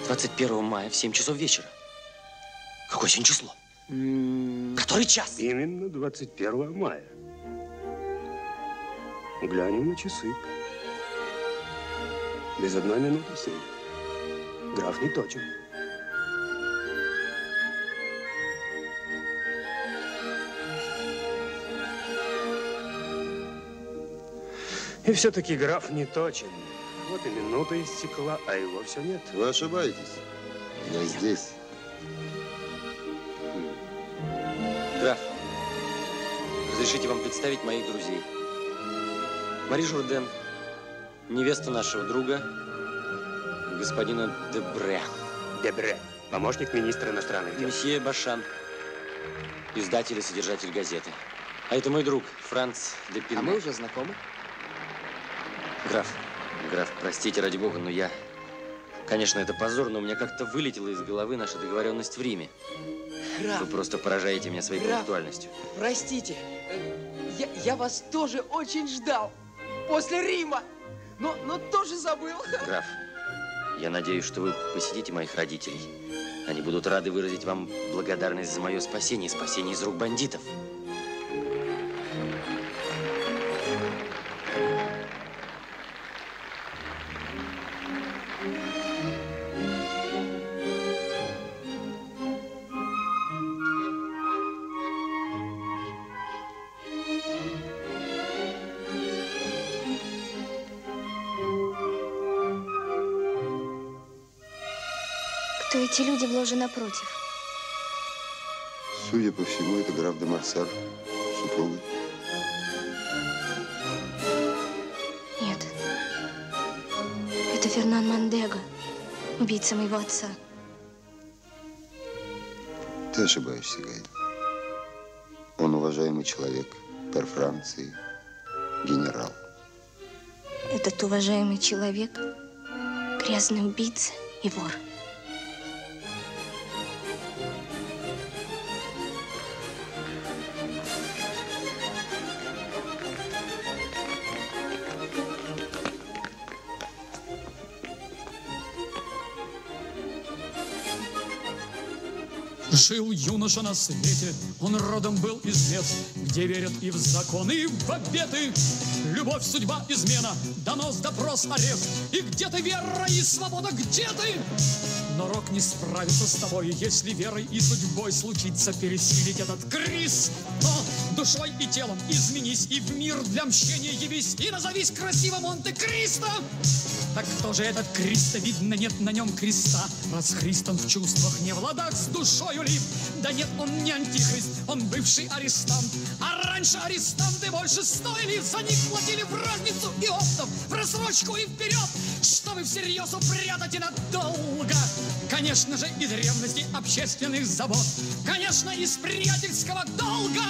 21 мая в 7 часов вечера. Какое сегодня число? Который час? Именно 21 мая. Глянем на часы. Без одной минуты семь. Граф не точен. И все-таки граф не точен. Вот и минута истекла, а его все нет. Вы ошибаетесь. Я здесь. Граф, разрешите вам представить моих друзей. Мари Журден, невесту нашего друга, господина Дебре. Дебре, помощник министра иностранных дел. Месье Башан, издатель и содержатель газеты. А это мой друг, Франц де Пинно. А мы уже знакомы? Граф, граф, простите, ради бога, но я... Конечно, это позор, но у меня как-то вылетела из головы наша договоренность в Риме. Граф, Вы просто поражаете меня своей Граф. пунктуальностью. простите, я, я вас тоже очень ждал. После Рима. Но, но тоже забыл. Граф, я надеюсь, что вы посетите моих родителей. Они будут рады выразить вам благодарность за мое спасение спасение из рук бандитов. Эти люди в ложе напротив? Судя по всему, это граф де Марсар, супруга. Нет. Это Фернан Мандего, убийца моего отца. Ты ошибаешься, Гай. Он уважаемый человек, пер Франции, генерал. Этот уважаемый человек грязный убийца и вор. Жил юноша на свете, он родом был из мест, где верят и в законы, и в обеты. Любовь, судьба, измена, донос, допрос, арест. И где ты, вера и свобода, где ты? Но рок не справится с тобой, если верой и судьбой случится пересилить этот криз. Но душой и телом изменись, и в мир для мщения явись, и назовись красиво Монте-Кристо. Так кто же этот Кристо? Видно, нет на нем креста. Раз Христ он в чувствах не в ладах с душою ли? Да нет, он не антихрист, он бывший арестант. А раньше арестанты больше стоили, за них платили в разницу и оптом, в рассрочку и вперед, что вы всерьез упрятать и надолго. Конечно же, из ревности общественных забот, конечно, из приятельского долга.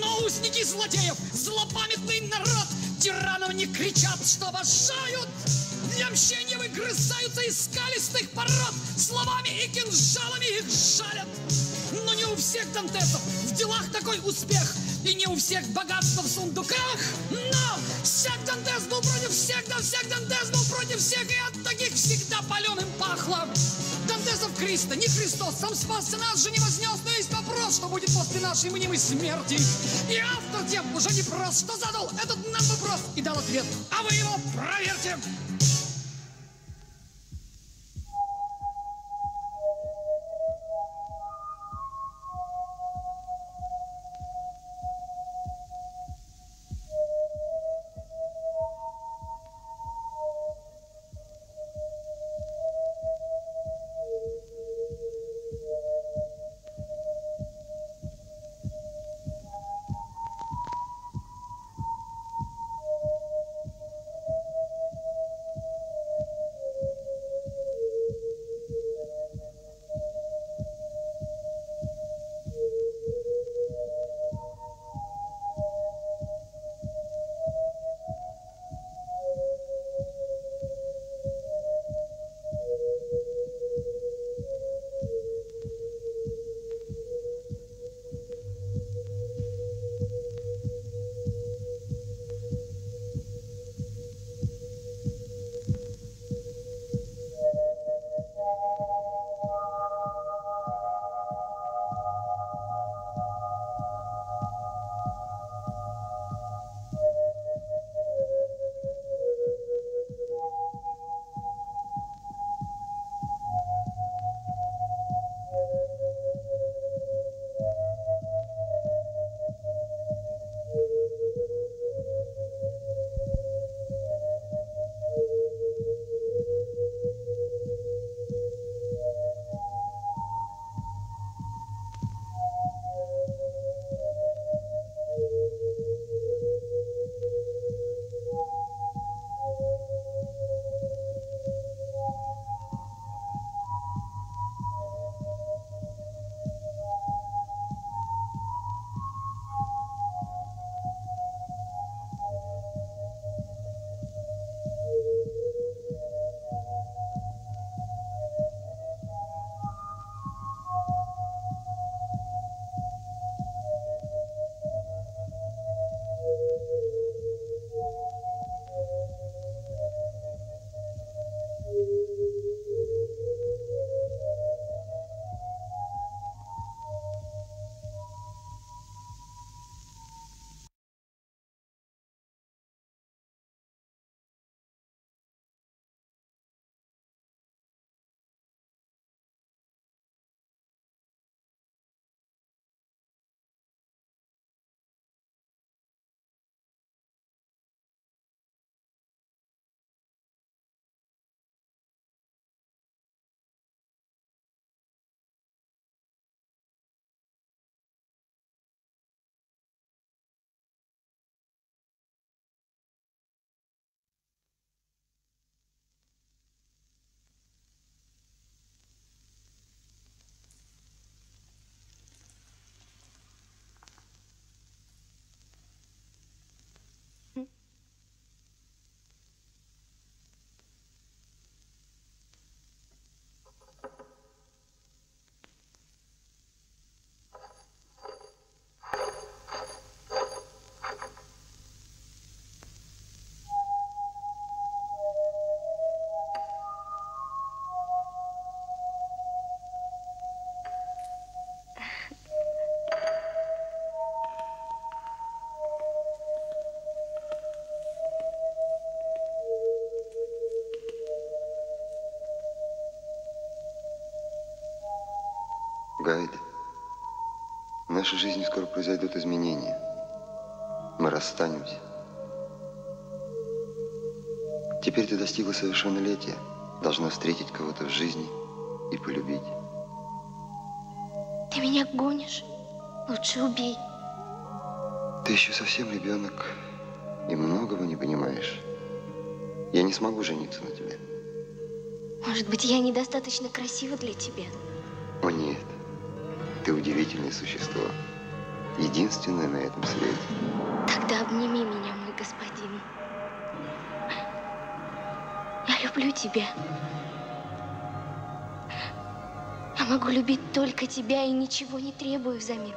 Но узники злодеев, злопамятный народ, тиранов не кричат, что обожают. Для мщения выгрызаются из скалистых пород, словами и кинжалами их жалят. Но не у всех дантесов в делах такой успех, и не у всех богатство в сундуках. Но всех дантес был против всех, да всех дантес был против всех, и от таких всегда паленым пахло. Дантесов Криста, не Христос, сам спасся нас же не вознес, но есть вопрос, что будет после нашей мнимой смерти. И автор тем уже не прост, что задал этот нам вопрос и дал ответ, а вы его проверьте. Гайда, в нашей жизни скоро произойдут изменения. Мы расстанемся. Теперь ты достигла совершеннолетия. Должна встретить кого-то в жизни и полюбить. Ты меня гонишь? Лучше убей. Ты еще совсем ребенок и многого не понимаешь. Я не смогу жениться на тебе. Может быть, я недостаточно красива для тебя? Удивительное существо. Единственное на этом свете. Тогда обними меня, мой господин. Я люблю тебя. Я могу любить только тебя и ничего не требую взамен.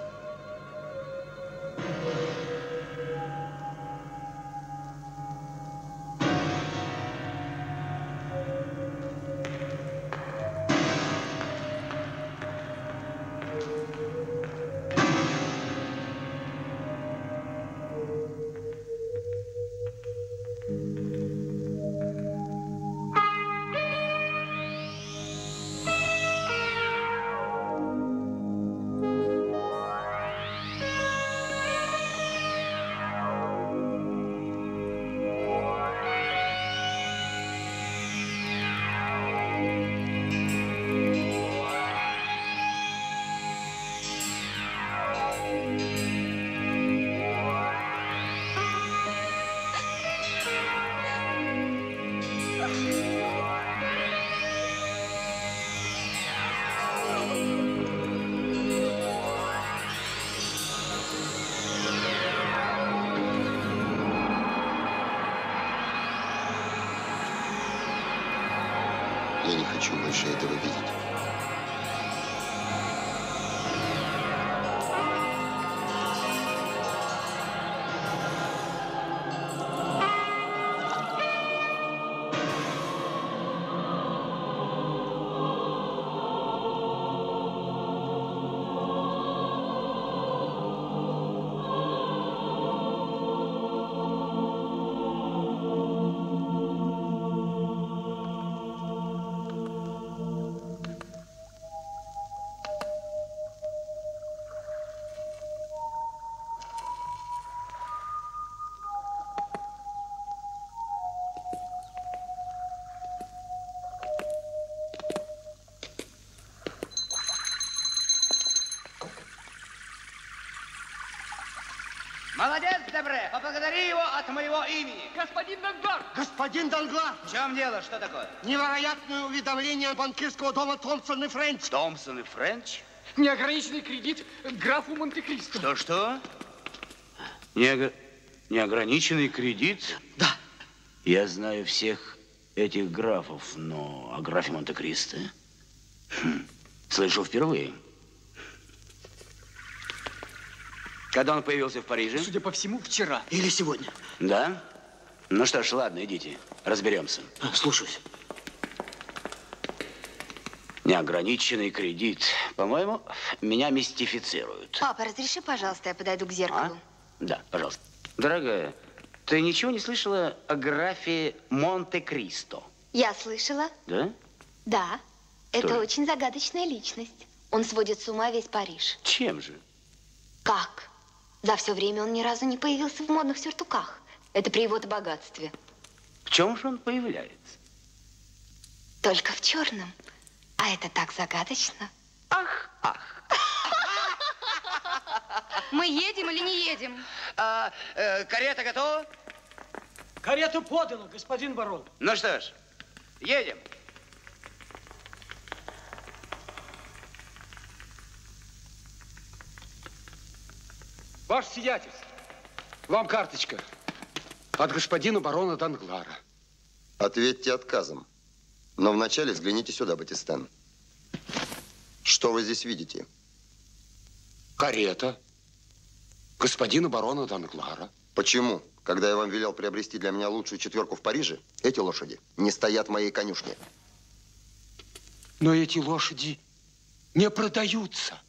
Молодец, Дебре, поблагодари его от моего имени. Господин Данглар! Господин Данглар! В чем дело? Что такое? Невероятное уведомление банкирского дома Томпсон и Френч. Томпсон и Френч? Неограниченный кредит графу Монте-Кристо. Что-что? Неого... Неограниченный кредит? Да. Я знаю всех этих графов, но о графе Монте-Кристо? Хм. Слышу впервые. Когда он появился в Париже? Судя по всему, вчера или сегодня. Да? Ну что ж, ладно, идите, разберемся. Слушаюсь. Неограниченный кредит. По-моему, меня мистифицируют. Папа, разреши, пожалуйста, я подойду к зеркалу. Да, пожалуйста. Дорогая, ты ничего не слышала о графе Монте-Кристо? Я слышала. Да? Да. Это Что? очень загадочная личность. Он сводит с ума весь Париж. Чем же? Как? За все время он ни разу не появился в модных сюртуках. Это при его-то богатстве. В чем же он появляется? Только в черном. А это так загадочно. Ах, ах. Мы едем или не едем? А, э, карета готова? Карета подана, господин барон. Ну что ж, едем. Ваше сиятельство, вам карточка от господина барона Данглара. Ответьте отказом. Но вначале взгляните сюда, Батистан. Что вы здесь видите? Карета господина барона Данглара. Почему, когда я вам велел приобрести для меня лучшую четверку в Париже, эти лошади не стоят в моей конюшне? Но эти лошади не продаются.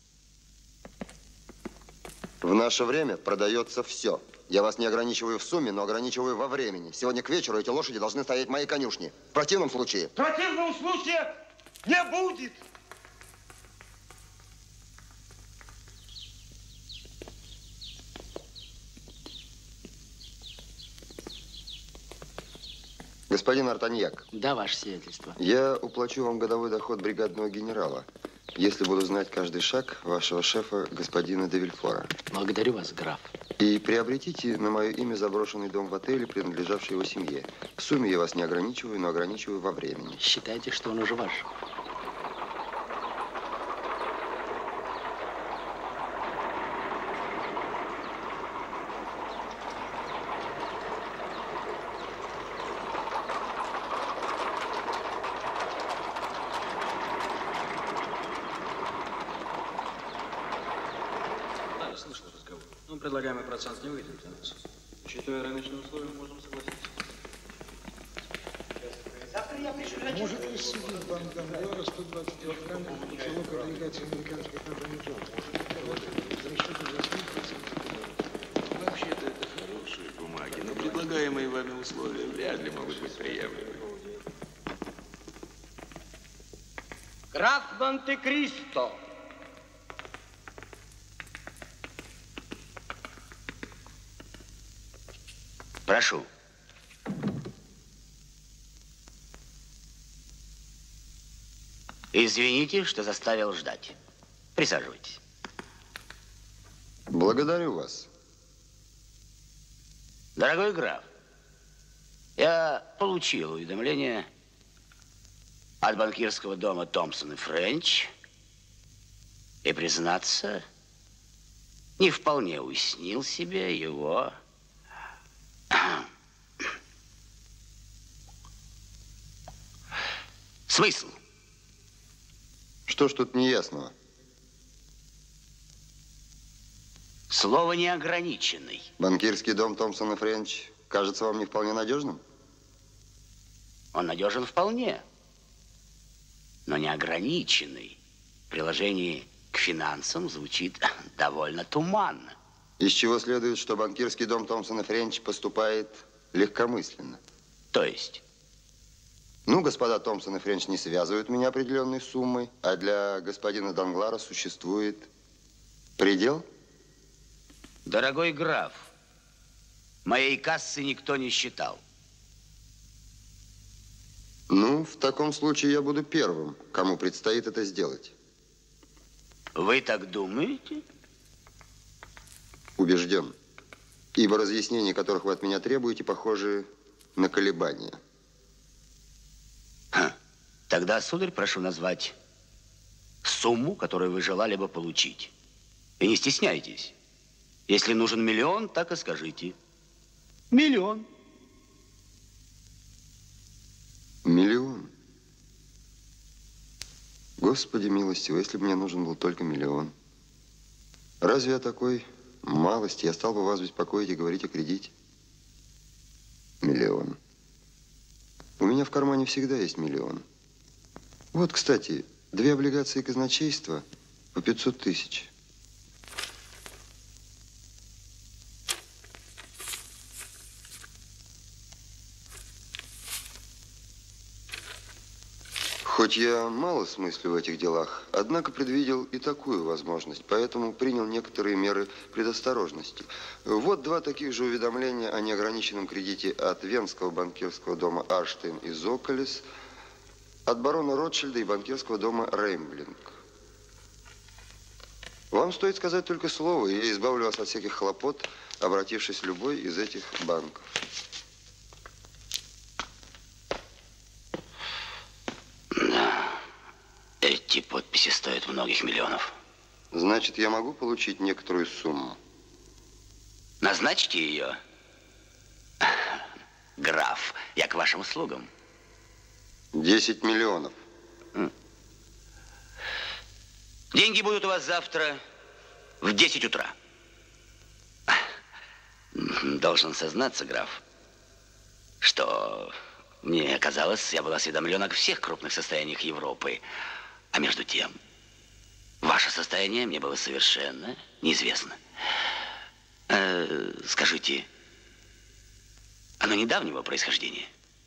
В наше время продается все. Я вас не ограничиваю в сумме, но ограничиваю во времени. Сегодня к вечеру эти лошади должны стоять в моей конюшне. В противном случае... В противном случае не будет! Господин Артаньяк. Да, ваше свидетельство. Я уплачу вам годовой доход бригадного генерала если буду знать каждый шаг вашего шефа, господина де Вильфора. Благодарю вас, граф. И приобретите на мое имя заброшенный дом в отеле, принадлежавший его семье. В сумме я вас не ограничиваю, но ограничиваю во времени. Считайте, что он уже ваш. Да, я слышал разговор. Ну, предлагаемый процент не выйдет для нас. Учитывая рыночные условия, можем согласиться. Может ли судить банк Донглара 122 франка за залог облигаций американской компании Джонс? Вообще-то это хорошие бумаги, но предлагаемые вами условия вряд ли могут быть приемлемы. Граф Монте-Кристо. Прошу. Извините, что заставил ждать. Присаживайтесь. Благодарю вас. Дорогой граф, я получил уведомление от банкирского дома Томпсон и Френч и, признаться, не вполне уяснил себе его смысл. Что ж тут неясного? Слово неограниченный. Банкирский дом Томпсон и Френч кажется вам не вполне надежным? Он надежен вполне, но неограниченный. В приложении к финансам звучит довольно туманно. Из чего следует, что банкирский дом Томпсон и Френч поступает легкомысленно. То есть? Ну, господа Томпсон и Френч не связывают меня определенной суммой, а для господина Данглара существует предел? Дорогой граф, моей кассы никто не считал. Ну, в таком случае я буду первым, кому предстоит это сделать. Вы так думаете? Убежден. Ибо разъяснения, которых вы от меня требуете, похожи на колебания. Тогда, сударь, прошу назвать сумму, которую вы желали бы получить. И не стесняйтесь. Если нужен миллион, так и скажите. Миллион. Миллион. Господи милостивый, если бы мне нужен был только миллион. Разве я такой малости? Я стал бы вас беспокоить и говорить о кредите. Миллион. У меня в кармане всегда есть миллион. Вот, кстати, две облигации казначейства по 500 тысяч. Хоть я мало смыслю в этих делах, однако предвидел и такую возможность, поэтому принял некоторые меры предосторожности. Вот два таких же уведомления о неограниченном кредите от Венского банкирского дома Арштейн и Зоколес, от барона Ротшильда и банкирского дома Реймблинг. Вам стоит сказать только слово, и я избавлю вас от всяких хлопот, обратившись в любой из этих банков. Эти подписи стоят многих миллионов. Значит, я могу получить некоторую сумму? Назначьте ее. Граф, я к вашим услугам. 10 миллионов. Деньги будут у вас завтра в 10 утра. Должен сознаться, граф, что мне казалось, я был осведомлен о всех крупных состояниях Европы. А между тем, ваше состояние мне было совершенно неизвестно. Э, скажите, оно недавнего происхождения?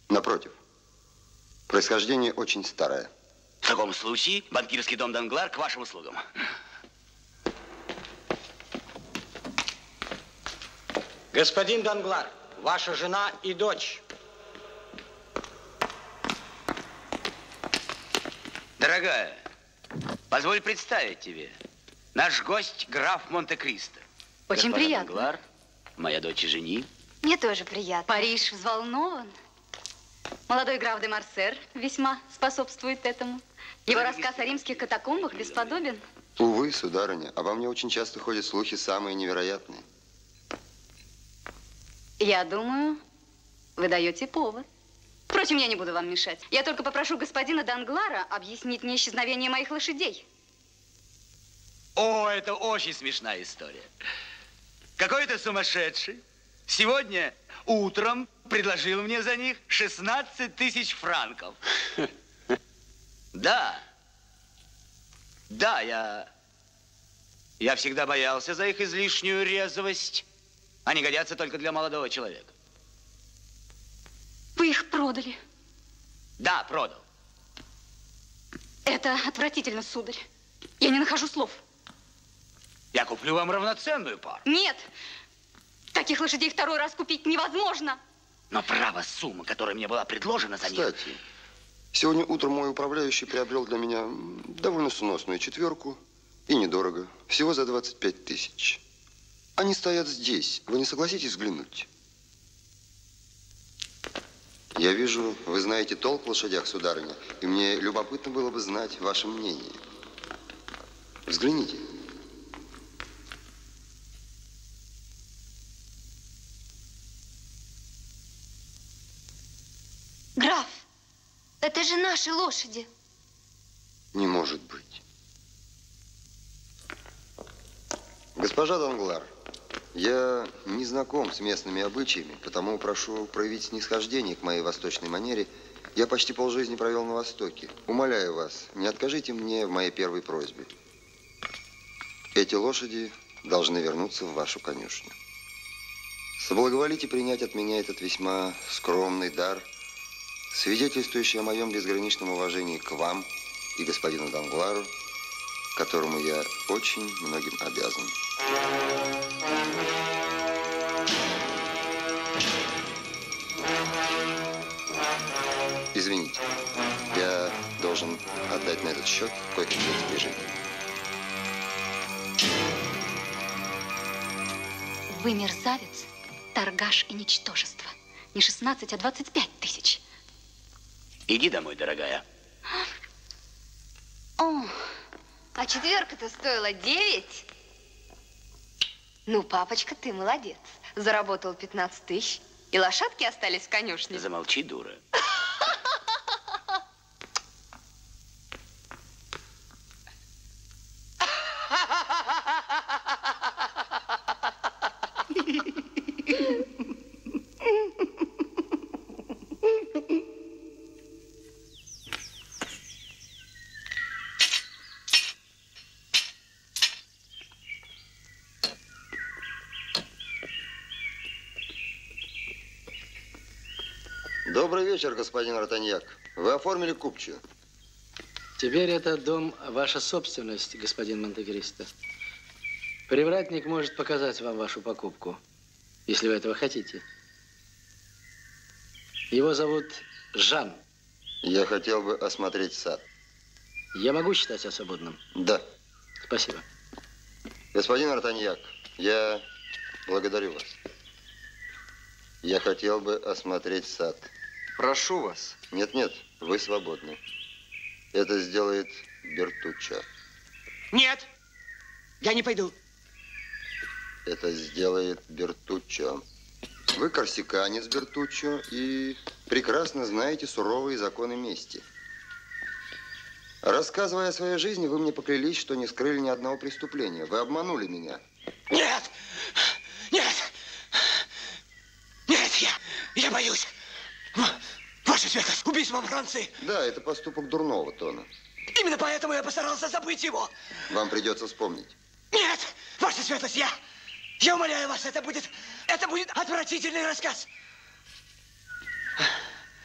Напротив. Происхождение очень старое. В таком случае банкирский дом Данглар к вашим услугам. Господин Данглар, ваша жена и дочь. Дорогая, позволь представить тебе. Наш гость граф Монте-Кристо. Очень Госпожа приятно. Данглар, моя дочь и жени. Мне тоже приятно. Париж взволнован. Молодой граф де Марсер весьма способствует этому. Его рассказ о римских катакомбах бесподобен. Увы, сударыня, обо мне очень часто ходят слухи самые невероятные. Я думаю, вы даете повод. Впрочем, я не буду вам мешать. Я только попрошу господина Данглара объяснить мне исчезновение моих лошадей. О, это очень смешная история. Какой-то сумасшедший сегодня утром предложил мне за них 16 тысяч франков. Да. Да, я... Я всегда боялся за их излишнюю резвость. Они годятся только для молодого человека. Вы их продали. Да, продал. Это отвратительно, сударь. Я не нахожу слов. Я куплю вам равноценную пару. Нет! Таких лошадей второй раз купить невозможно. Но право сумма, которая мне была предложена за них... Кстати, сегодня утром мой управляющий приобрел для меня довольно сносную четверку. И недорого. Всего за 25 тысяч. Они стоят здесь. Вы не согласитесь взглянуть? Я вижу, вы знаете толк в лошадях, сударыня, и мне любопытно было бы знать ваше мнение. Взгляните. Граф, это же наши лошади. Не может быть. Госпожа Данглар, я не знаком с местными обычаями, потому прошу проявить снисхождение к моей восточной манере. Я почти полжизни провел на Востоке. Умоляю вас, не откажите мне в моей первой просьбе. Эти лошади должны вернуться в вашу конюшню. Соблаговолите принять от меня этот весьма скромный дар, свидетельствующий о моем безграничном уважении к вам и господину Данглару, которому я очень многим обязан. Извините, я должен отдать на этот счет кое-какие распоряжения. Вы мерзавец, торгаш и ничтожество. Не 16, а 25 тысяч. Иди домой, дорогая. О, а четверка-то стоила 9. Ну, папочка, ты молодец. Заработал 15 тысяч. И лошадки остались в конюшне. Замолчи, дура. Добрый вечер, господин Ротаньяк. Вы оформили купчую? Теперь этот дом ваша собственность, господин Монте-Кристо. Привратник может показать вам вашу покупку, если вы этого хотите. Его зовут Жан. Я хотел бы осмотреть сад. Я могу считать себя свободным? Да. Спасибо. Господин Артаньяк, я благодарю вас. Я хотел бы осмотреть сад. Прошу вас. Нет-нет, вы свободны. Это сделает Бертуччо. Нет, я не пойду. Это сделает Бертуччо. Вы корсиканец, Бертуччо, и прекрасно знаете суровые законы мести. Рассказывая о своей жизни, вы мне поклялись, что не скрыли ни одного преступления. Вы обманули меня. Нет! Нет! Нет, я, я боюсь. Ваша светлость, убийство во Франции. Да, это поступок дурного тона. Именно поэтому я постарался забыть его. Вам придется вспомнить. Нет, ваша светлость, я, я умоляю вас, это будет, это будет отвратительный рассказ.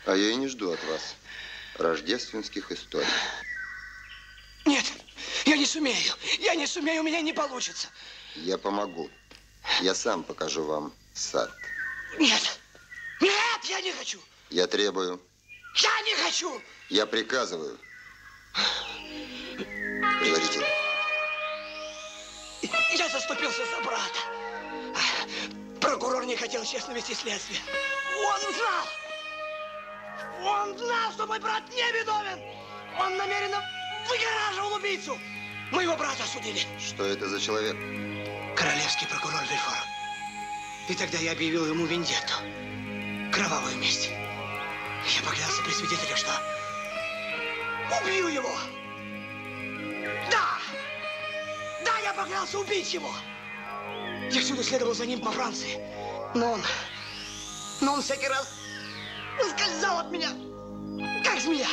А я и не жду от вас рождественских историй. Нет, я не сумею, я не сумею, у меня не получится. Я помогу. Я сам покажу вам сад. Нет, нет, я не хочу. Я требую. Я не хочу. Я приказываю. Говорите. Я заступился за брата. Прокурор не хотел честно вести следствие. Он знал! Он знал, что мой брат не виновен! Он намеренно выгораживал убийцу! Моего брата осудили. Что это за человек? Королевский прокурор Вильфор. И тогда я объявил ему вендетту. Кровавую месть. Я поклялся при свидетелях, что убью его. Да! Да, я поклялся убить его. Я всюду следовал за ним по Франции. Но он... Но он всякий раз ускользал от меня, как змея.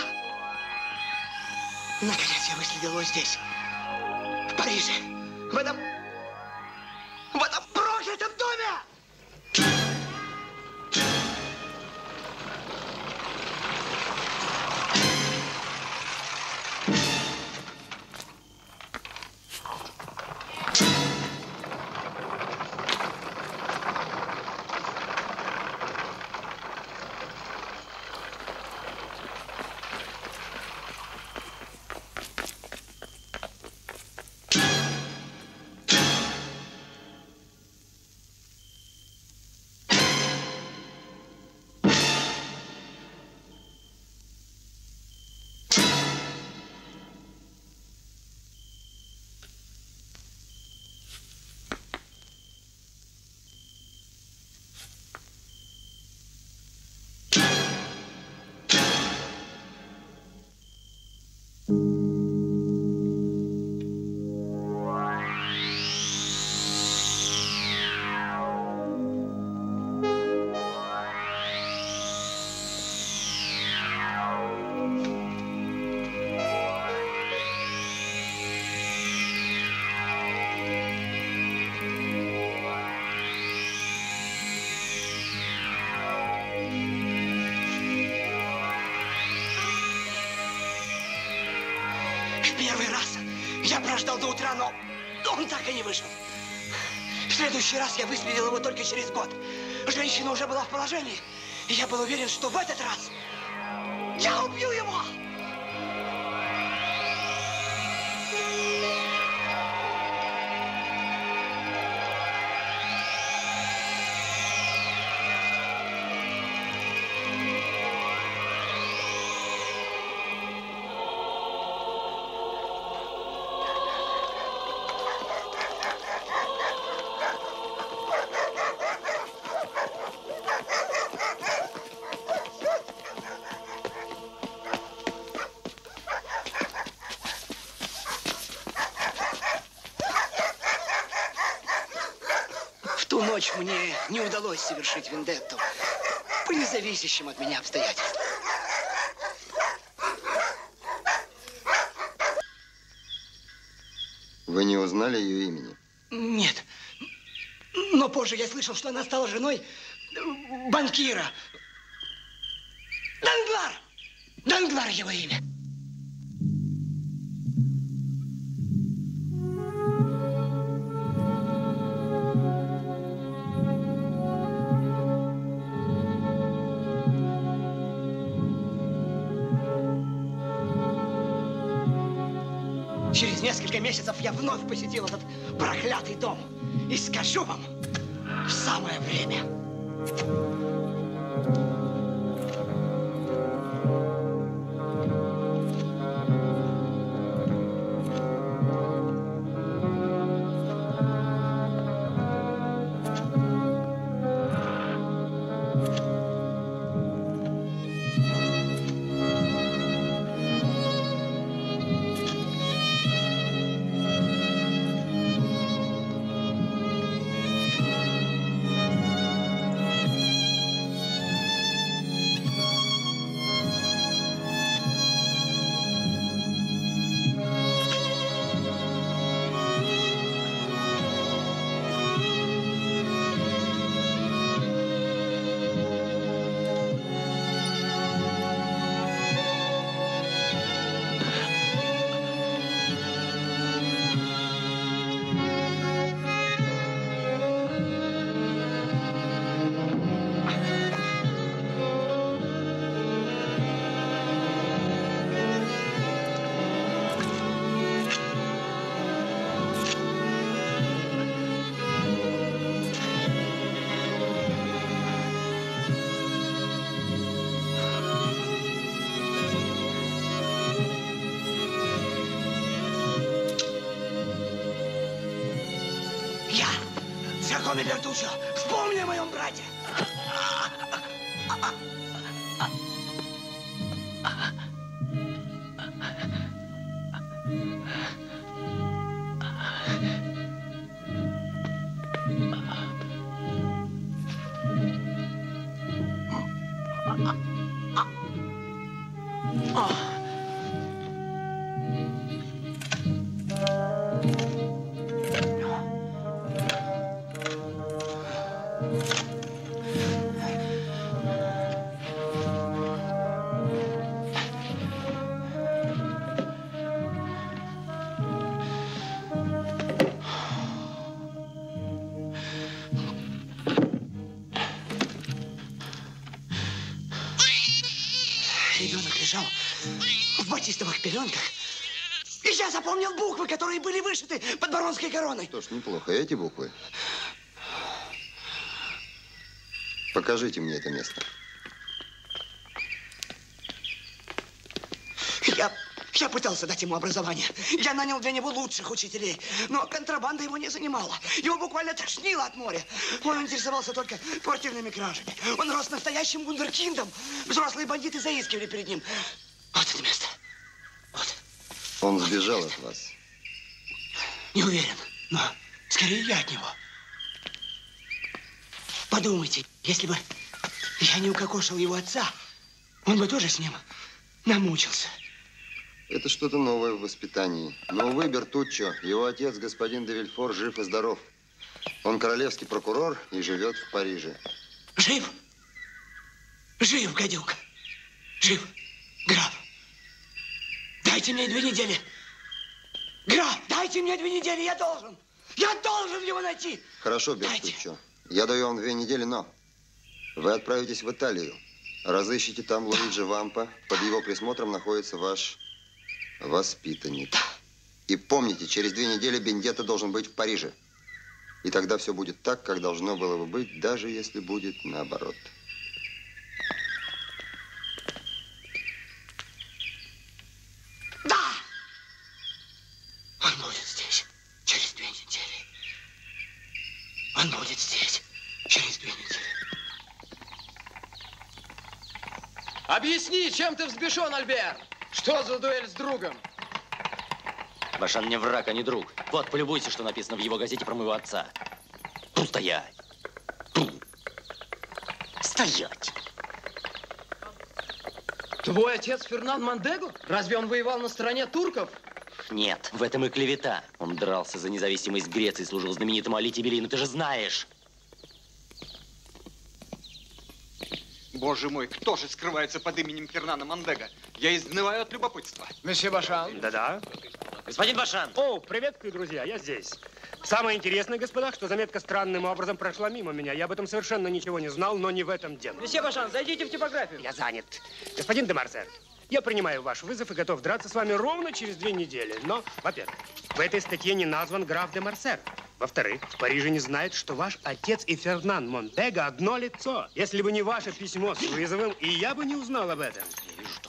Наконец я выследил его здесь, в Париже, в этом... в этом проклятом доме! В утра, но он так и не вышел. В следующий раз я выследил его только через год. Женщина уже была в положении. И я был уверен, что в этот раз совершить вендетту по независящим от меня обстоятельствам. Вы не узнали ее имени? Нет. Но позже я слышал, что она стала женой банкира. Месяцев я вновь посетил этот проклятый дом. И скажу вам, よい。В батистовых пеленках. И я запомнил буквы, которые были вышиты под баронской короной. Что ж, неплохо. Эти буквы. Покажите мне это место. Я, я пытался дать ему образование. Я нанял для него лучших учителей. Но контрабанда его не занимала. Его буквально тошнило от моря. Он интересовался только квартирными кражами. Он рос настоящим вундеркиндом. Взрослые бандиты заискивали перед ним. Вот это место. Он сбежал от вас. Не уверен, но скорее я от него. Подумайте, если бы я не укокошил его отца, он бы тоже с ним намучился. Это что-то новое в воспитании. Но, увы, Бертуччо, его отец, господин де Вильфор, жив и здоров. Он королевский прокурор и живет в Париже. Жив? Жив, гадюк. Жив. Граф. Дайте мне две недели. Граф, дайте мне две недели, я должен. Я должен его найти. Хорошо, Бертуччо. Я даю вам две недели, но вы отправитесь в Италию. Разыщите там Луиджи Вампа. Под его присмотром находится ваш воспитанник. И помните, через две недели Бендетта должен быть в Париже. И тогда все будет так, как должно было бы быть, даже если будет наоборот. Да! Он будет здесь через две недели. Он будет здесь через две недели. Объясни, чем ты взбешен, Альбер? Что за дуэль с другом? Башан не враг, а не друг. Вот, полюбуйся, что написано в его газете про моего отца. Ту стоять. Ту. Стоять. Твой отец Фернан Мандего? Разве он воевал на стороне турков? Нет, в этом и клевета. Он дрался за независимость Греции, служил знаменитому Али Тиберину, ты же знаешь. Боже мой, кто же скрывается под именем Фернана Мандега? Я изнываю от любопытства. Месье Башан. Да-да. Господин Башан. О, приветствую, друзья, я здесь. Самое интересное, господа, что заметка странным образом прошла мимо меня. Я об этом совершенно ничего не знал, но не в этом дело. Месье Башан, зайдите в типографию. Я занят. Господин Демарсер, я принимаю ваш вызов и готов драться с вами ровно через две недели. Но, во-первых, в этой статье не назван граф де Марсер. Во-вторых, в Париже не знает, что ваш отец и Фернан Монтега одно лицо. Если бы не ваше письмо с вызовом, и я бы не узнал об этом.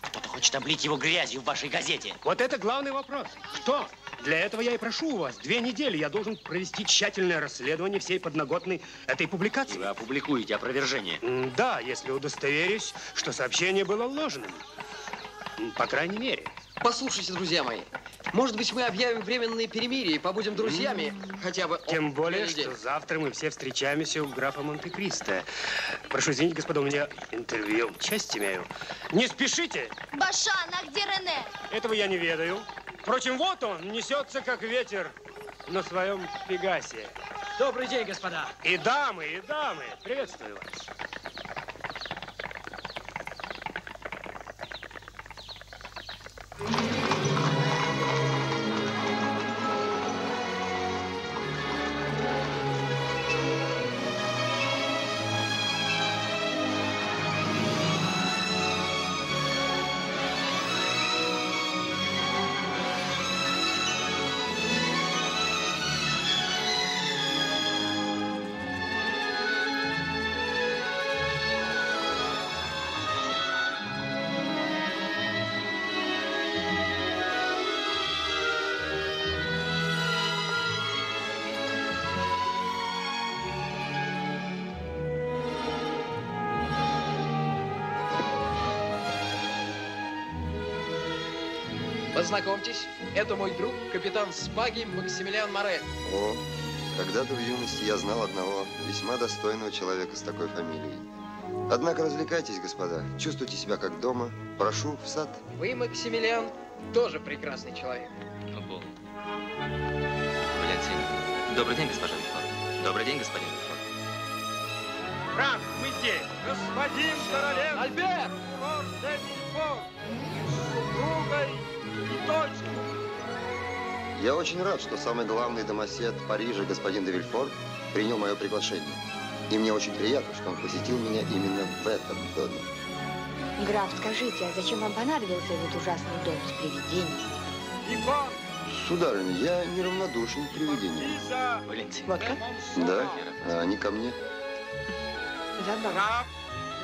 Кто-то хочет облить его грязью в вашей газете. Вот это главный вопрос. Кто? Для этого я и прошу у вас две недели. Я должен провести тщательное расследование всей подноготной этой публикации. Вы опубликуете опровержение. Да, если удостоверюсь, что сообщение было ложным. По крайней мере. Послушайте, друзья мои, может быть, мы объявим временные перемирие и побудем друзьями хотя бы... Тем о, более, недели. что завтра мы все встречаемся у графа Монте-Кристо. Прошу извинить, господа, у меня интервью. Честь имею. Не спешите! Башан, а где Рене? Этого я не ведаю. Впрочем, вот он, несется как ветер на своем Пегасе. Добрый день, господа. И дамы, и дамы, приветствую вас. Познакомьтесь, это мой друг, капитан Спаги Максимилиан Морель. О, когда-то в юности я знал одного весьма достойного человека с такой фамилией. Однако развлекайтесь, господа. Чувствуйте себя как дома. Прошу в сад. Вы, Максимилиан, тоже прекрасный человек. Ну, Бог. Валентин. Добрый день, госпожа Вильфор. Добрый день, господин Вильфор. Граф, мы здесь. Господин королев. Альберт! Супругой дочкой. Я очень рад, что самый главный домосед Парижа, господин де Вильфор, принял мое приглашение. И мне очень приятно, что он посетил меня именно в этом доме. Граф, скажите, а зачем вам понадобился этот ужасный дом с привидениями? Иван, Сударыня, я неравнодушен к привидениям. Валентин. Вот как? Да, а они ко мне. Забавно.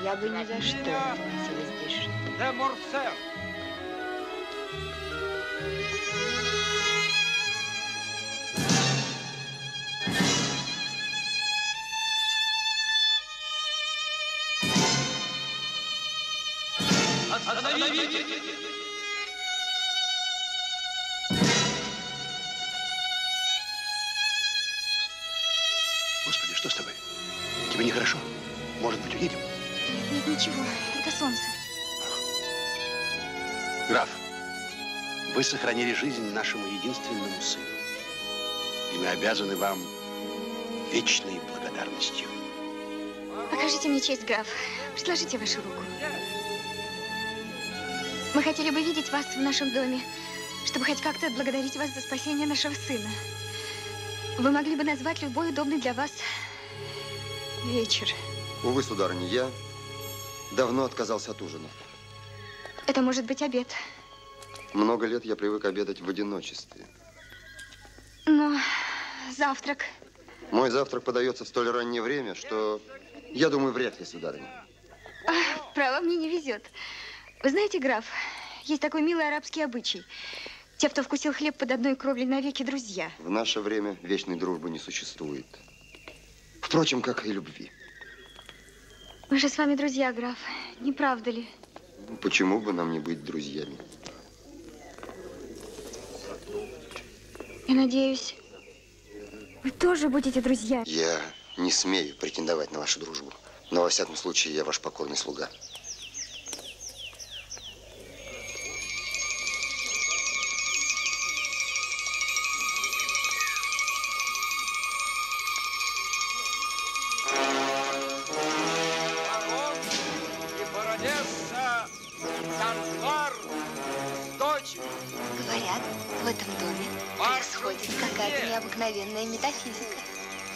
Я бы ни за что не согласилась здесь жить. де Морсер. Остановитесь! Господи, что с тобой? Тебе нехорошо? Может быть, уедем? Нет, ничего, это солнце. Граф, вы сохранили жизнь нашему единственному сыну. И мы обязаны вам вечной благодарностью. Покажите мне честь, граф. Предложите вашу руку. Мы хотели бы видеть вас в нашем доме, чтобы хоть как-то отблагодарить вас за спасение нашего сына. Вы могли бы назвать любой удобный для вас вечер. Увы, сударыня, я давно отказался от ужина. Это может быть обед. Много лет я привык обедать в одиночестве. Но завтрак. Мой завтрак подается в столь раннее время, что я думаю, вряд ли, сударыня. А, право, мне не везет. Вы знаете, граф, есть такой милый арабский обычай. Те, кто вкусил хлеб под одной кровлей, навеки друзья. В наше время вечной дружбы не существует. Впрочем, как и любви. Мы же с вами друзья, граф. Не правда ли? Почему бы нам не быть друзьями? Я надеюсь, вы тоже будете друзья. Я не смею претендовать на вашу дружбу. Но, во всяком случае, я ваш покорный слуга.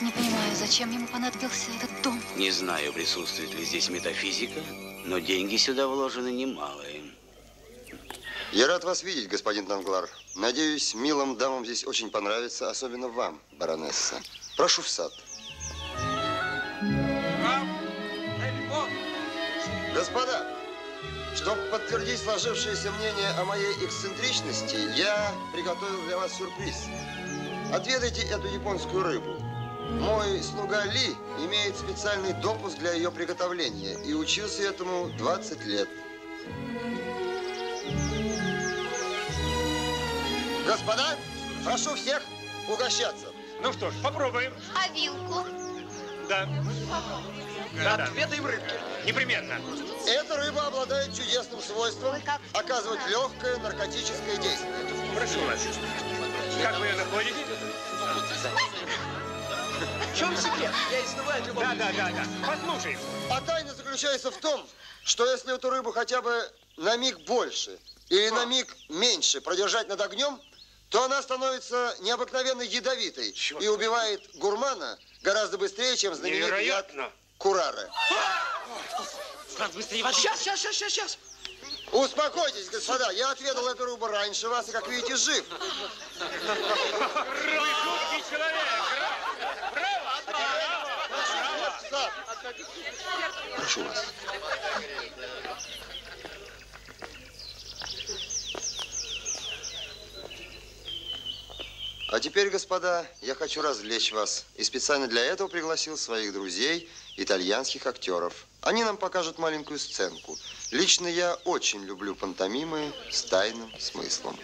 Не понимаю, зачем ему понадобился этот дом? Не знаю, присутствует ли здесь метафизика, но деньги сюда вложены немалые. Я рад вас видеть, господин Данглар. Надеюсь, милым дамам здесь очень понравится, особенно вам, баронесса. Прошу в сад. Господа, чтобы подтвердить сложившееся мнение о моей эксцентричности, я приготовил для вас сюрприз. Отведайте эту японскую рыбу. Мой слуга Ли имеет специальный допуск для ее приготовления и учился этому 20 лет. Господа, прошу всех угощаться. Ну что ж, попробуем. А вилку? Да. Да, да. Отведаем рыбки. Непременно. Эта рыба обладает чудесным свойством оказывать легкое наркотическое действие. Прошу вас. Как вы ее находите? В чем секрет? Я изнываю от Да, да, да, да. Послушаем. А тайна заключается в том, что если эту рыбу хотя бы на миг больше или на миг меньше продержать над огнем, то она становится необыкновенно ядовитой и убивает гурмана гораздо быстрее, чем знаменитый Невероятно. Курары. Франц, быстрее воды. Сейчас, сейчас, сейчас, сейчас, сейчас. Успокойтесь, господа, я отведал эту рыбу раньше вас и, как видите, жив. Вы человек. Прошу вас. А теперь, господа, я хочу развлечь вас. И специально для этого пригласил своих друзей, итальянских актеров. Они нам покажут маленькую сценку. Лично я очень люблю пантомимы с тайным смыслом.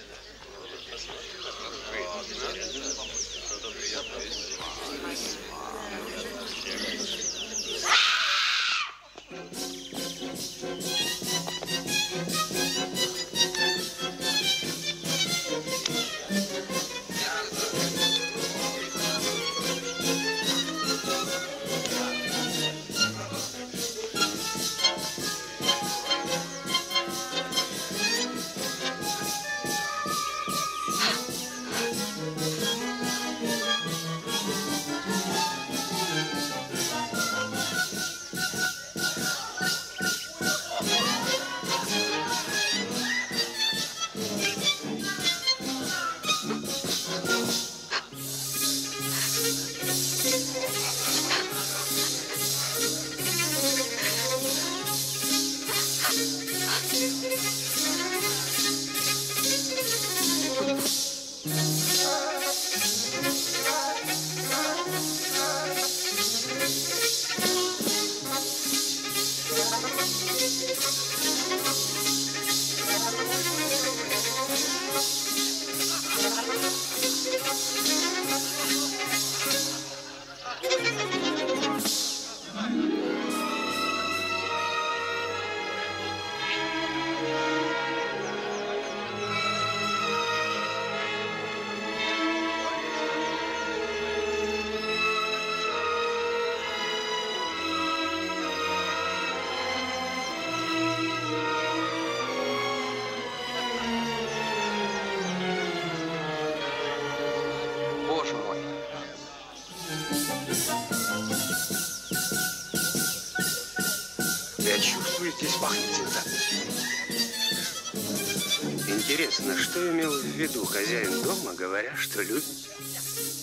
Что имел в виду хозяин дома, говоря, что любит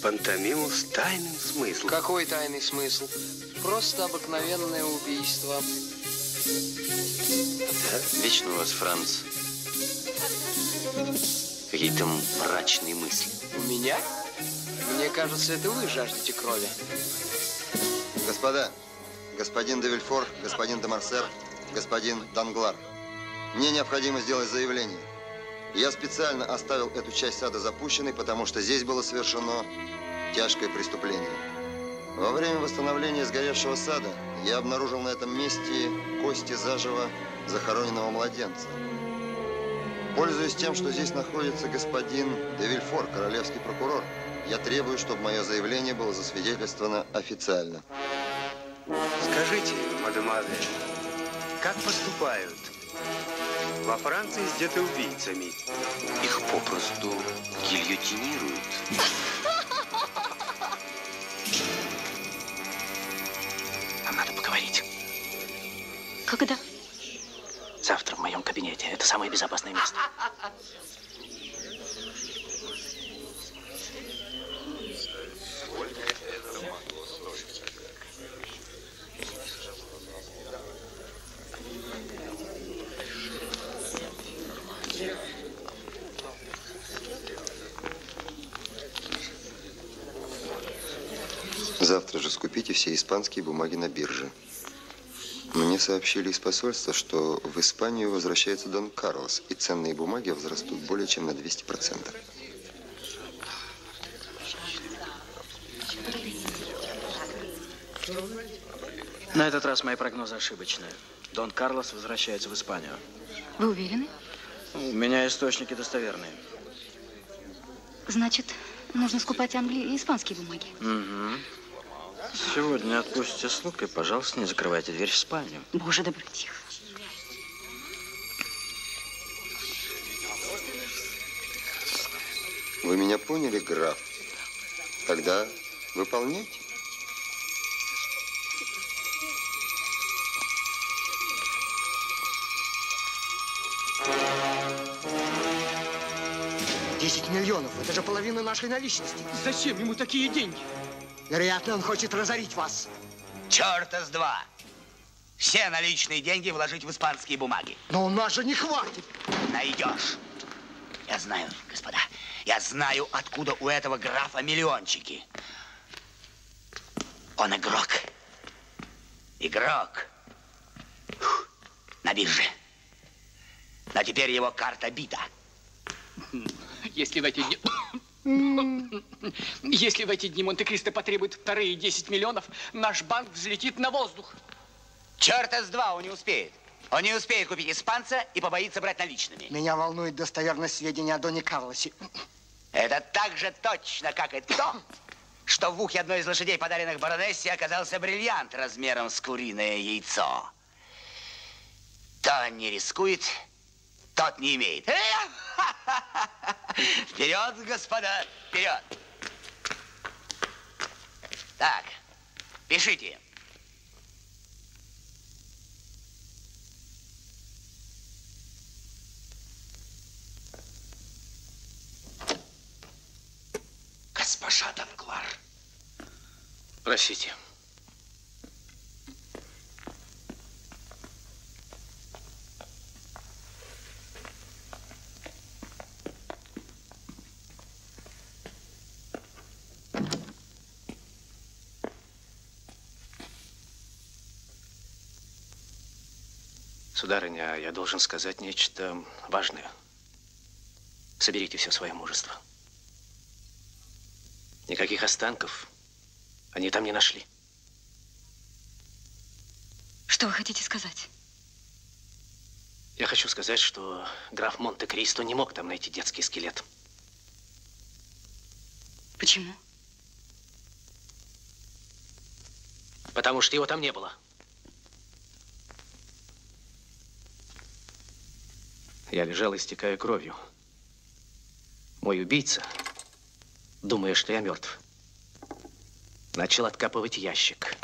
пантомиму с тайным смыслом? Какой тайный смысл? Просто обыкновенное убийство. Вечно у вас, Франц, какие-то мрачные мысли. У меня? Мне кажется, это вы жаждете крови. Господа, господин де Вильфор, господин де Марсер, господин Данглар, мне необходимо сделать заявление. Я специально оставил эту часть сада запущенной, потому что здесь было совершено тяжкое преступление. Во время восстановления сгоревшего сада я обнаружил на этом месте кости заживо захороненного младенца. Пользуясь тем, что здесь находится господин де Вильфор, королевский прокурор, я требую, чтобы мое заявление было засвидетельствовано официально. Скажите, мадемуазель, как поступают во Франции с детоубийцами? Их попросту гильотинируют. Нам надо поговорить. Когда? Завтра в моем кабинете. Это самое безопасное место. Завтра же скупите все испанские бумаги на бирже. Мне сообщили из посольства, что в Испанию возвращается Дон Карлос, и ценные бумаги возрастут более чем на 200%. На этот раз мои прогнозы ошибочные. Дон Карлос возвращается в Испанию. Вы уверены? У меня источники достоверные. Значит, нужно скупать Англии и испанские бумаги. Угу. Сегодня отпустите слуг и, пожалуйста, не закрывайте дверь в спальню. Боже, добро, тихо. Вы меня поняли, граф? Тогда выполняйте. Десять миллионов. Это же половина нашей наличности. Зачем ему такие деньги? Вероятно, он хочет разорить вас. Черта с два. Все наличные деньги вложить в испанские бумаги. Но у нас же не хватит. Найдешь. Я знаю, господа, я знаю, откуда у этого графа миллиончики. Он игрок. Игрок. Фух, На бирже. Но теперь его карта бита. Если в эти дни Если в эти дни Монте-Кристо потребует вторые 10 миллионов, наш банк взлетит на воздух. Черта с два он не успеет. Он не успеет купить испанца и побоится брать наличными. Меня волнует достоверность сведения о Доне Карлосе. Это так же точно, как и то, что в ухе одной из лошадей, подаренных баронессе, оказался бриллиант размером с куриное яйцо. Кто не рискует, тот не имеет. Вперед, господа, вперед! Так, пишите. Госпожа Данглар. Простите. Сударыня, я должен сказать нечто важное. Соберите все свое мужество. Никаких останков они там не нашли. Что вы хотите сказать? Я хочу сказать, что граф Монте-Кристо не мог там найти детский скелет. Почему? Потому что его там не было. Я лежал, истекая кровью. Мой убийца, думая, что я мертв, начал откапывать ящик,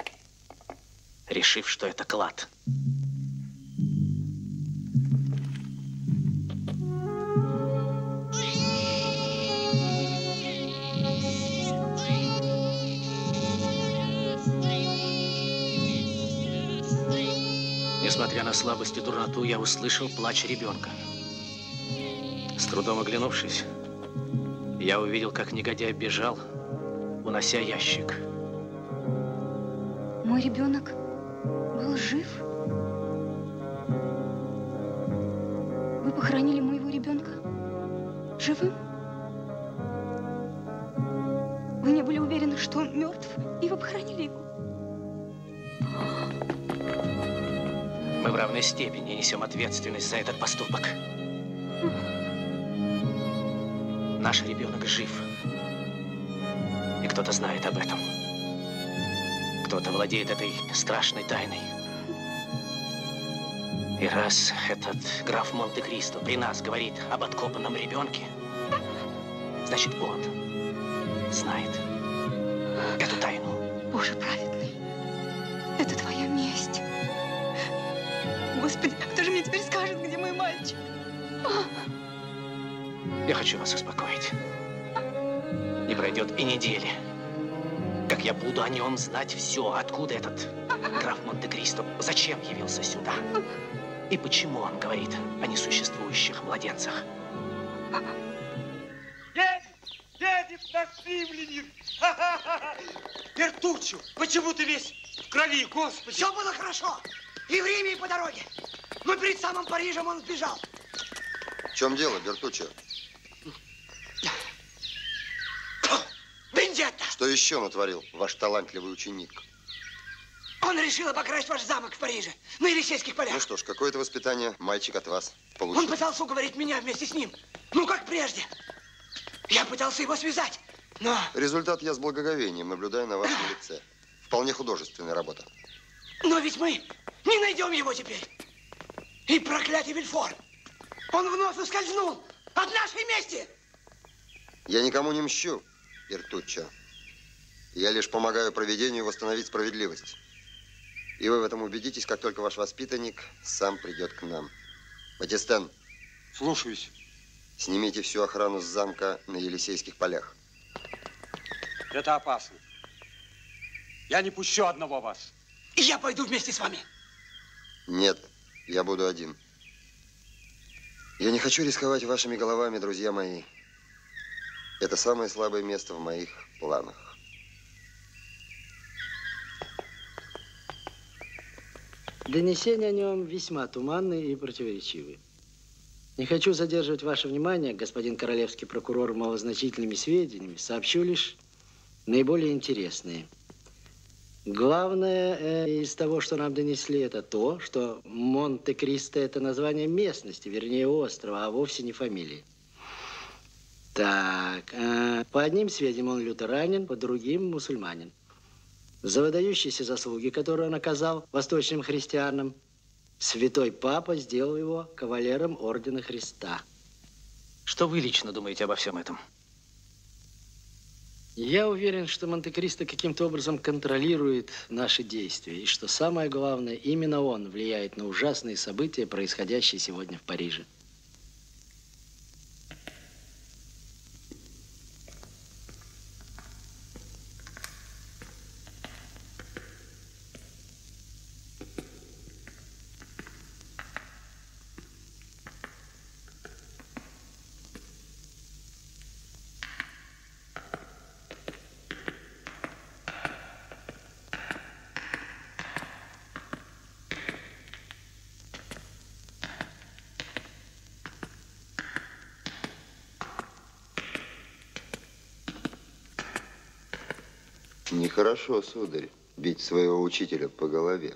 решив, что это клад. Несмотря слабость и дурноту, я услышал плач ребенка. С трудом оглянувшись, я увидел, как негодяй бежал, унося ящик. Мой ребенок был жив? Вы похоронили моего ребенка живым? Вы не были уверены, что он мертв, и вы похоронили его? Равной степени несем ответственность за этот поступок. Наш ребенок жив. И кто-то знает об этом. Кто-то владеет этой страшной тайной. И раз этот граф Монте-Кристо при нас говорит об откопанном ребенке, значит, он знает эту тайну. Боже праведный, хочу вас успокоить. Не пройдет и недели, как я буду о нем знать все. Откуда этот граф Монте-Кристо? Зачем явился сюда? И почему он говорит о несуществующих младенцах? Едет, едет наш римлянин. Бертуччо, почему ты весь в крови, господи? Все было хорошо. И в Риме, и по дороге. Но перед самым Парижем он сбежал. В чем дело, Бертуччо? Что еще натворил ваш талантливый ученик? Он решил обокрасть ваш замок в Париже, на Елисейских полях. Ну что ж, какое-то воспитание мальчик от вас получил. Он пытался уговорить меня вместе с ним. Ну, как прежде. Я пытался его связать, но... Результат я с благоговением наблюдаю на вашем лице. Вполне художественная работа. Но ведь мы не найдем его теперь. И проклятый Вильфор. Он вновь ускользнул от нашей мести. Я никому не мщу, Бертуччо. Я лишь помогаю проведению восстановить справедливость. И вы в этом убедитесь, как только ваш воспитанник сам придет к нам. Батистен. Слушаюсь. Снимите всю охрану с замка на Елисейских полях. Это опасно. Я не пущу одного вас. И я пойду вместе с вами. Нет, я буду один. Я не хочу рисковать вашими головами, друзья мои. Это самое слабое место в моих планах. Донесения о нем весьма туманные и противоречивые. Не хочу задерживать ваше внимание, господин королевский прокурор, малозначительными сведениями. Сообщу лишь наиболее интересные. Главное э, из того, что нам донесли, это то, что Монте-Кристо – это название местности, вернее острова, а вовсе не фамилии. Так, э, по одним сведениям он лютеранин, по другим – мусульманин. За выдающиеся заслуги, которые он оказал восточным христианам, святой папа сделал его кавалером Ордена Христа. Что вы лично думаете обо всем этом? Я уверен, что Монте-Кристо каким-то образом контролирует наши действия, и что самое главное, именно он влияет на ужасные события, происходящие сегодня в Париже. Нехорошо, сударь, бить своего учителя по голове.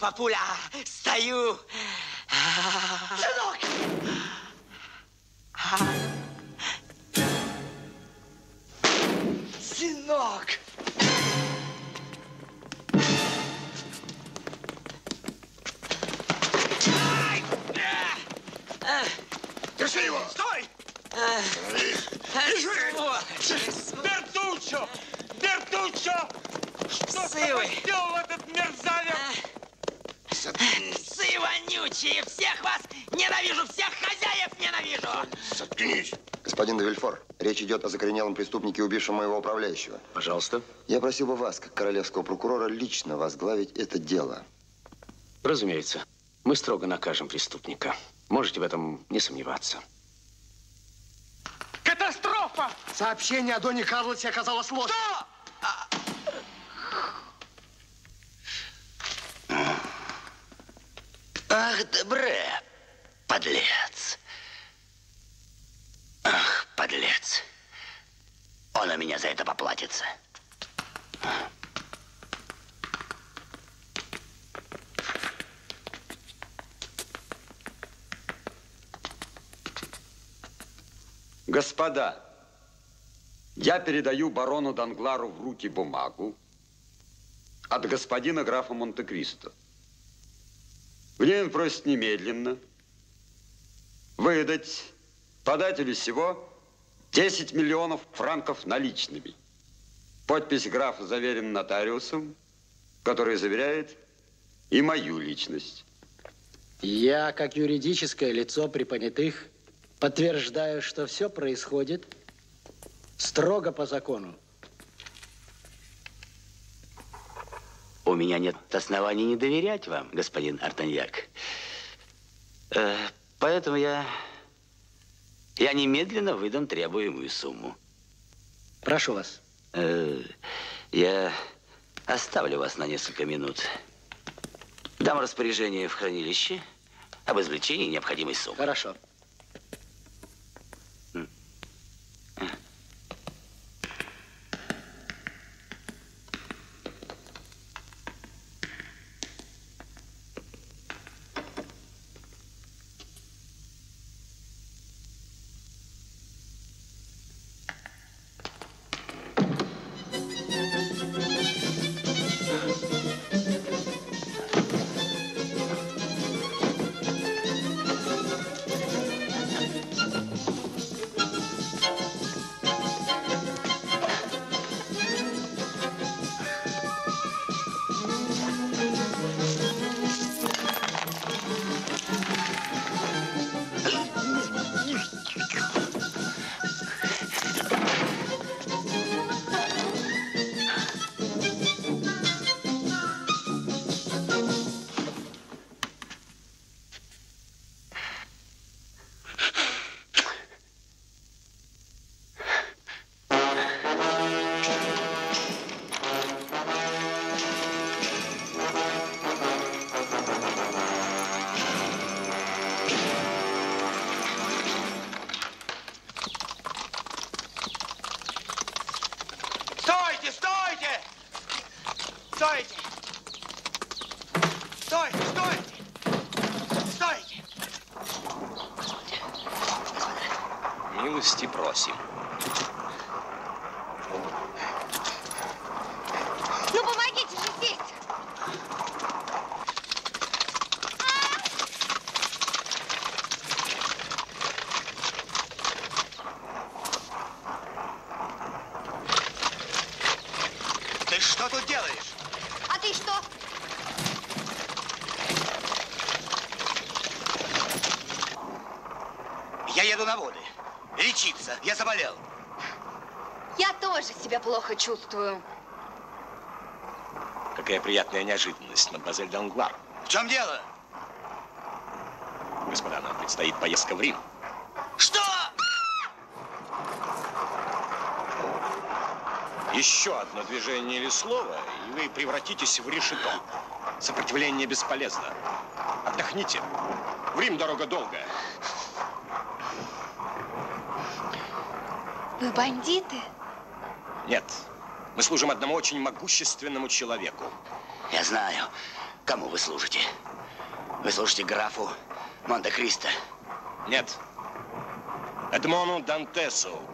papa pour la Sayo речь идет о закоренелом преступнике, убившем моего управляющего. Пожалуйста. Я просил бы вас, как королевского прокурора, лично возглавить это дело. Разумеется. Мы строго накажем преступника. Можете в этом не сомневаться. Катастрофа! Сообщение о Доне Карлосе оказалось ложью. Что? Ах, добре, подлец. Ах, подлец. Он у меня за это поплатится. Господа, я передаю барону Данглару в руки бумагу от господина графа Монте-Кристо. Он просит немедленно выдать подателю всего 10 миллионов франков наличными. Подпись графа заверена нотариусом, который заверяет и мою личность. Я, как юридическое лицо при понятых, подтверждаю, что все происходит строго по закону. У меня нет оснований не доверять вам, господин Артаньяк. Э, поэтому я я немедленно выдам требуемую сумму. Прошу вас. Э, я оставлю вас на несколько минут. Дам распоряжение в хранилище об извлечении необходимой суммы. Хорошо. Чувствую. Какая приятная неожиданность, мадемуазель Данглар. В чем дело? Господа, нам предстоит поездка в Рим. Что? Еще одно движение или слово, и вы превратитесь в решето. Сопротивление бесполезно. Отдохните. В Рим дорога долгая. Вы бандиты? Мы служим одному очень могущественному человеку. Я знаю, кому вы служите. Вы служите графу Монте-Кристо. Нет. Эдмону Дантесу.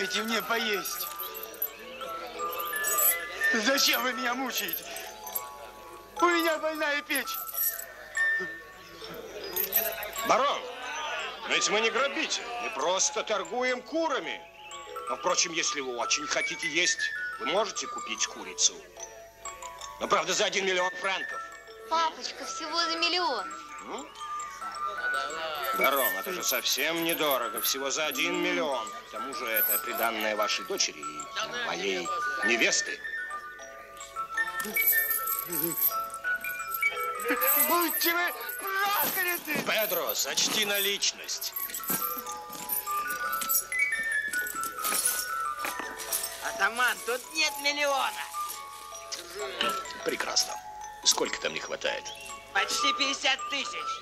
Дайте мне поесть. Зачем вы меня мучаете? У меня больная печь. Барон, ведь мы не грабители, мы просто торгуем курами. Но, впрочем, если вы очень хотите есть, вы можете купить курицу. Но, правда, за один миллион франков. Папочка, всего за миллион. Ну? Барон, это же совсем недорого, всего за один миллион. К тому же это приданное вашей дочери и моей невесты. Будьте вы прокляты! Педро, сочти наличность. Атаман, тут нет миллиона. Прекрасно. Сколько там не хватает? Почти 50 тысяч.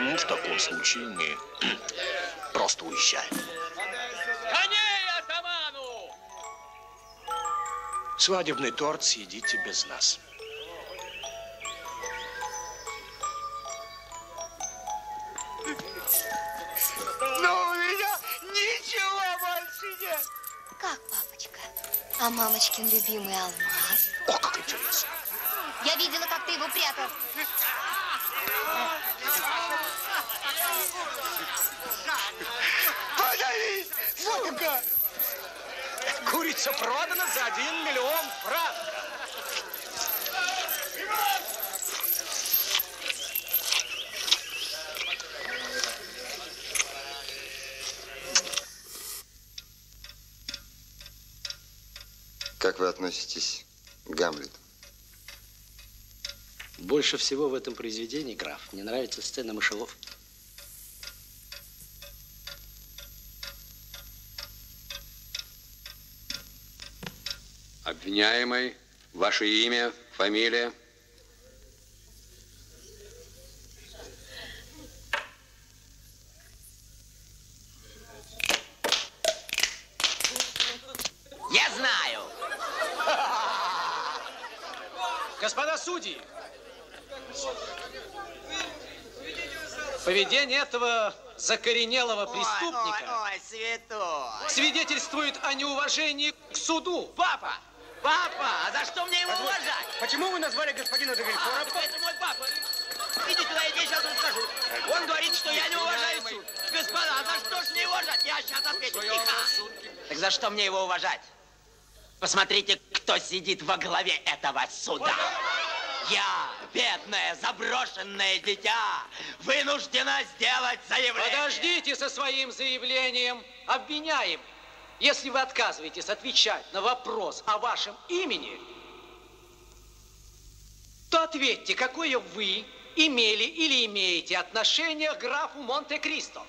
Ну, в таком случае мы просто уезжаем. Свадебный торт съедите без нас. Но у меня ничего больше нет. Как, папочка? А мамочкин любимый алмаз? О, как интересно. Я видела, как ты его прятал. Курица продана за один миллион франков. Как вы относитесь к Гамлету? Больше всего в этом произведении, граф, мне нравится сцена мышелов. Обвиняемый, ваше имя, фамилия? Я знаю. Господа судьи, поведение этого закоренелого преступника Ой, ой, святой. свидетельствует о неуважении к суду. Папа! Папа, а за что мне его уважать? Почему вы назвали господина де Вильфора? А, это мой папа. Идите туда, я сейчас расскажу. Он говорит, что я не уважаю суд. Господа, а за что ж не уважать? Я сейчас отвечу. Тихо. Так за что мне его уважать? Посмотрите, кто сидит во главе этого суда. Я, бедное, заброшенное дитя, вынуждена сделать заявление. Подождите со своим заявлением. Обвиняем. Если вы отказываетесь отвечать на вопрос о вашем имени, то ответьте, какое вы имели или имеете отношение к графу Монте-Кристо.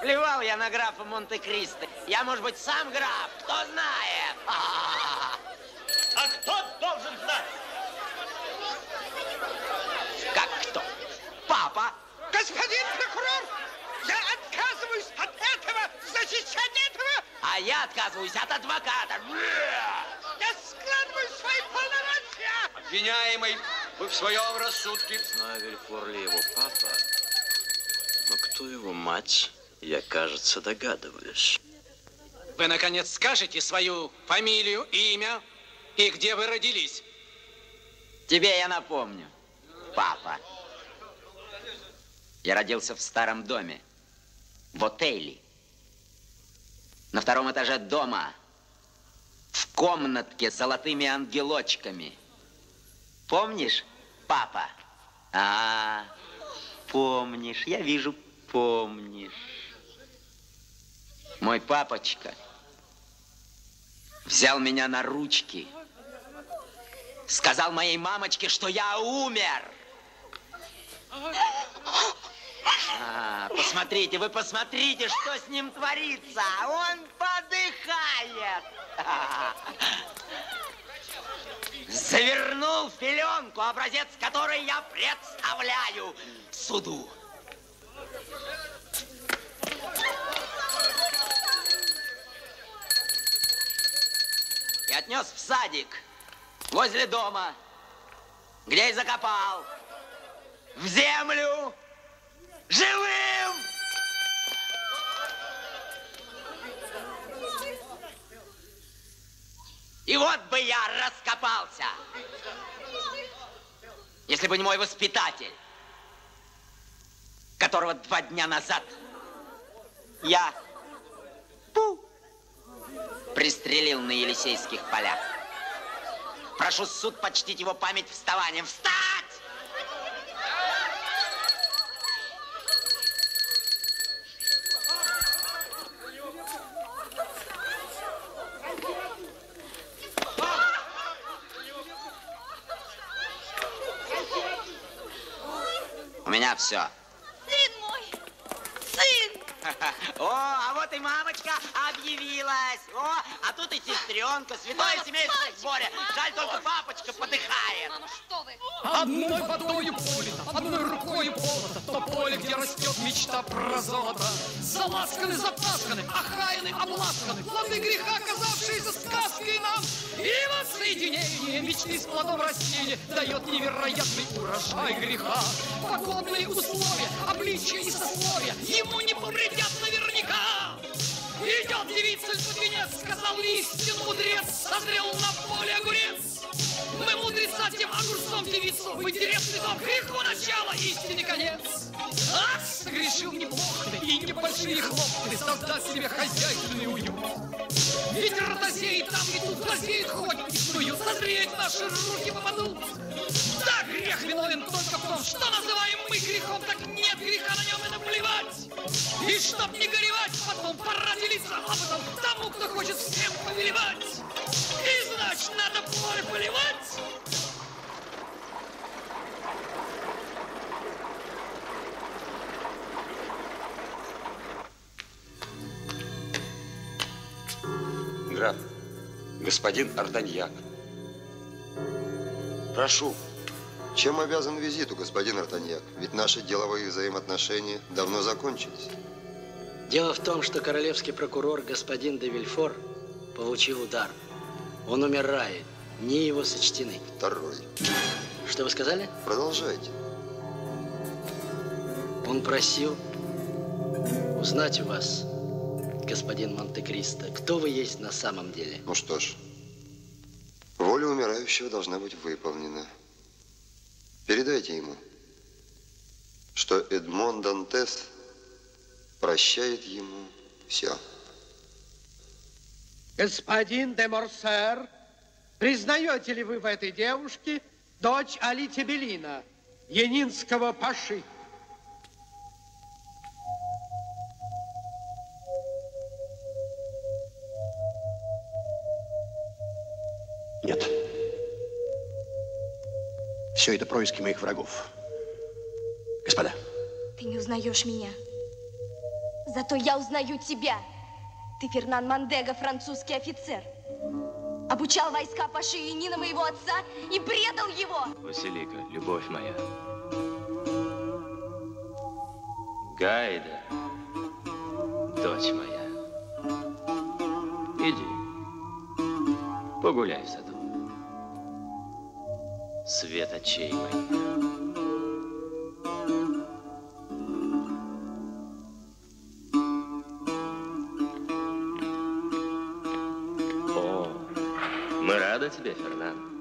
Плевал я на графа Монте-Кристо. Я, может быть, сам граф, кто знает. А кто должен знать? Как кто? Папа. Господин прокурор, я отказываюсь от этого, защищать этого. А я отказываюсь от адвоката. Я складываю свои полномочия. Обвиняемый, вы в своем рассудке. Знаю, Вильфор ли его папа, но кто его мать, я, кажется, догадываюсь. Вы, наконец, скажете свою фамилию, имя и где вы родились? Тебе я напомню, папа. Я родился в старом доме, в отеле. На втором этаже дома, в комнатке с золотыми ангелочками. Помнишь, папа? А, помнишь, я вижу, помнишь. Мой папочка взял меня на ручки, сказал моей мамочке, что я умер. А, посмотрите, вы посмотрите, что с ним творится. Он подыхает. Завернул в пеленку, образец которой я представляю суду. И отнес в садик возле дома, где и закопал в землю живым. И вот бы я раскопался, если бы не мой воспитатель, которого два дня назад я пу, пристрелил на Елисейских полях. Прошу суд почтить его память вставанием. Встать! У меня все. Сын мой! Сын! О, а вот и мамочка объявилась. О, а тут и сестренка, святое Мама, семейство в сборе. Жаль, только папочка подыхает. Мама, что вы? Одной водой полита, одной рукой полото, то поле, где растет мечта про золото. Заласканы, запасканы, охаяны, обласканы, плоды греха, казавшиеся сказкой нам. И воссоединение мечты с плодом растения дает невероятный урожай греха. Погодные условия, обличия и сословия ему не повредят. Идет девица под венец, сказал истину мудрец, созрел на поле огурец. Мы мудреца тем огурцом девицу, в интересный дом греху начало, истине конец. Ах, согрешил неплохо, и небольшие хлопты, создать себе хозяйственный уют. Ведь ротозеи там и тут глазеют, хоть и снуют, созреть наши руки попадут. Да, грех виновен только в том, что называем мы грехом, так нет греха на нем и наплевать. И чтоб не горевать, потом пора делиться опытом тому, кто значит, надо поле поливать. Граф, господин Арданьяк. Прошу. Чем обязан визиту, господин Артаньяк? Ведь наши деловые взаимоотношения давно закончились. Дело в том, что королевский прокурор господин де Вильфор получил удар. Он умирает. Дни его сочтены. Второй. Что вы сказали? Продолжайте. Он просил узнать у вас, господин Монте-Кристо, кто вы есть на самом деле. Ну что ж, воля умирающего должна быть выполнена. Передайте ему, что Эдмон Дантес прощает ему все. Господин де Морсер, признаете ли вы в этой девушке дочь Али Тебелина, Янинского паши? Нет. Все это происки моих врагов. Господа, Ты не узнаешь меня. Зато я узнаю тебя. Ты Фернан Мандега, французский офицер. Обучал войска Паши и Нина моего отца и предал его. Василика, любовь моя. Гайда, дочь моя. Иди, погуляй в саду. Свет очей моих. Тебе, Фернан.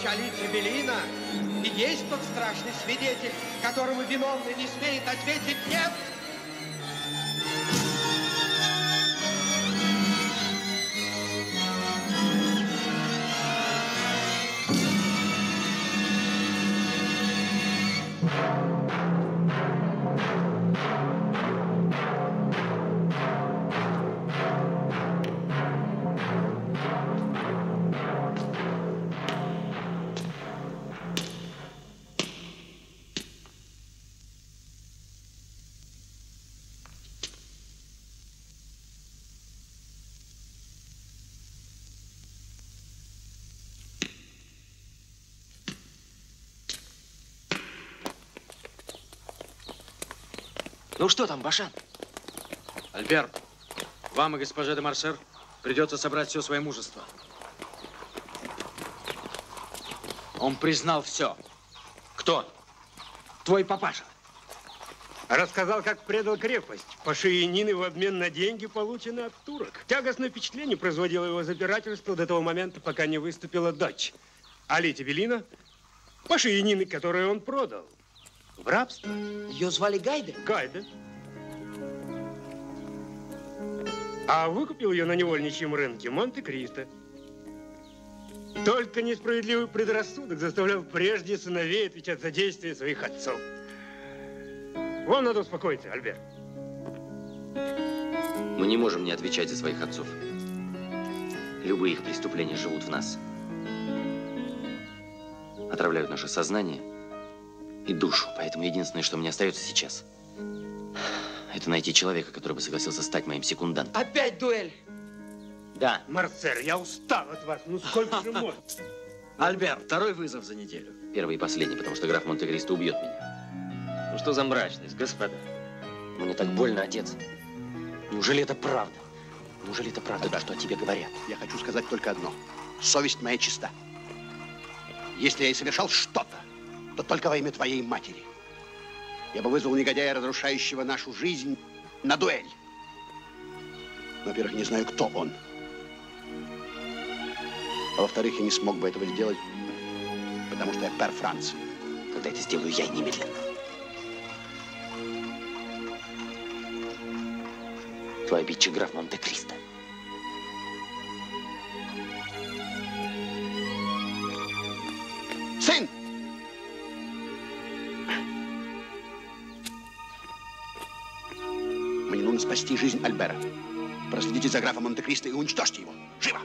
Значит, дочь Али Цибелина и есть тот страшный свидетель, которому виновный не смеет ответить Ну что там, Башан? Альберт, вам и госпоже де Марсер придется собрать все свое мужество. Он признал все. Кто? Твой папаша. Рассказал, как предал крепость. Пашиянины в обмен на деньги, полученные от турок. Тягостное впечатление производило его запирательство до того момента, пока не выступила дочь. Али Тибелина, Пашиянины, которые он продал. В рабство. Ее звали Гайда? Гайда. А выкупил ее на невольничьем рынке Монте-Кристо. Только несправедливый предрассудок заставлял прежде сыновей отвечать за действия своих отцов. Вам надо успокоиться, Альберт. Мы не можем не отвечать за своих отцов. Любые их преступления живут в нас. Отравляют наше сознание и душу. Поэтому единственное, что мне остается сейчас, это найти человека, который бы согласился стать моим секундантом. Опять дуэль? Да. Марсер, я устал от вас. Ну сколько же можно? Альберт, второй вызов за неделю. Первый и последний, потому что граф Монте-Кристо убьет меня. Ну что за мрачность, господа? Мне так больно, отец. Неужели это правда? Неужели это правда, то, что о тебе говорят? Я хочу сказать только одно. Совесть моя чиста. Если я и совершал что-то, то только во имя твоей матери. Я бы вызвал негодяя, разрушающего нашу жизнь, на дуэль. Во-первых, не знаю, кто он. А во-вторых, я не смог бы этого сделать, потому что я пер Франции. Когда это сделаю я немедленно. Твой обидчик граф Монте-Кристо. Спасти жизнь Альбера. Проследите за графом Монте-Кристо и уничтожьте его. Живо!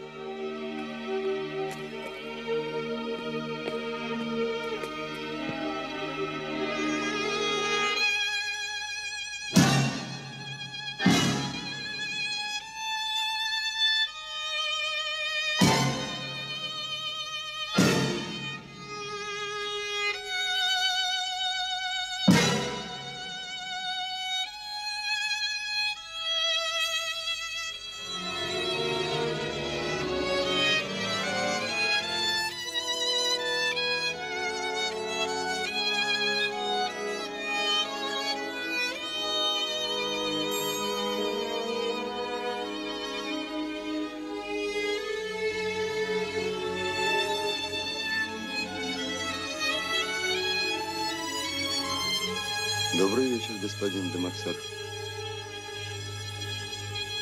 Господин Демарсер.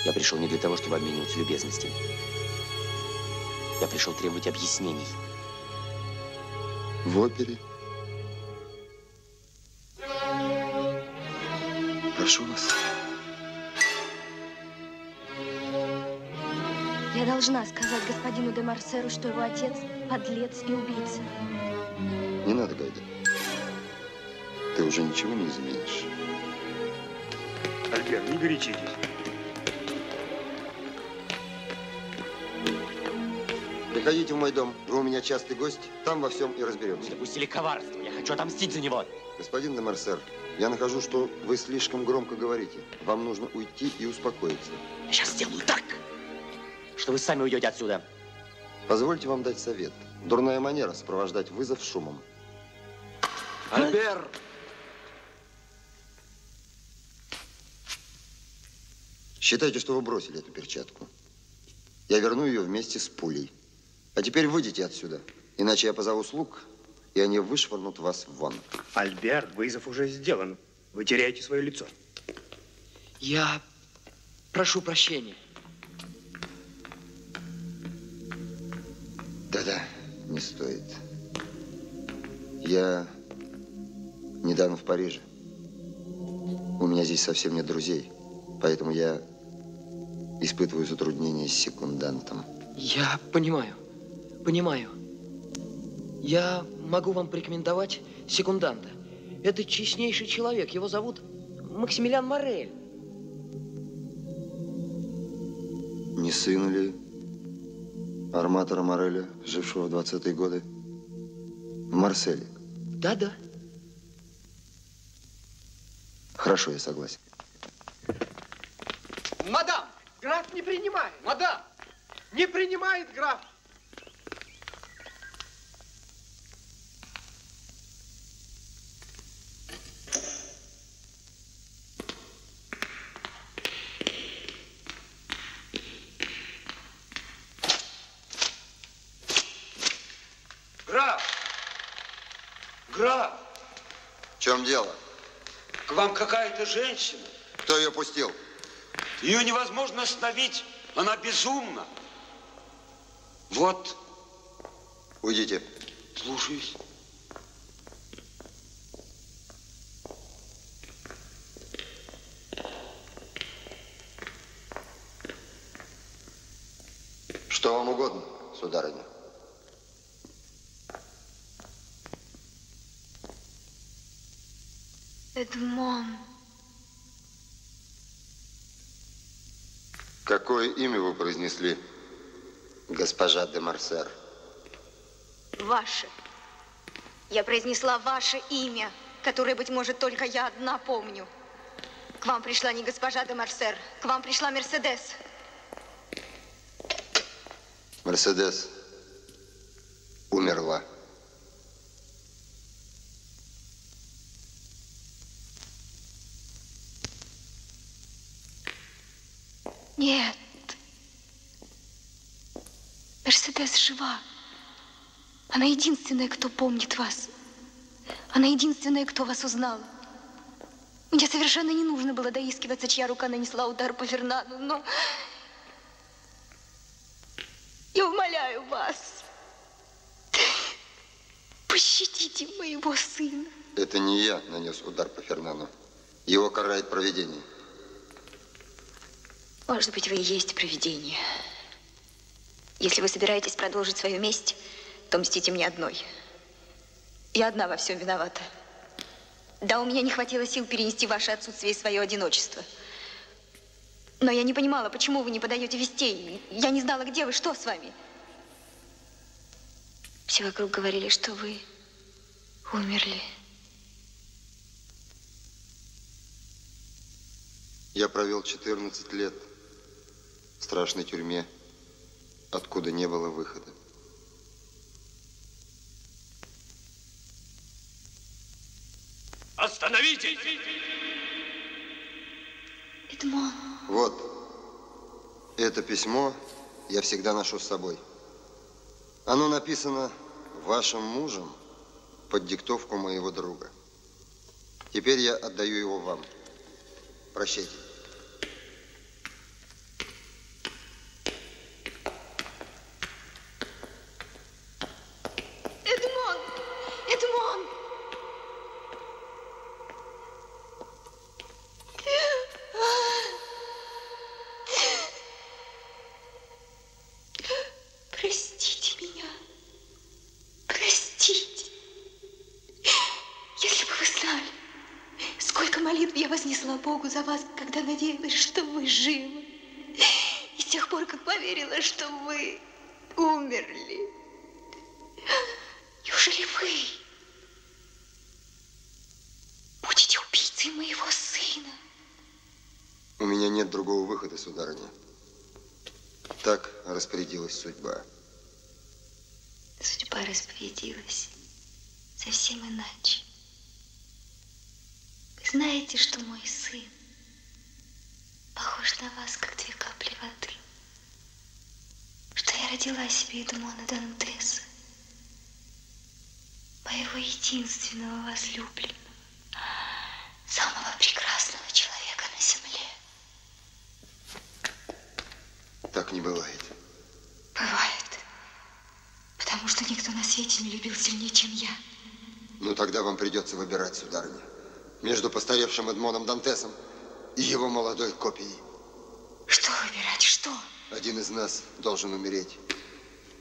Я пришел не для того, чтобы обмениваться любезностями. Я пришел требовать объяснений. В опере. Прошу вас. Я должна сказать господину де Марсеру, что его отец подлец и убийца. Не надо, Гайда. Ты уже ничего не изменишь. Альберт, не горячитесь. Приходите в мой дом. Вы у меня частый гость. Там во всем и разберемся. Допустили коварство. Я хочу отомстить за него. Господин де Марсер, я нахожу, что вы слишком громко говорите. Вам нужно уйти и успокоиться. Я сейчас сделаю так, что вы сами уйдете отсюда. Позвольте вам дать совет. Дурная манера сопровождать вызов шумом. Альбер! Считайте, что вы бросили эту перчатку. Я верну ее вместе с пулей. А теперь выйдите отсюда, иначе я позову слуг, и они вышвырнут вас вон. Альберт, вызов уже сделан. Вы теряете свое лицо. Я прошу прощения. Да-да, не стоит. Я недавно в Париже. У меня здесь совсем нет друзей, поэтому я испытываю затруднения с секундантом. Я понимаю, понимаю. Я могу вам порекомендовать секунданта. Это честнейший человек. Его зовут Максимилиан Морель. Не сын ли арматора Мореля, жившего в 20-е годы в Марселе? Да-да. Хорошо, я согласен. Мадам, граф не принимает. Мадам, не принимает граф. Граф! Граф! В чем дело? К вам какая-то женщина. Кто ее пустил? Ее невозможно остановить. Она безумна. Вот. Уйдите. Слушаюсь. Что вам угодно, сударыня? Эдмон. Какое имя вы произнесли, госпожа де Марсер? Ваше. Я произнесла ваше имя, которое, быть может, только я одна помню. К вам пришла не госпожа де Марсер, к вам пришла Мерседес. Мерседес умерла. Нет. Мерседес жива. Она единственная, кто помнит вас. Она единственная, кто вас узнала. Мне совершенно не нужно было доискиваться, чья рука нанесла удар по Фернану, но... Я умоляю вас, пощадите моего сына. Это не я нанес удар по Фернану. Его карает провидение. Может быть, вы и есть провидение. Если вы собираетесь продолжить свою месть, то мстите мне одной. Я одна во всем виновата. Да, у меня не хватило сил перенести ваше отсутствие и свое одиночество. Но я не понимала, почему вы не подаете вестей. Я не знала, где вы, что с вами. Все вокруг говорили, что вы умерли. Я провел 14 лет в страшной тюрьме, откуда не было выхода. Остановитесь! Эдмон. Вот, это письмо я всегда ношу с собой. Оно написано вашим мужем под диктовку моего друга. Теперь я отдаю его вам. Прощайте. Эдмон! Эдмон! Простите меня. Простите. Если бы вы знали, сколько молитв я вознесла Богу за вас, когда надеялась, что вы живы. И с тех пор, как поверила, что вы умерли. Неужели вы Ты моего сына. У меня нет другого выхода, сударыня. Так распорядилась судьба. Судьба распорядилась совсем иначе. Вы знаете, что мой сын похож на вас, как две капли воды. Что я родила себе Эдмона Дантеса, моего единственного возлюбленного, самого прекрасного человека на земле. Так не бывает. Бывает. Потому что не любил сильнее, чем я. Ну, тогда вам придется выбирать, сударыня, между постаревшим Эдмоном Дантесом и его молодой копией. Что выбирать? Что? Один из нас должен умереть.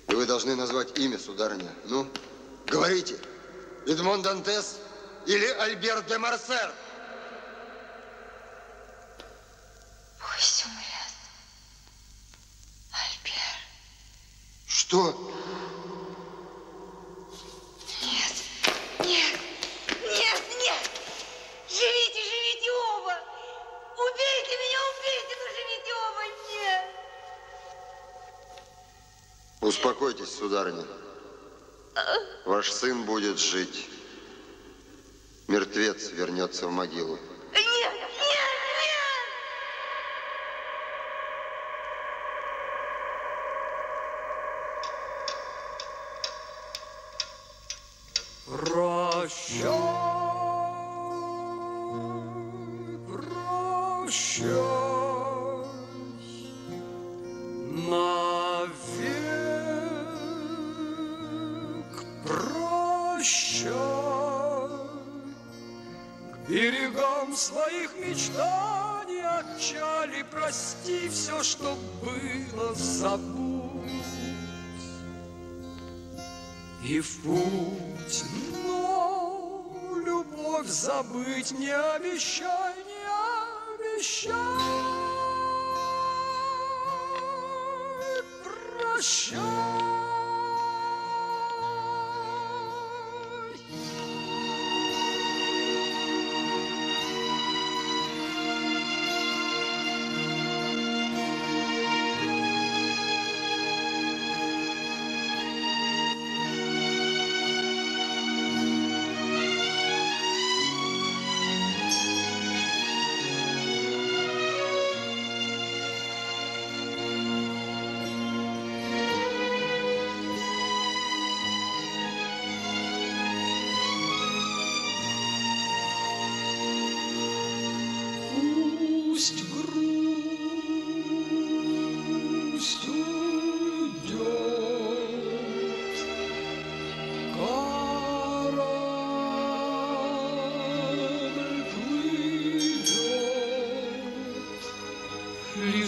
И вы должны назвать имя, сударыня. Ну, говорите, Эдмон Дантес или Альберт де Марсер? Пусть умрет. Альбер. Что? Успокойтесь, сударыня. Ваш сын будет жить. Мертвец вернется в могилу.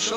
Лишь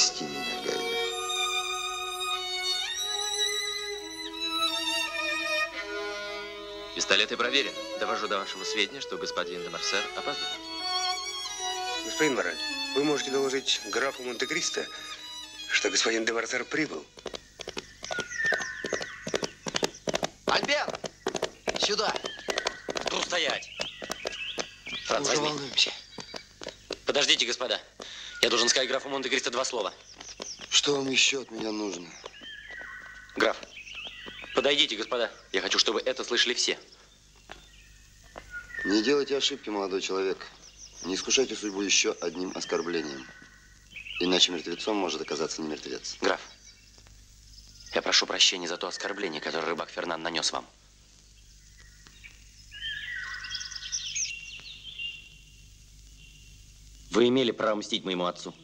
Прости меня, Гайда. Пистолеты проверены. Довожу до вашего сведения, что господин де Марсер опаздывает. Господин Мораль, вы можете доложить графу Монте-Кристо, что господин де Мартер прибыл. Альберт! Сюда. Ну, стоять. Франц, Уже волнуемся. Подождите, господа. Я должен сказать графу Монте-Кристо два слова. Что вам еще от меня нужно? Граф, подойдите, господа. Я хочу, чтобы это слышали все. Не делайте ошибки, молодой человек. Не искушайте судьбу еще одним оскорблением. Иначе мертвецом может оказаться не мертвец. Граф, я прошу прощения за то оскорбление, которое рыбак Фернан нанес вам. Вы имели право мстить моему отцу.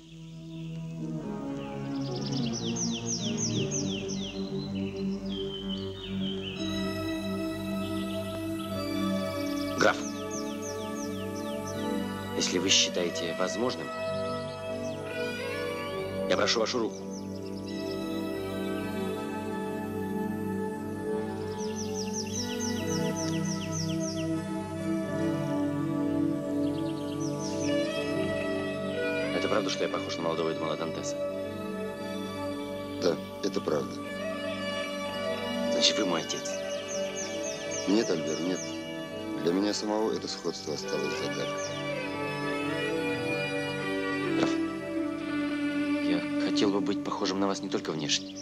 Граф, если вы считаете возможным, я прошу вашу руку. Это правда, что я похож на молодого Эдмона Дантеса? Да, это правда. Значит, вы мой отец. Нет, Альбер, нет. Для меня самого это сходство осталось загадкой. Я хотел бы быть похожим на вас не только внешне.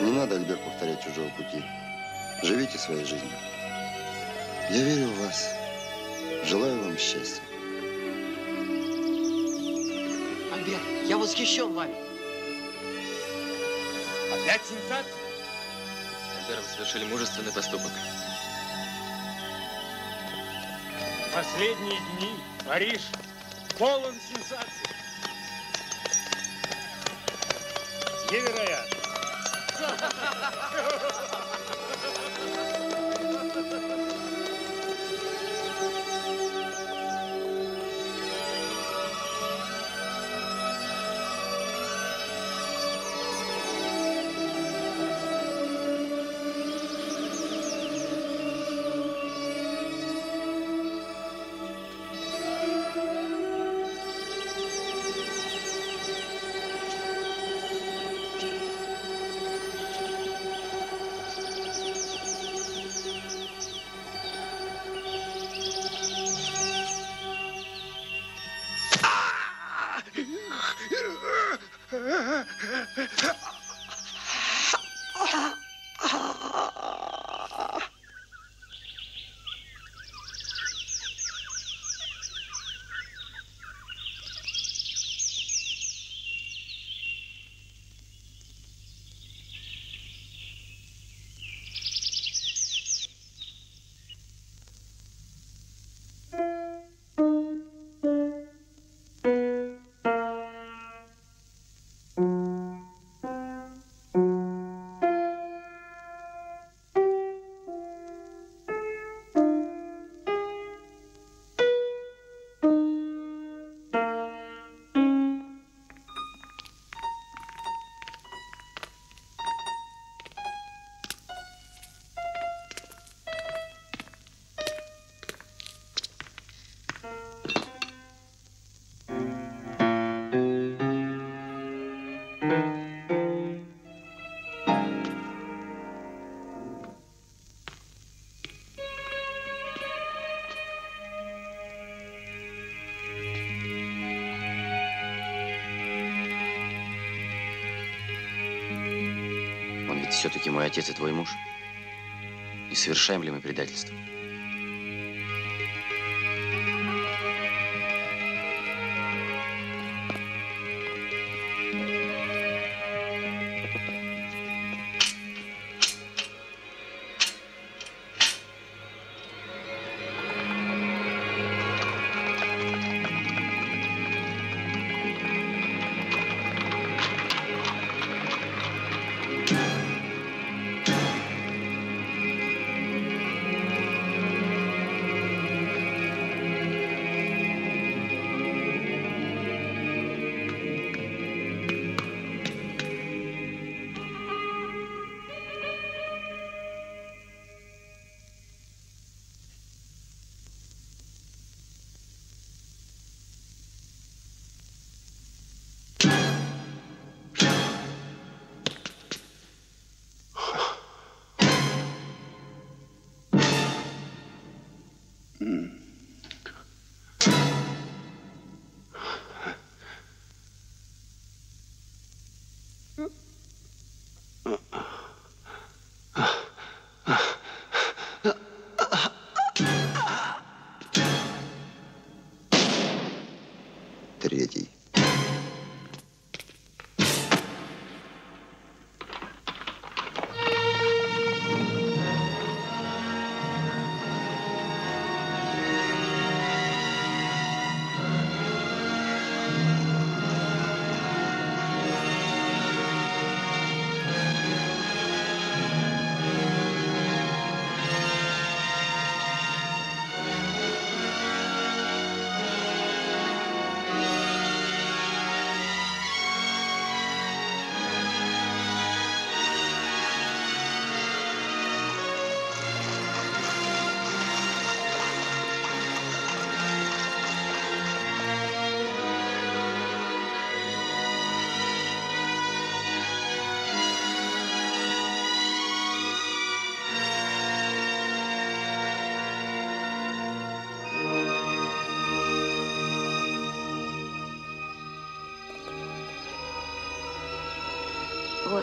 Не надо, Альбер, повторять чужого пути. Живите своей жизнью. Я верю в вас. Желаю вам счастья. Я восхищен вами. Опять сенсация? Вы совершили мужественный поступок. Последние дни Париж полон сенсаций. Невероятно. Все-таки мой отец и твой муж. Не совершаем ли мы предательство?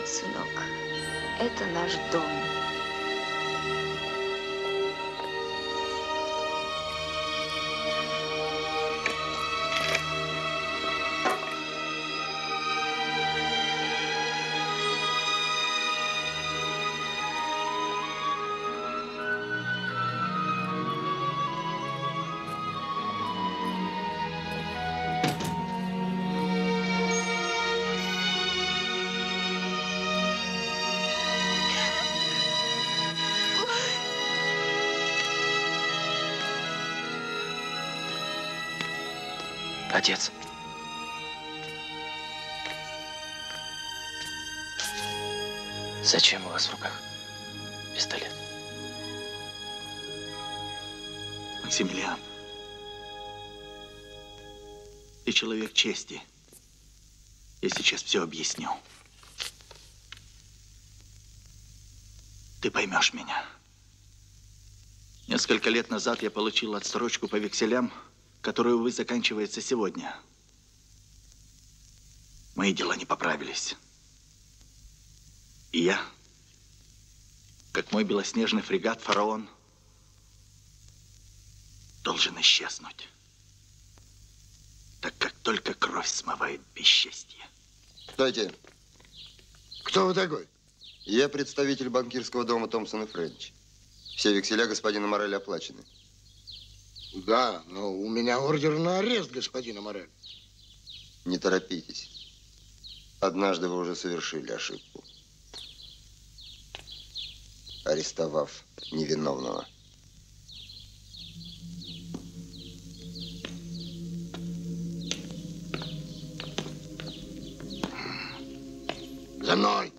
Сынок, это наш дом. Отец. Зачем у вас в руках пистолет? Максимилиан, ты человек чести. Я сейчас все объясню. Ты поймешь меня. Несколько лет назад я получил отсрочку по векселям, которая, увы, заканчивается сегодня. Мои дела не поправились. И я, как мой белоснежный фрегат «Фараон», должен исчезнуть. Так как только кровь смывает бесчестье. Стойте. Кто вы такой? Я представитель банкирского дома Томпсон и Френч. Все векселя господина Мореля оплачены. Да, но у меня ордер на арест господина Морель. Не торопитесь. Однажды вы уже совершили ошибку. Арестовав невиновного. За мной!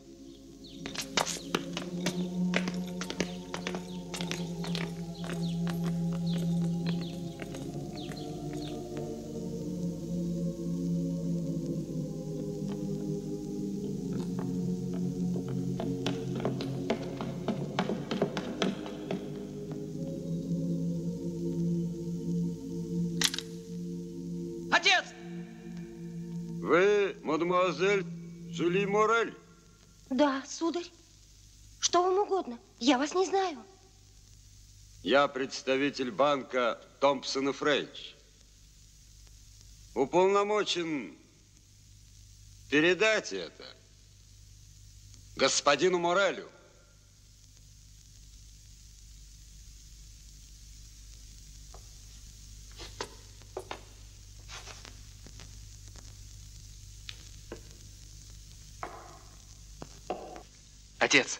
Вас не знаю. Я представитель банка Томпсон и Френч. Уполномочен передать это господину Морелю. Отец,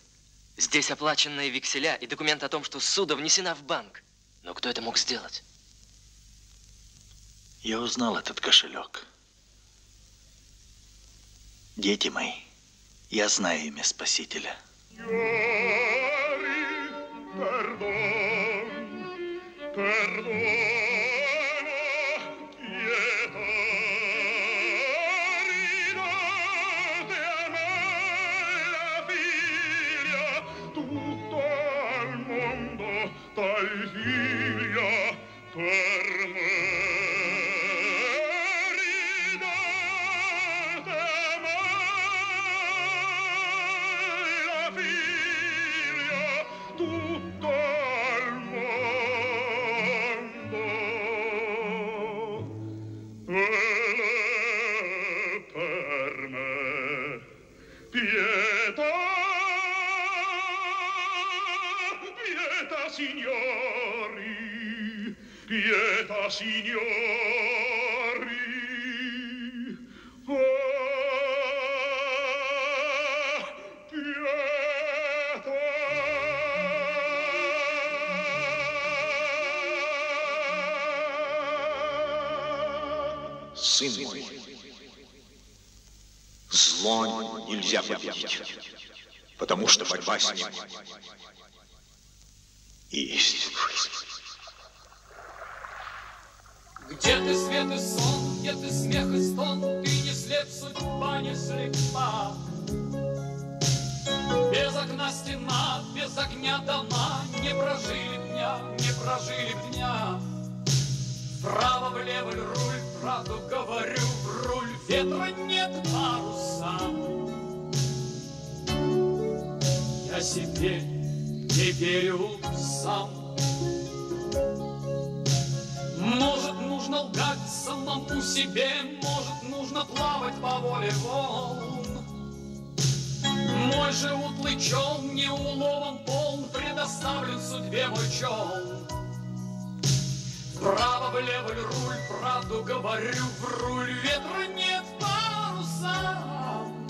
здесь оплаченные векселя и документ о том, что суда внесена в банк. Но кто это мог сделать? Я узнал этот кошелек. Дети мои, я знаю имя Спасителя. tutto Сын мой, зло нельзя победить, потому что борьба с ним есть жизнь. Где ты свет и сон, где ты смех и стон, Ты не слеп, судьба не слепа. Без окна стена, без огня дома, Не прожили дня, не прожили дня. Вправо, влево руль, правду говорю, в руль Ветра нет паруса. я себе не верю сам. Самому себе, может, нужно плавать по воле волн. Мой же утлый челн не уловом полн, предоставлен судьбе мой челн. Вправо, влево руль, правду говорю, в руль ветра нет парусам.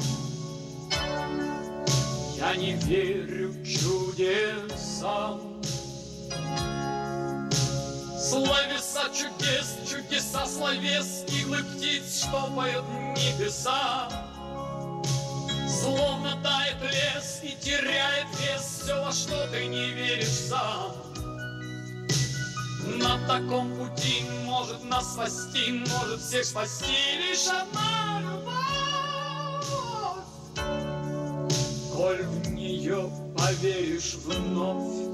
Я не верю чудесам. Словеса чудес, чудеса словес, Иглы птиц, что поют небеса. Словно тает лес и теряет вес Все, во что ты не веришь сам. На таком пути может нас спасти, Может всех спасти лишь одна любовь. Коль в нее поверишь вновь,